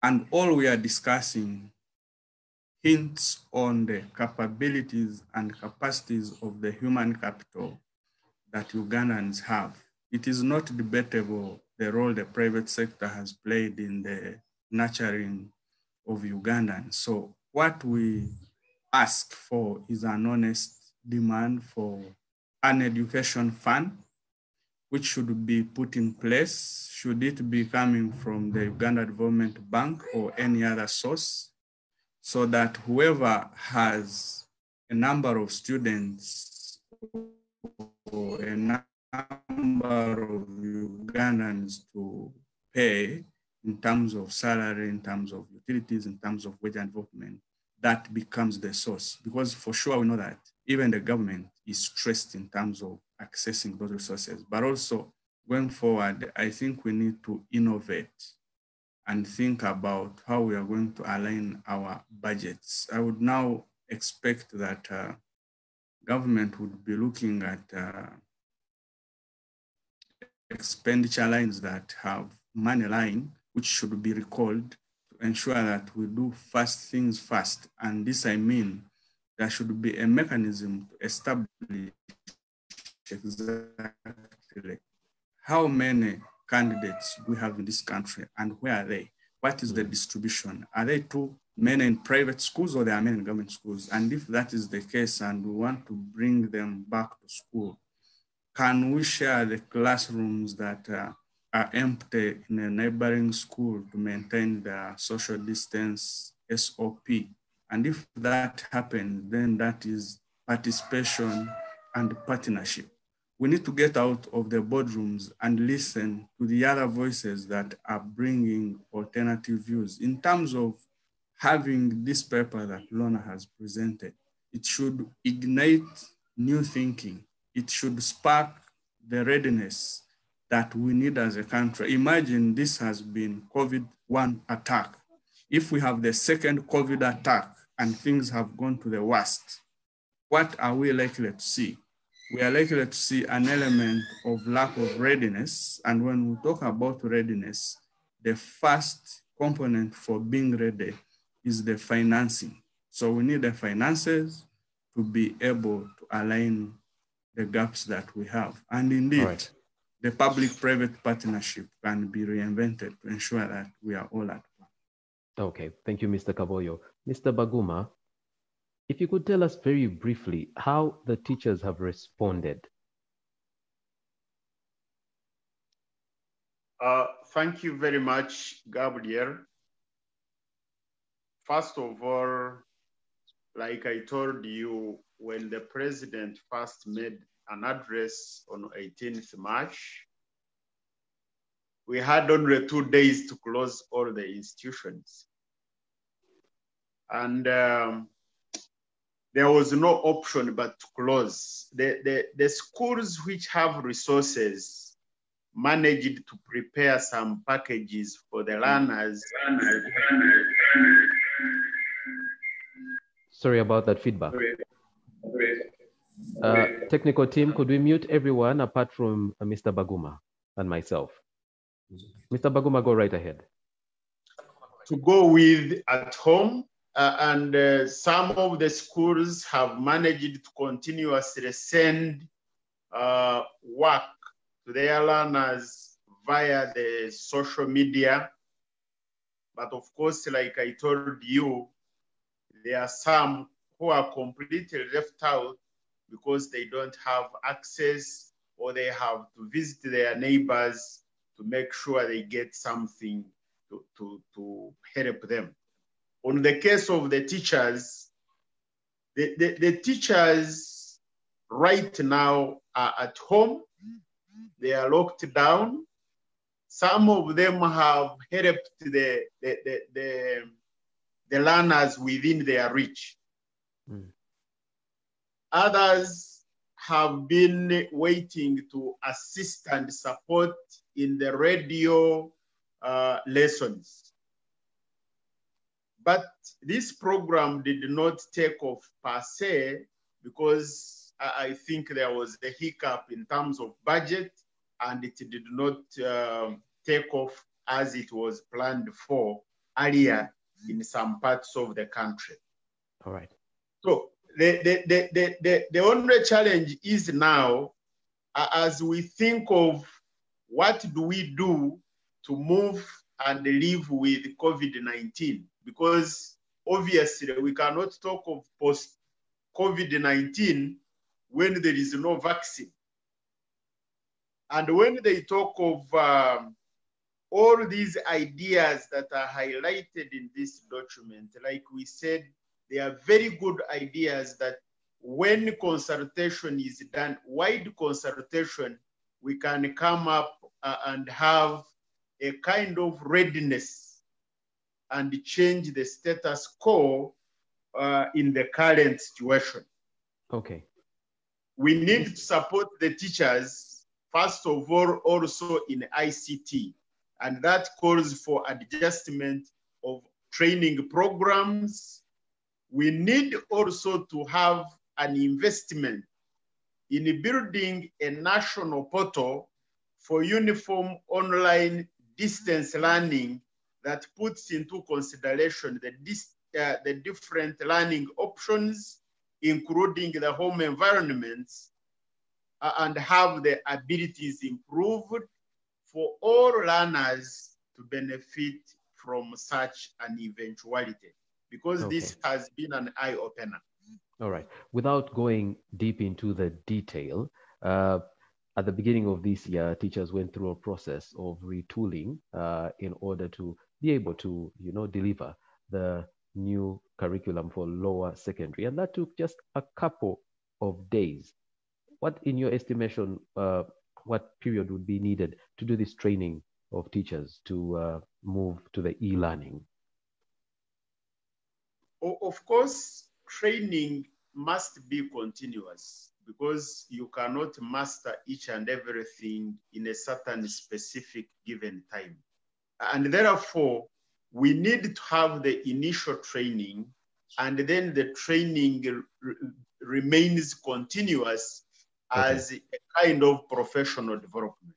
And all we are discussing hints on the capabilities and capacities of the human capital that Ugandans have. It is not debatable the role the private sector has played in the nurturing of Ugandans. So what we ask for is an honest demand for an education fund, which should be put in place. Should it be coming from the Uganda Development Bank or any other source? so that whoever has a number of students or a number of Ugandans to pay in terms of salary, in terms of utilities, in terms of wage development, that becomes the source. Because for sure we know that even the government is stressed in terms of accessing those resources. But also going forward, I think we need to innovate and think about how we are going to align our budgets. I would now expect that uh, government would be looking at uh, expenditure lines that have money line, which should be recalled to ensure that we do fast things fast. And this I mean there should be a mechanism to establish exactly how many candidates we have in this country and where are they? What is the distribution? Are they too many in private schools or there are many in government schools? And if that is the case and we want to bring them back to school, can we share the classrooms that uh, are empty in a neighboring school to maintain the social distance SOP? And if that happens, then that is participation and partnership. We need to get out of the boardrooms and listen to the other voices that are bringing alternative views. In terms of having this paper that Lorna has presented, it should ignite new thinking. It should spark the readiness that we need as a country. Imagine this has been COVID-1 attack. If we have the second COVID attack and things have gone to the worst, what are we likely to see? We are likely to see an element of lack of readiness. And when we talk about readiness, the first component for being ready is the financing. So we need the finances to be able to align the gaps that we have. And indeed, right. the public-private partnership can be reinvented to ensure that we are all at one. Okay, thank you, Mr. Kaboyo. Mr. Baguma, if you could tell us very briefly how the teachers have responded. Uh, thank you very much, Gabriel. First of all, like I told you, when the president first made an address on 18th March, we had only two days to close all the institutions. And um, there was no option but to close. The, the, the schools which have resources managed to prepare some packages for the learners. Sorry about that feedback. Uh, technical team, could we mute everyone apart from uh, Mr. Baguma and myself? Mr. Baguma, go right ahead. To go with at home, uh, and uh, some of the schools have managed to continuously send uh, work to their learners via the social media. But of course, like I told you, there are some who are completely left out because they don't have access or they have to visit their neighbors to make sure they get something to, to, to help them. On the case of the teachers, the, the, the teachers right now are at home. They are locked down. Some of them have helped the, the, the, the, the learners within their reach. Mm. Others have been waiting to assist and support in the radio uh, lessons. But this program did not take off per se because I think there was a hiccup in terms of budget and it did not uh, take off as it was planned for earlier in some parts of the country. All right. So the, the, the, the, the, the only challenge is now uh, as we think of what do we do to move and live with COVID-19 because obviously we cannot talk of post COVID-19 when there is no vaccine. And when they talk of um, all these ideas that are highlighted in this document, like we said, they are very good ideas that when consultation is done, wide consultation, we can come up uh, and have a kind of readiness and change the status quo uh, in the current situation. Okay. We need to support the teachers, first of all, also in ICT. And that calls for adjustment of training programs. We need also to have an investment in building a national portal for uniform online distance learning that puts into consideration the, uh, the different learning options including the home environments, uh, and have the abilities improved for all learners to benefit from such an eventuality because okay. this has been an eye opener. All right. Without going deep into the detail, uh, at the beginning of this year, teachers went through a process of retooling uh, in order to be able to, you know, deliver the new curriculum for lower secondary, and that took just a couple of days. What, in your estimation, uh, what period would be needed to do this training of teachers to uh, move to the e-learning? Of course, training must be continuous because you cannot master each and everything in a certain specific given time. And therefore, we need to have the initial training and then the training remains continuous okay. as a kind of professional development.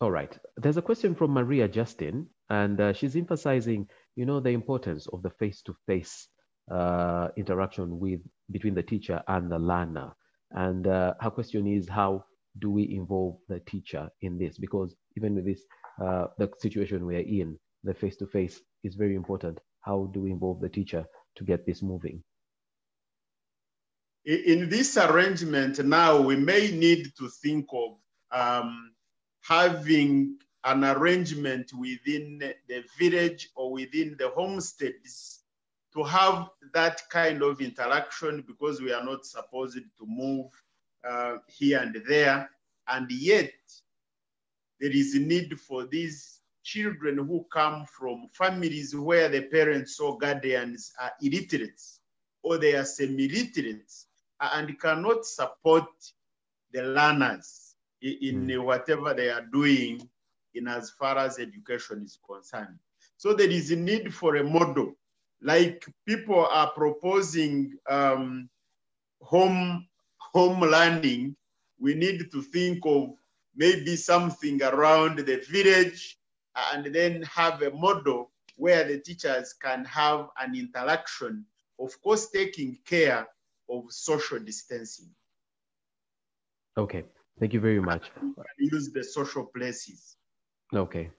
All right. There's a question from Maria Justin, and uh, she's emphasizing, you know, the importance of the face-to-face uh, interaction with between the teacher and the learner. And uh, her question is, how do we involve the teacher in this? Because even with this, uh, the situation we are in, the face-to-face is very important. How do we involve the teacher to get this moving? In this arrangement now, we may need to think of um, having an arrangement within the village or within the homesteads to have that kind of interaction because we are not supposed to move uh, here and there. And yet, there is a need for these children who come from families where the parents or guardians are illiterate or they are semi-literate and cannot support the learners in mm. whatever they are doing in as far as education is concerned. So there is a need for a model like people are proposing um, home home learning, we need to think of maybe something around the village uh, and then have a model where the teachers can have an interaction, of course, taking care of social distancing. Okay, thank you very much. Use the social places. Okay.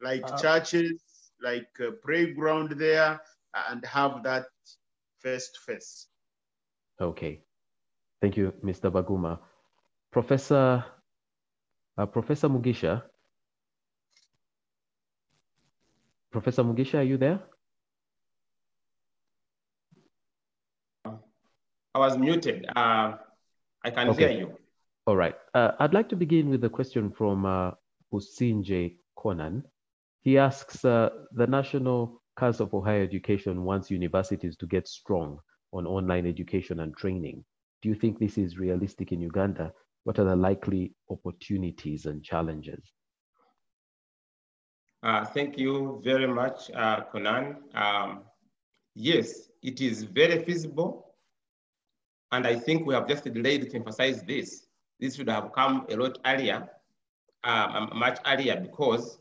Like uh, churches, like a playground there uh, and have that face to face. Okay. Thank you, Mr. Baguma. Professor, uh, Professor Mugisha. Professor Mugisha, are you there? I was muted. Uh, I can okay. hear you. All right. Uh, I'd like to begin with a question from uh, Usinje Conan. He asks uh, the National Council for Higher Education wants universities to get strong on online education and training. Do you think this is realistic in Uganda? What are the likely opportunities and challenges? Uh, thank you very much, uh, Conan. Um, yes, it is very feasible. And I think we have just delayed to emphasize this. This should have come a lot earlier, um, much earlier, because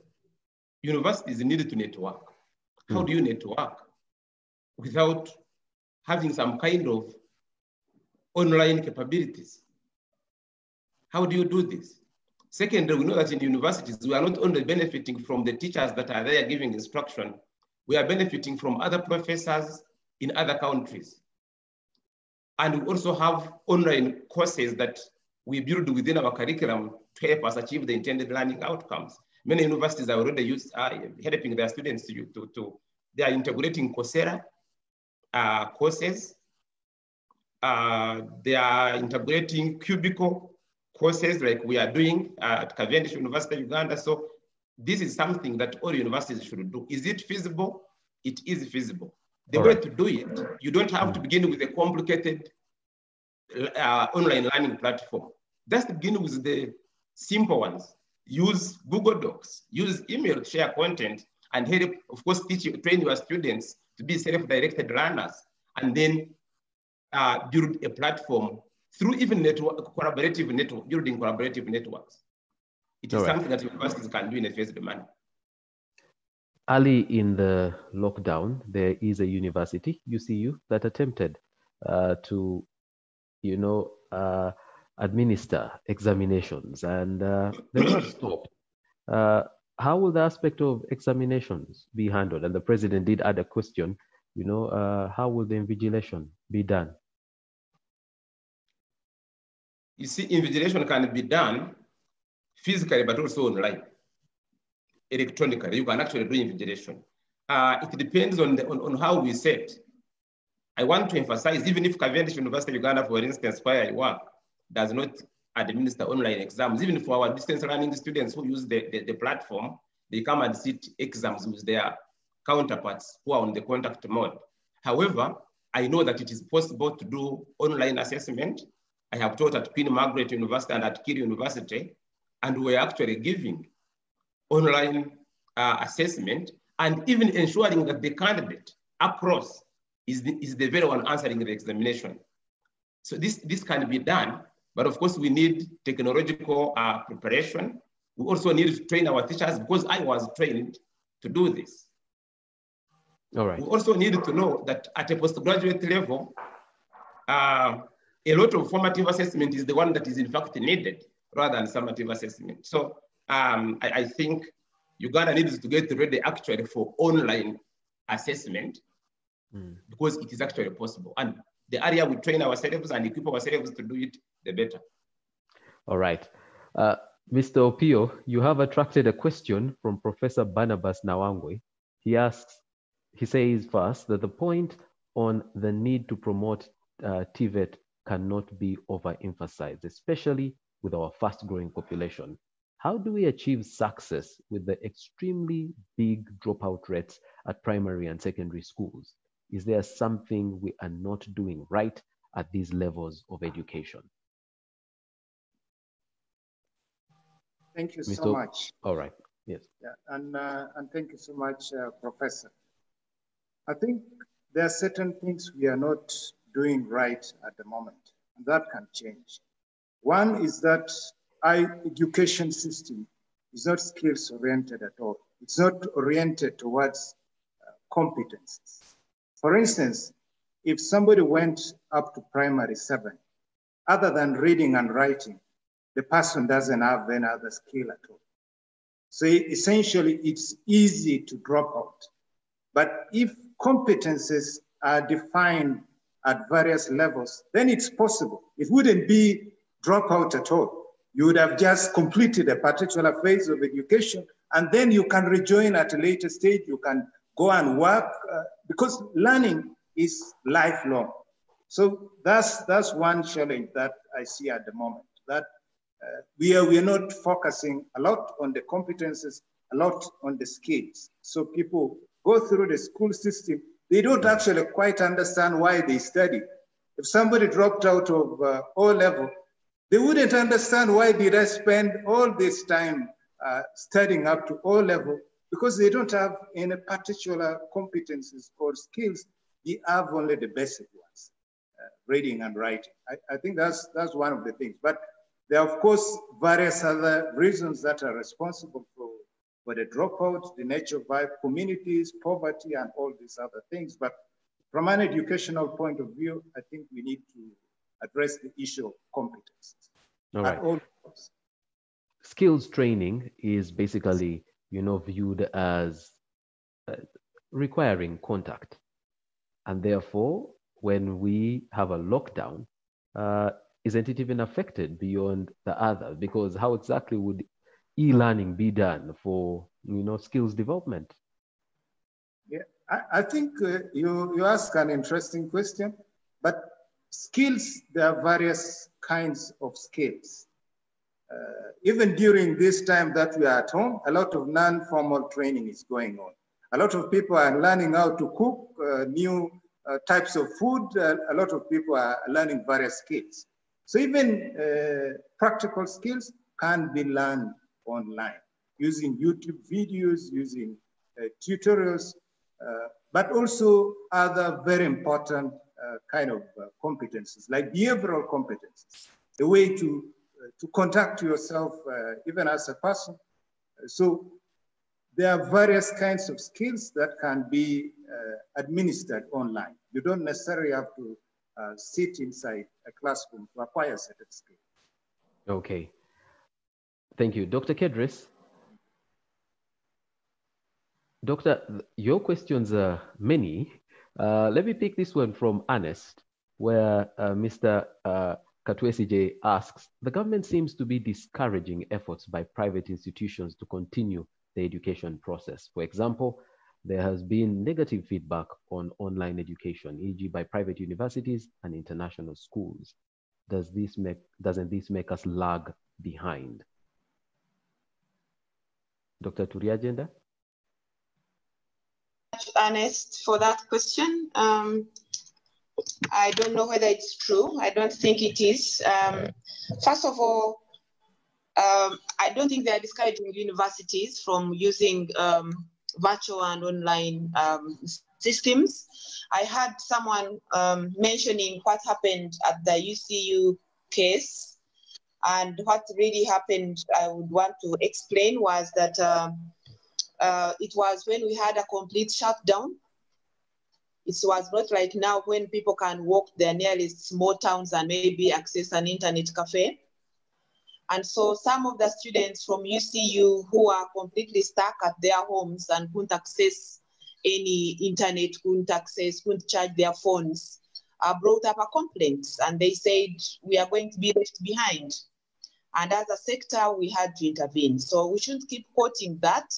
universities need to network. How mm. do you network without having some kind of online capabilities? How do you do this? Secondly, we know that in universities, we are not only benefiting from the teachers that are there giving instruction, we are benefiting from other professors in other countries. And we also have online courses that we build within our curriculum to help us achieve the intended learning outcomes. Many universities are already used, uh, helping their students to, to, to, they are integrating Coursera uh, courses. Uh, they are integrating cubicle courses like we are doing at Cavendish University, Uganda. So this is something that all universities should do. Is it feasible? It is feasible. The all way right. to do it, you don't have to begin with a complicated uh, online learning platform. Just begin with the simple ones use Google Docs, use email to share content, and help, of course, teach you, train your students to be self-directed learners, and then uh, build a platform through even network, collaborative network, building collaborative networks. It is something that universities can do in a phased manner. Early in the lockdown, there is a university, UCU, that attempted uh, to, you know, uh, administer examinations and uh, they were stopped. Uh, how will the aspect of examinations be handled? And the president did add a question, you know, uh, how will the invigilation be done? You see, invigilation can be done physically, but also online, electronically. You can actually do invigilation. Uh, it depends on, the, on, on how we set. I want to emphasize, even if Cavendish University of Uganda, for instance, where I work, does not administer online exams. Even for our distance learning students who use the, the, the, platform, they come and sit exams with their counterparts who are on the contact mode. However, I know that it is possible to do online assessment. I have taught at Queen Margaret University and at Keele University, and we're actually giving online uh, assessment and even ensuring that the candidate across is the, is the very one answering the examination. So this, this can be done but of course, we need technological uh, preparation. We also need to train our teachers because I was trained to do this. All right. We also need to know that at a postgraduate level, uh, a lot of formative assessment is the one that is in fact needed rather than summative assessment. So um, I, I, think Uganda needs to get ready actually for online assessment mm. because it is actually possible. And the area we train ourselves and equip ourselves to do it, the better. All right. Uh, Mr. Opio, you have attracted a question from Professor Barnabas Nawangwe. He asks, he says first that the point on the need to promote uh, TVET cannot be overemphasized, especially with our fast growing population. How do we achieve success with the extremely big dropout rates at primary and secondary schools? Is there something we are not doing right at these levels of education? Thank you Mr. so much. All right. Yes. Yeah, and uh, and thank you so much, uh, Professor. I think there are certain things we are not doing right at the moment, and that can change. One is that our education system is not skills oriented at all. It's not oriented towards uh, competences. For instance, if somebody went up to primary seven, other than reading and writing, the person doesn't have any other skill at all. So essentially, it's easy to drop out. But if competences are defined at various levels, then it's possible. It wouldn't be dropout at all. You would have just completed a particular phase of education, and then you can rejoin at a later stage. You can go and work uh, because learning is lifelong. So that's that's one challenge that I see at the moment. That uh, we are we are not focusing a lot on the competences, a lot on the skills. So people go through the school system, they don't actually quite understand why they study. If somebody dropped out of uh, O level, they wouldn't understand why did I spend all this time uh, studying up to O level because they don't have any particular competencies or skills. They have only the basic ones, uh, reading and writing. I, I, think that's, that's one of the things. But there are, of course, various other reasons that are responsible for, for the dropout, the nature of life, communities, poverty, and all these other things. But from an educational point of view, I think we need to address the issue of competence. All right. All Skills training is basically you know, viewed as uh, requiring contact. And therefore, when we have a lockdown, uh, isn't it even affected beyond the other? Because how exactly would e-learning be done for, you know, skills development? Yeah, I, I think uh, you, you ask an interesting question, but skills, there are various kinds of skills. Uh, even during this time that we are at home, a lot of non-formal training is going on. A lot of people are learning how to cook uh, new uh, types of food. Uh, a lot of people are learning various skills. So even uh, practical skills can be learned online using YouTube videos, using uh, tutorials, but also other very important kind of competencies like behavioral competencies, the way to to contact yourself uh, even as a person. So there are various kinds of skills that can be uh, administered online. You don't necessarily have to uh, sit inside a classroom to acquire certain skills. Okay. Thank you. Dr. Kedrace? Doctor, your questions are many. Uh, let me pick this one from Ernest, where uh, Mr. Uh, asks, the government seems to be discouraging efforts by private institutions to continue the education process. For example, there has been negative feedback on online education, e.g. by private universities and international schools. Does this make, doesn't this make us lag behind? Dr. Turyagyenda? Ernest, for that question. Um, I don't know whether it's true. I don't think it is. Um, first of all, um, I don't think they are discouraging universities from using um, virtual and online um, systems. I had someone um, mentioning what happened at the UCU case. And what really happened, I would want to explain, was that um, uh, it was when we had a complete shutdown. It was not like now when people can walk their nearest small towns and maybe access an internet cafe. And so some of the students from UCU who are completely stuck at their homes and couldn't access any internet, couldn't access, couldn't charge their phones, uh, brought up a complaint and they said, we are going to be left behind. And as a sector, we had to intervene. So we shouldn't keep quoting that.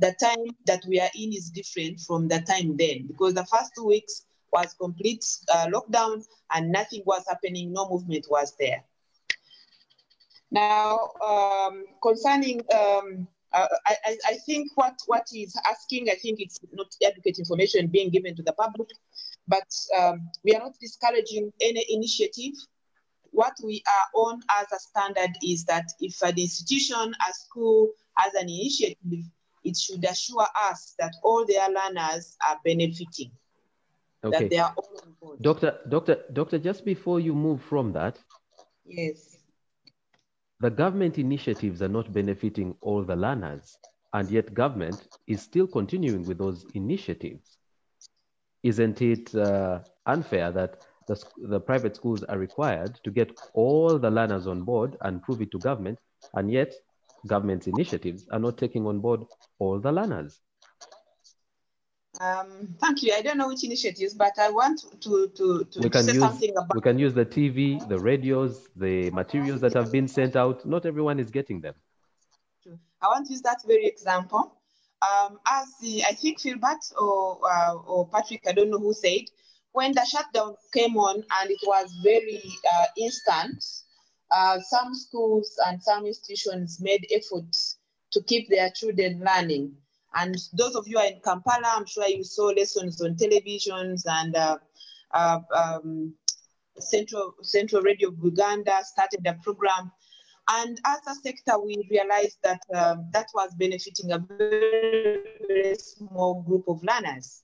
The time that we are in is different from the time then because the first two weeks was complete uh, lockdown and nothing was happening, no movement was there. Now, um, concerning, um, uh, I, I, think what, what he's asking, I think it's not adequate information being given to the public, but um, we are not discouraging any initiative. What we are on as a standard is that if an institution, a school has an initiative, it should assure us that all their learners are benefiting. Okay. That they are all on. Doctor, doctor, doctor, just before you move from that, yes the government initiatives are not benefiting all the learners, and yet government is still continuing with those initiatives. Isn't it uh, unfair that the, the private schools are required to get all the learners on board and prove it to government, and yet government's initiatives are not taking on board all the learners? Um, thank you. I don't know which initiatives, but I want to, to, to, we can say use, something about. We can use the TV, the radios, the materials that have been sent out. Not everyone is getting them. I want to use that very example. Um, as the, I think Philbert or, uh, or Patrick, I don't know who said, when the shutdown came on and it was very uh, instant, uh, some schools and some institutions made efforts to keep their children learning. And those of you are in Kampala, I'm sure you saw lessons on televisions and uh, uh, um, Central, Central Radio of Uganda started a program. And as a sector, we realized that um, that was benefiting a very, very small group of learners.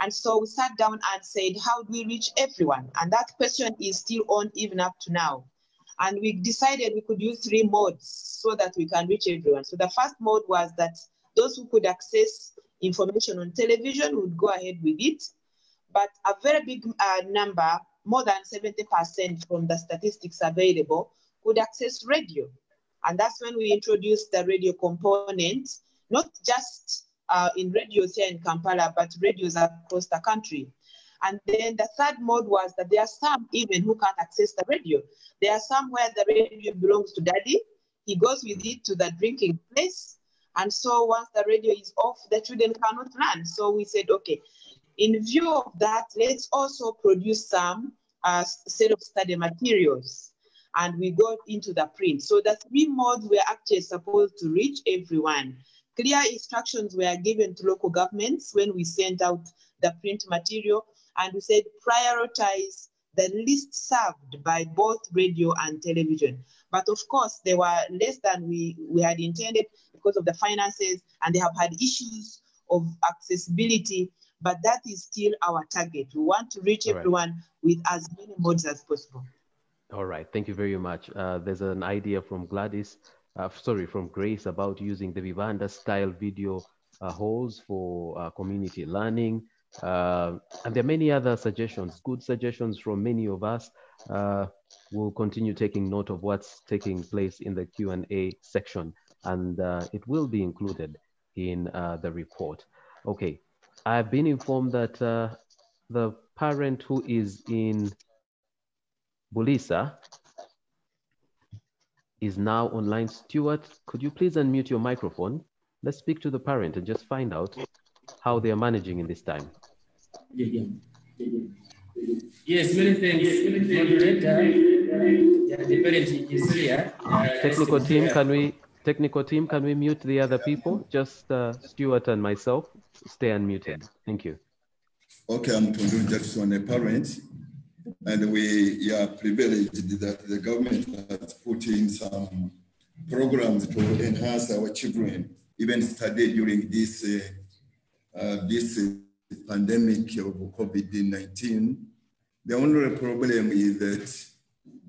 And so we sat down and said, how do we reach everyone? And that question is still on even up to now. And we decided we could use three modes so that we can reach everyone. So the first mode was that those who could access information on television would go ahead with it. But a very big uh, number, more than 70% from the statistics available, could access radio. And that's when we introduced the radio component, not just uh, in radios here in Kampala, but radios across the country. And then the third mode was that there are some even who can't access the radio. There are some where the radio belongs to daddy. He goes with it to the drinking place and so once the radio is off, the children cannot learn. So we said, okay, in view of that, let's also produce some uh, set of study materials. And we got into the print. So the three modes were actually supposed to reach everyone. Clear instructions were given to local governments when we sent out the print material. And we said prioritize the least served by both radio and television. But of course, they were less than we, we had intended because of the finances, and they have had issues of accessibility. But that is still our target. We want to reach All everyone with as many modes as possible. All right, thank you very much. Uh, there's an idea from Gladys, uh, sorry, from Grace about using the Vivanda style video uh, halls for uh, community learning. Uh, and there are many other suggestions, good suggestions from many of us. Uh, we'll continue taking note of what's taking place in the Q&A section, and uh, it will be included in the report. Okay, I've been informed that the parent who is in Buliisa is now online. Stuart, could you please unmute your microphone? Let's speak to the parent and just find out how they are managing in this time. Yeah, yeah. Yes, many thanks, moderator. Yeah, the parent is here. Uh, technical team, can we technical team, can we mute the other people? Just uh, Stuart and myself, stay unmuted. Thank you. Okay, I'm Tundu Jackson, a parent, and we are privileged that the government has put in some programs to enhance our children, even study during this uh, uh, this pandemic of COVID-19. The only problem is that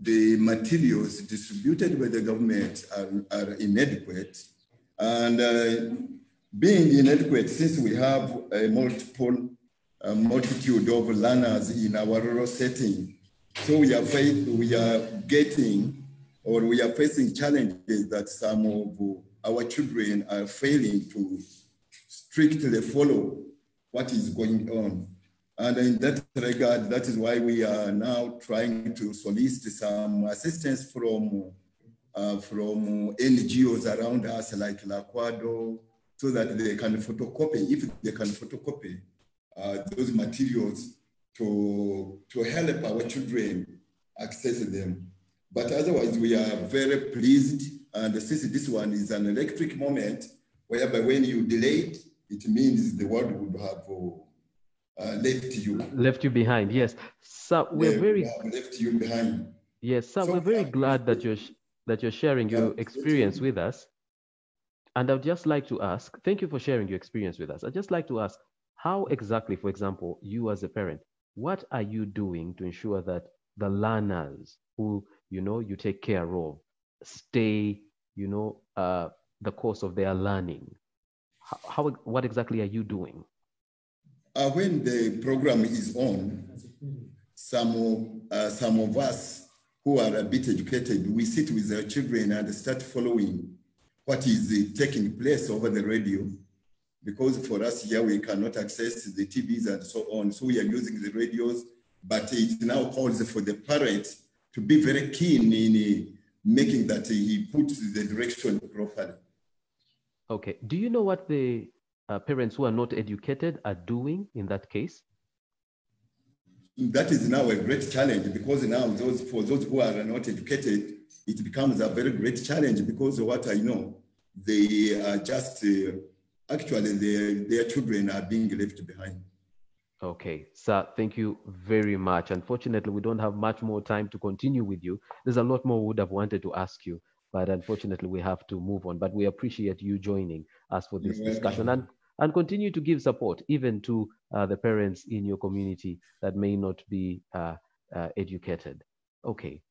the materials distributed by the government are, are inadequate. And uh, being inadequate, since we have a multiple a multitude of learners in our rural setting, so we are, we are getting or we are facing challenges that some of our children are failing to strictly follow what is going on. And in that regard, that is why we are now trying to solicit some assistance from, uh, from NGOs around us, like Lakwado, so that they can photocopy, if they can photocopy those materials to, to help our children access them. But otherwise, we are very pleased. And since this one is an electric moment, whereby when you delay it means the world would have uh, left you. Left you behind, yes. So we're very left you behind. Yes, so, so we're very glad that you're that you're sharing your experience with us. And I'd just like to ask, thank you for sharing your experience with us. I'd just like to ask, how exactly, for example, you as a parent, what are you doing to ensure that the learners who you know you take care of stay, you know, uh, the course of their learning? how, what exactly are you doing? Uh, when the program is on, some uh, some of us who are a bit educated, we sit with our children and start following what is taking place over the radio. Because for us here, we cannot access the TVs and so on. So we are using the radios, but it now calls for the parent to be very keen in uh, making that he puts the direction properly. Okay. Do you know what the uh, parents who are not educated are doing in that case? That is now a great challenge because now those for those who are not educated, it becomes a very great challenge because what I know, they are just uh, actually their their children are being left behind. Okay, sir, thank you very much. Unfortunately, we don't have much more time to continue with you. There's a lot more we would have wanted to ask you but unfortunately we have to move on. But we appreciate you joining us for this discussion and, and continue to give support even to uh, the parents in your community that may not be uh, uh, educated. Okay.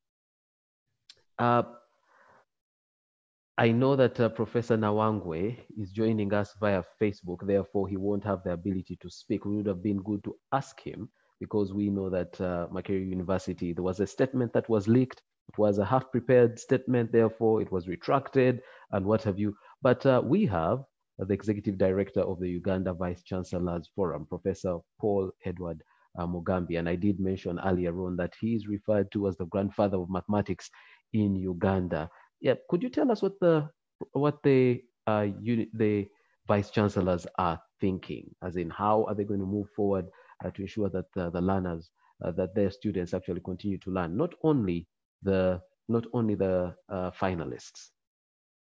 I know that uh, Professor Nawangwe is joining us via Facebook, therefore he won't have the ability to speak. We would have been good to ask him because we know that uh, University, there was a statement that was leaked it was a half prepared statement, therefore, it was retracted and what have you. But uh, we have the executive director of the Uganda Vice Chancellor's Forum, Professor Paul Edward uh, Mugambi. And I did mention earlier on that he is referred to as the grandfather of mathematics in Uganda. Yeah, could you tell us what the what the uh, the vice chancellors are thinking, as in how are they going to move forward uh, to ensure that uh, the learners, uh, that their students actually continue to learn, not only the not only the uh, finalists.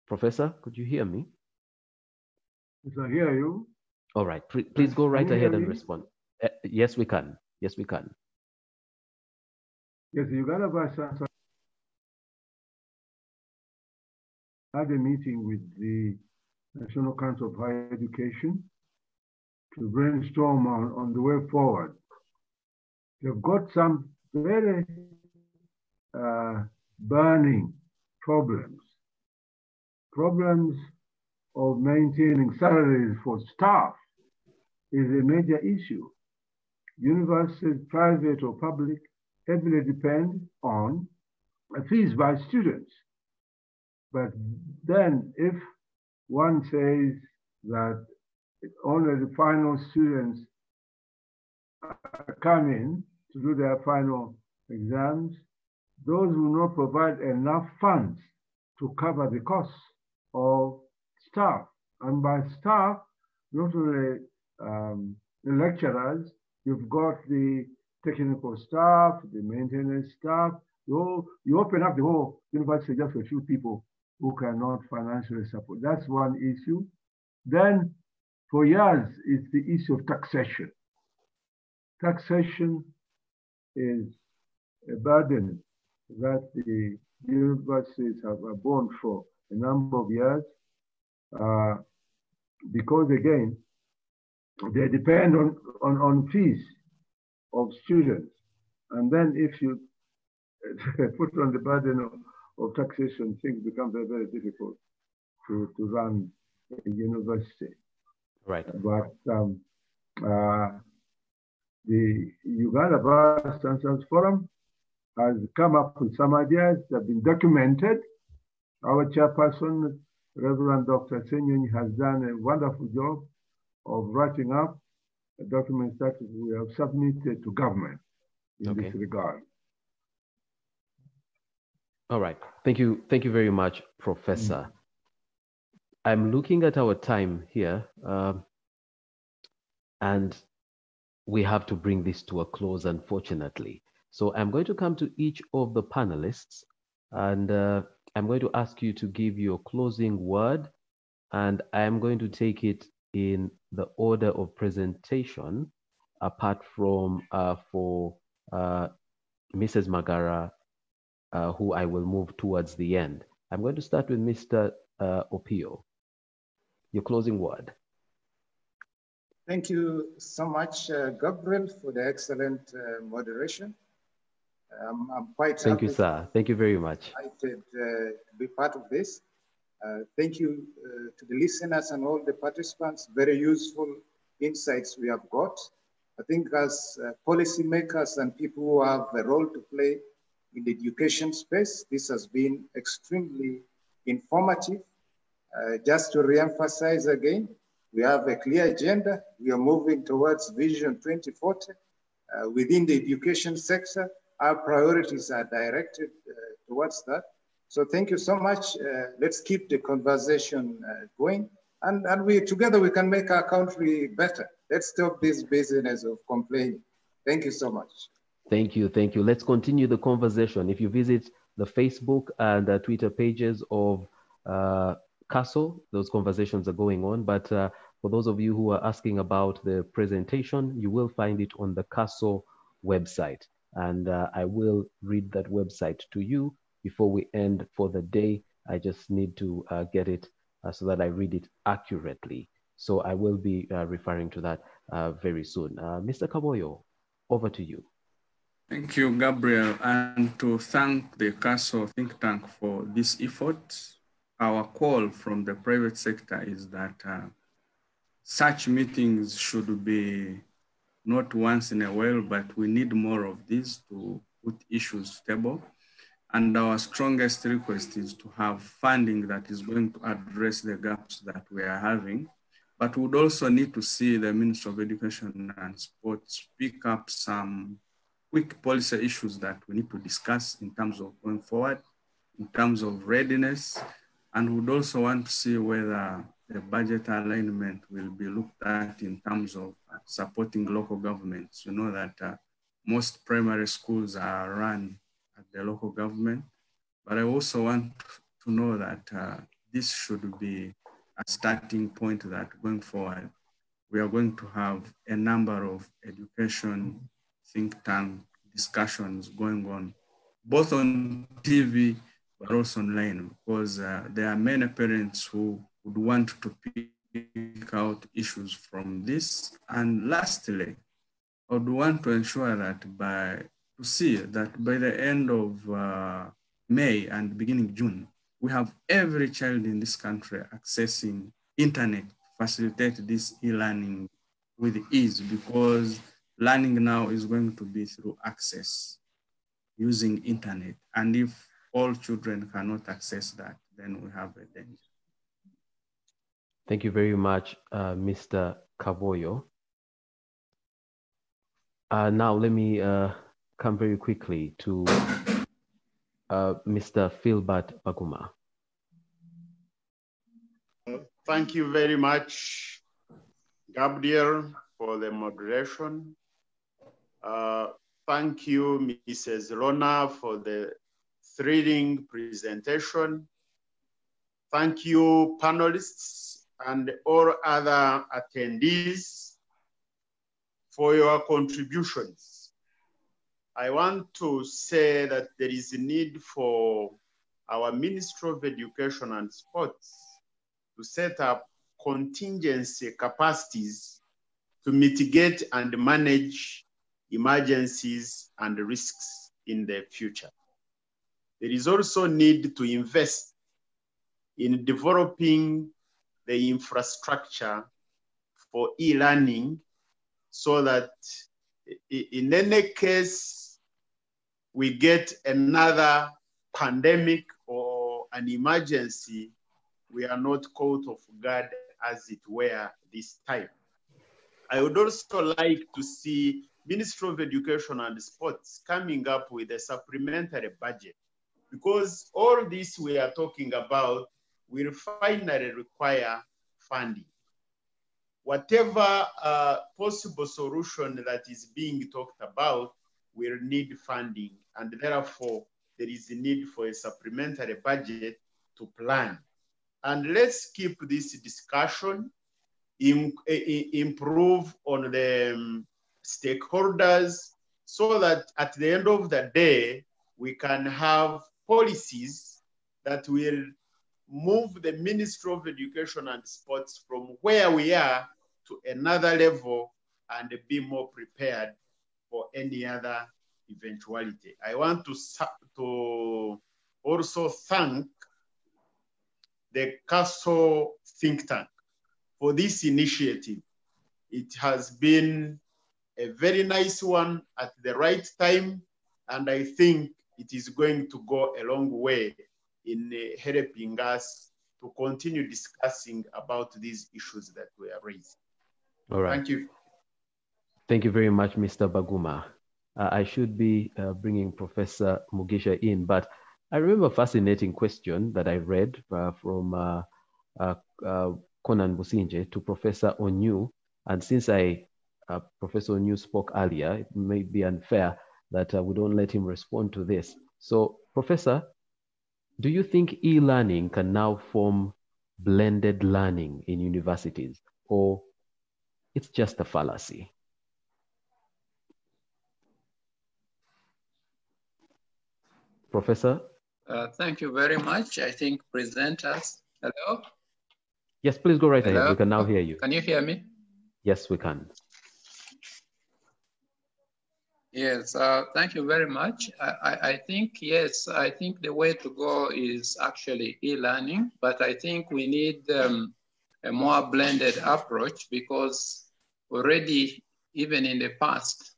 Professor, could you hear me? Yes, I hear you. All right, please go right ahead and respond. Uh, yes, we can. Yes, we can. Yes, Uganda Vice Chancellor had a meeting with the National Council of Higher Education to brainstorm on, on the way forward. They've got some very uh, burning problems, problems of maintaining salaries for staff is a major issue. universities, private or public, heavily depend on fees by students. But then if one says that only the final students come in to do their final exams, those will not provide enough funds to cover the costs of staff. And by staff, not only um, the lecturers, you've got the technical staff, the maintenance staff. You, you open up the whole university just for a few people who cannot financially support. That's one issue. Then for years, it's the issue of taxation. Taxation is a burden that the universities have borne for a number of years uh, because again, they depend on, on, on fees of students. And then if you put on the burden of, of taxation, things become very, very difficult to, to run a university. Right. But um, uh, the Uganda Bar Chancellors Forum has come up with some ideas that have been documented. Our chairperson, Reverend Dr. Senyonyi, has done a wonderful job of writing up a document that we have submitted to government in okay. this regard. All right. Thank you. Thank you very much, Professor. Mm -hmm. I'm looking at our time here, um, and we have to bring this to a close, unfortunately. So I'm going to come to each of the panelists, and uh, I'm going to ask you to give your closing word, and I'm going to take it in the order of presentation, apart from uh, for uh, Mrs. Magara, uh, who I will move towards the end. I'm going to start with Mr. Uh, Opio your closing word. Thank you so much, uh, Gabriel, for the excellent uh, moderation. Um, I'm quite Thank you, sir. Thank you very much. Excited uh, to be part of this. Uh, thank you uh, to the listeners and all the participants. Very useful insights we have got. I think as uh, policymakers and people who have a role to play in the education space, this has been extremely informative uh, just to re-emphasize again, we have a clear agenda. We are moving towards Vision 2040. Uh, within the education sector, our priorities are directed uh, towards that. So thank you so much. Uh, let's keep the conversation uh, going. And, and we together we can make our country better. Let's stop this business of complaining. Thank you so much. Thank you, thank you. Let's continue the conversation. If you visit the Facebook and the Twitter pages of uh, CASTLE. Those conversations are going on. But uh, for those of you who are asking about the presentation, you will find it on the CASTLE website. And uh, I will read that website to you before we end for the day. I just need to uh, get it uh, so that I read it accurately. So I will be uh, referring to that very soon. Mr. Kaboyo, over to you. Thank you, Gabriel, and to thank the Castle think tank for this effort our call from the private sector is that uh, such meetings should be not once in a while, but we need more of these to put issues stable. And our strongest request is to have funding that is going to address the gaps that we are having. But we would also need to see the Minister of Education and Sports pick up some quick policy issues that we need to discuss in terms of going forward, in terms of readiness, and would also want to see whether the budget alignment will be looked at in terms of supporting local governments. You know that uh, most primary schools are run at the local government, but I also want to know that uh, this should be a starting point that going forward, we are going to have a number of education think tank discussions going on, both on TV but also online because uh, there are many parents who would want to pick out issues from this. And lastly, I would want to ensure that by to see that by the end of uh, May and beginning June, we have every child in this country accessing internet, to facilitate this e-learning with ease because learning now is going to be through access using internet. And if all children cannot access that, then we have a danger. Thank you very much, uh, Mr. Kaboyo. Uh, now let me uh, come very quickly to uh, Mr. Philbert Baguma. Thank you very much, Gabriel, for the moderation. Uh, thank you, Mrs. Lorna, for the thrilling presentation. Thank you, panelists and all other attendees for your contributions. I want to say that there is a need for our Ministry of Education and Sports to set up contingency capacities to mitigate and manage emergencies and risks in the future. There is also need to invest in developing the infrastructure for e-learning so that in any case we get another pandemic or an emergency, we are not caught off guard as it were this time. I would also like to see Ministry of Education and Sports coming up with a supplementary budget because all this we are talking about will finally require funding. Whatever uh, possible solution that is being talked about will need funding, and therefore there is a need for a supplementary budget to plan. And let's keep this discussion, in, in, improve on the um, stakeholders, so that at the end of the day, we can have policies that will move the Ministry of Education and Sports from where we are to another level and be more prepared for any other eventuality. I want to, to also thank the Castle think tank for this initiative. It has been a very nice one at the right time, and I think it is going to go a long way in uh, helping us to continue discussing about these issues that were raised. All right. Thank you. Thank you very much, Mr. Baguma. Uh, I should be uh, bringing Professor Mugisha in, but I remember a fascinating question that I read uh, from uh, uh, uh, Conan Businje to Professor Oonyu. And since I, Professor Oonyu spoke earlier, it may be unfair that we don't let him respond to this. So, Professor, do you think e-learning can now form blended learning in universities or it's just a fallacy? Professor? Uh, thank you very much. I think presenters, hello? Yes, please go right hello? ahead. We can now hear you. Can you hear me? Yes, we can. Yes, uh, thank you very much. I, I, I, think, yes, I think the way to go is actually e-learning, but I think we need um, a more blended approach because already, even in the past,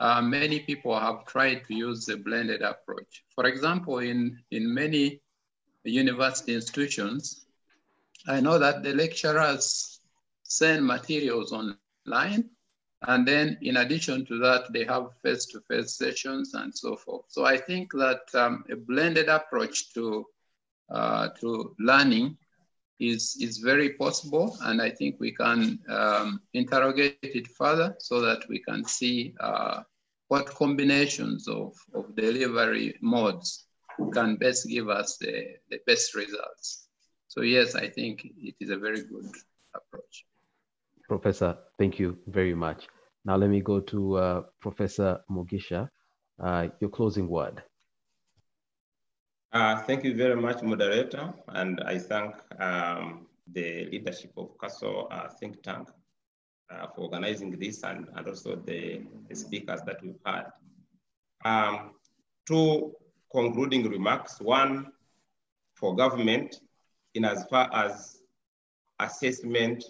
uh, many people have tried to use the blended approach. For example, in, in many university institutions, I know that the lecturers send materials online and then in addition to that, they have face-to-face sessions and so forth. So I think that um, a blended approach to, uh, to learning is, is very possible. And I think we can um, interrogate it further so that we can see uh, what combinations of, of delivery modes can best give us the, the best results. So yes, I think it is a very good approach. Professor, thank you very much. Now let me go to uh, Professor Mugisha. Uh, your closing word. Uh, thank you very much, moderator. And I thank um, the leadership of CASTLE uh, think tank uh, for organizing this and, and also the, the speakers that we've had. Um, two concluding remarks. One, for government, in as far as assessment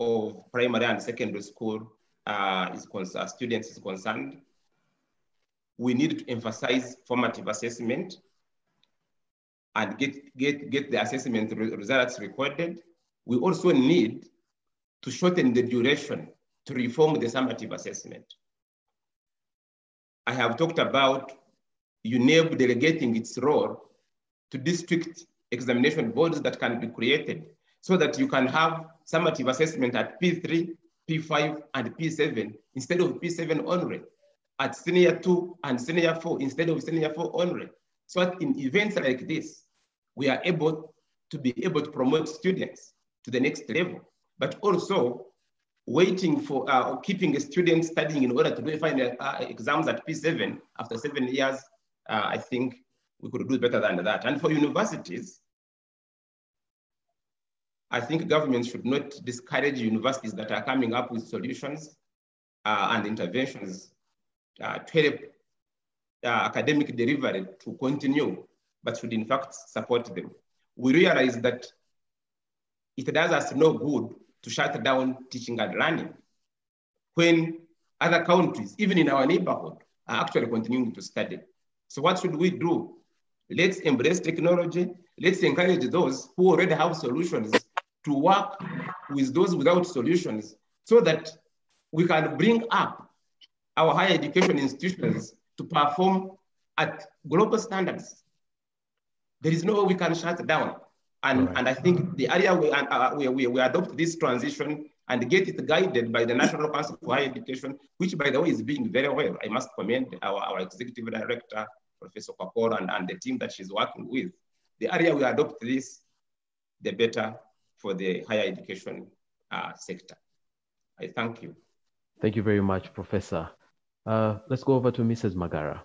of primary and secondary school uh, is concerned, students is concerned, we need to emphasize formative assessment and get, get, get the assessment results recorded. We also need to shorten the duration to reform the summative assessment. I have talked about UNEB delegating its role to district examination boards that can be created so that you can have summative assessment at P3, P5, and P7 instead of P7 only, at senior two and senior four instead of senior four only. So that in events like this, we are able to be able to promote students to the next level, but also waiting for uh, keeping a student studying in order to do final uh, exams at P7 after seven years, uh, I think we could do better than that. And for universities, I think governments should not discourage universities that are coming up with solutions uh, and interventions uh, to help uh, academic delivery to continue, but should in fact support them. We realize that it does us no good to shut down teaching and learning when other countries, even in our neighborhood, are actually continuing to study. So what should we do? Let's embrace technology. Let's encourage those who already have solutions to work with those without solutions so that we can bring up our higher education institutions to perform at global standards. There is no way we can shut down. And, right. and I think the area we, uh, we, we, we adopt this transition and get it guided by the National Council for Higher Education, which by the way is being very well. I must commend our, our executive director, Professor Okwakol, and, and the team that she's working with. The area we adopt this, the better for the higher education uh, sector. I thank you. Thank you very much, Professor. Uh, let's go over to Mrs. Magara.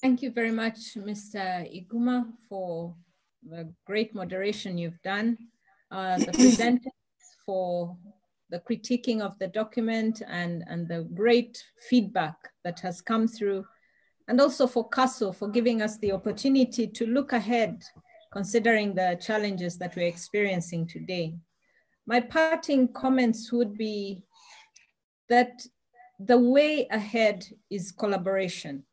Thank you very much, Mr. Iguma, for the great moderation you've done. Uh, the presenters for the critiquing of the document and, and the great feedback that has come through. And also for CASTLE for giving us the opportunity to look ahead considering the challenges that we're experiencing today. My parting comments would be that the way ahead is collaboration.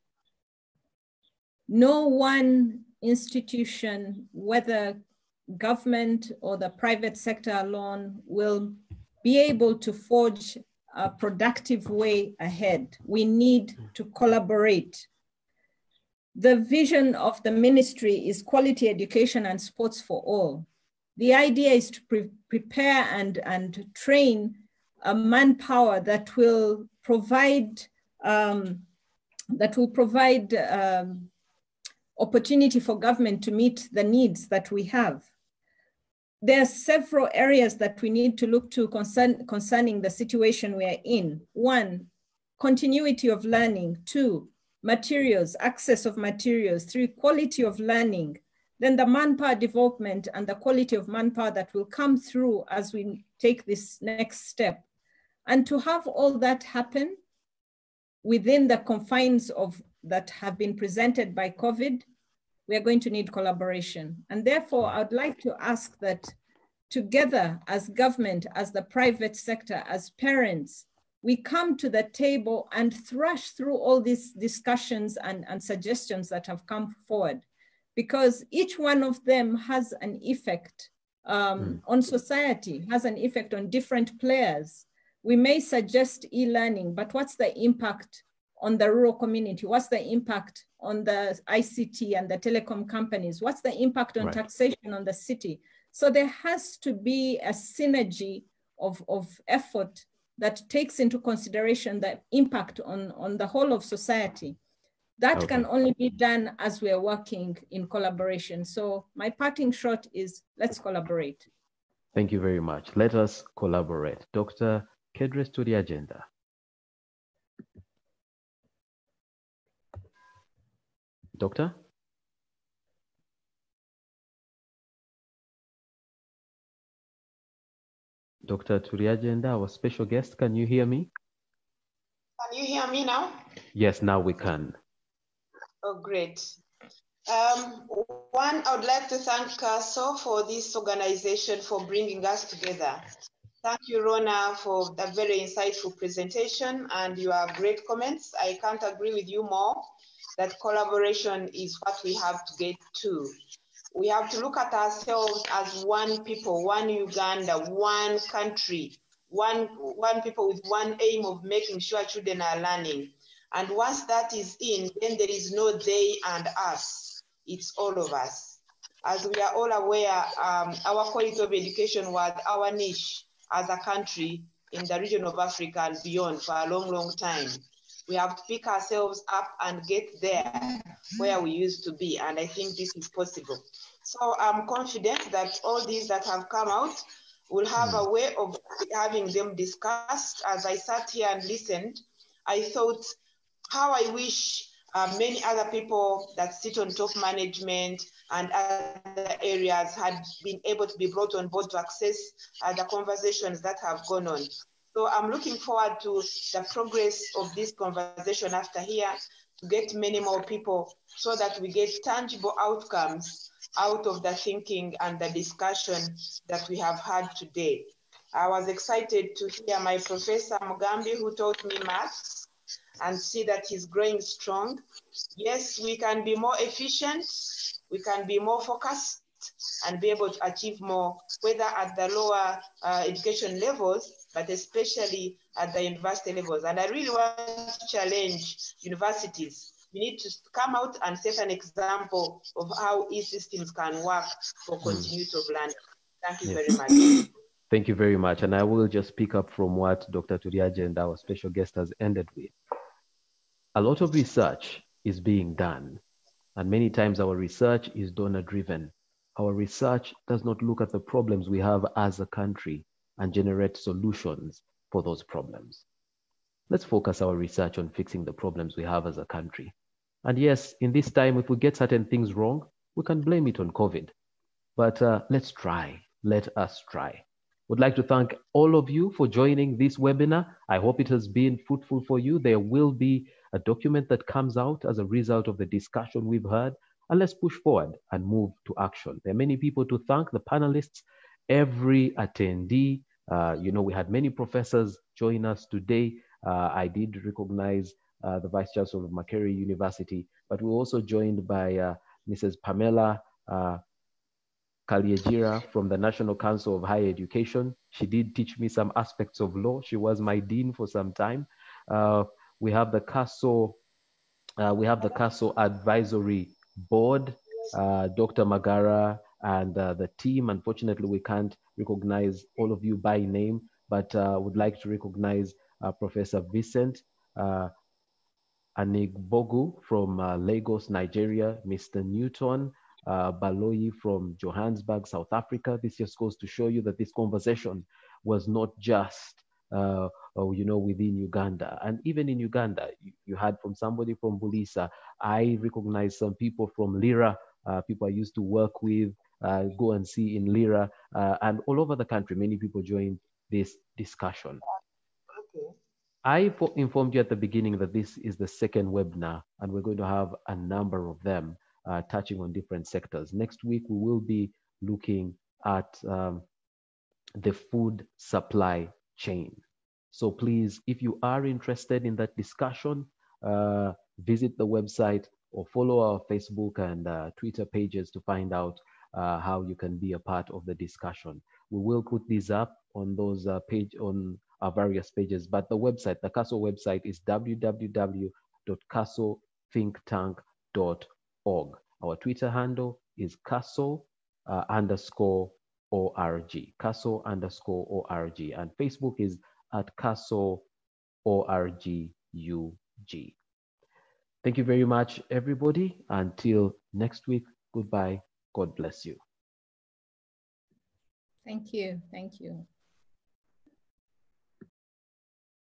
No one institution, whether government or the private sector alone, will be able to forge a productive way ahead. We need to collaborate the vision of the ministry is quality education and sports for all. The idea is to pre prepare and, and train a manpower that will provide um, that will provide um, opportunity for government to meet the needs that we have. There are several areas that we need to look to concern, concerning the situation we are in. One, continuity of learning. Two, materials, access of materials, through quality of learning, then the manpower development and the quality of manpower that will come through as we take this next step. And to have all that happen within the confines of that have been presented by COVID, we are going to need collaboration. And therefore, I'd like to ask that together as government, as the private sector, as parents, we come to the table and thrash through all these discussions and, and suggestions that have come forward because each one of them has an effect um, mm. on society, has an effect on different players. We may suggest e-learning, but what's the impact on the rural community? What's the impact on the ICT and the telecom companies? What's the impact on right. taxation on the city? So there has to be a synergy of, of effort that takes into consideration the impact on, on the whole of society. That okay. can only be done as we are working in collaboration. So my parting shot is let's collaborate. Thank you very much. Let us collaborate. Dr. Kedrace Turyagyenda. Doctor? Dr. Turyagyenda, our special guest, can you hear me? Can you hear me now? Yes, now we can. Oh, great. Um, one, I would like to thank CASTLE for this organization for bringing us together. Thank you, Lorna, for the very insightful presentation and your great comments. I can't agree with you more that collaboration is what we have to get to. We have to look at ourselves as one people, one Uganda, one country, one, one people with one aim of making sure children are learning. And once that is in, then there is no they and us. It's all of us. As we are all aware, um, our quality of education was our niche as a country in the region of Africa and beyond for a long, long time. We have to pick ourselves up and get there where we used to be. And I think this is possible. So I'm confident that all these that have come out will have a way of having them discussed. As I sat here and listened, I thought how I wish uh, many other people that sit on top management and other areas had been able to be brought on board to access uh, the conversations that have gone on. So I'm looking forward to the progress of this conversation after here to get many more people so that we get tangible outcomes out of the thinking and the discussion that we have had today. I was excited to hear my professor Mugambi who taught me maths and see that he's growing strong. Yes, we can be more efficient, we can be more focused and be able to achieve more, whether at the lower uh, education levels, but especially at the university levels. And I really want to challenge universities. We need to come out and set an example of how e-systems can work for hmm. continuity of learning. Thank you Yes. very much. Thank you very much. And I will just pick up from what Dr. Turyagyenda our special guest has ended with. A lot of research is being done, and many times our research is donor driven. Our research does not look at the problems we have as a country and generate solutions for those problems. Let's focus our research on fixing the problems we have as a country. And yes, in this time, if we get certain things wrong, we can blame it on COVID. But uh, let's try. Let us try. Would like to thank all of you for joining this webinar. I hope it has been fruitful for you. There will be a document that comes out as a result of the discussion we've heard. And let's push forward and move to action. There are many people to thank the panelists, every attendee. Uh, you know, we had many professors join us today. Uh, I did recognize uh, the Vice Chancellor of Makerere University, but we were also joined by Mrs. Pamela uh, from the National Council of Higher Education. She did teach me some aspects of law. She was my dean for some time. Uh, we have the CASTLE, uh, we have the CASTLE Advisory Board, uh, Dr. Magara and the team. Unfortunately, we can't recognize all of you by name, but uh, would like to recognize uh, Professor Vincent uh, Anigbogu from uh, Lagos, Nigeria, Mr. Newton, uh, Baloyi from Johannesburg, South Africa. This just goes to show you that this conversation was not just, uh, oh, you know, within Uganda. And even in Uganda, you, you had from somebody from Buliisa. I recognize some people from Lira, uh, people I used to work with, go and see in Lira. Uh, and all over the country, many people joined this discussion. Okay. I fo- informed you at the beginning that this is the second webinar, and we're going to have a number of them uh, touching on different sectors. Next week, we will be looking at um, the food supply chain. So please, if you are interested in that discussion, uh, visit the website or follow our Facebook and uh, Twitter pages to find out uh, how you can be a part of the discussion. We will put these up on those uh, page on our various pages, but the website, the CASTLE website is www.castlethinktank.org. Our Twitter handle is CASTLE uh, underscore ORG, CASTLE underscore ORG, and Facebook is at CASTLE ORG. Thank you very much, everybody. Until next week, goodbye. God bless you. Thank you. Thank you.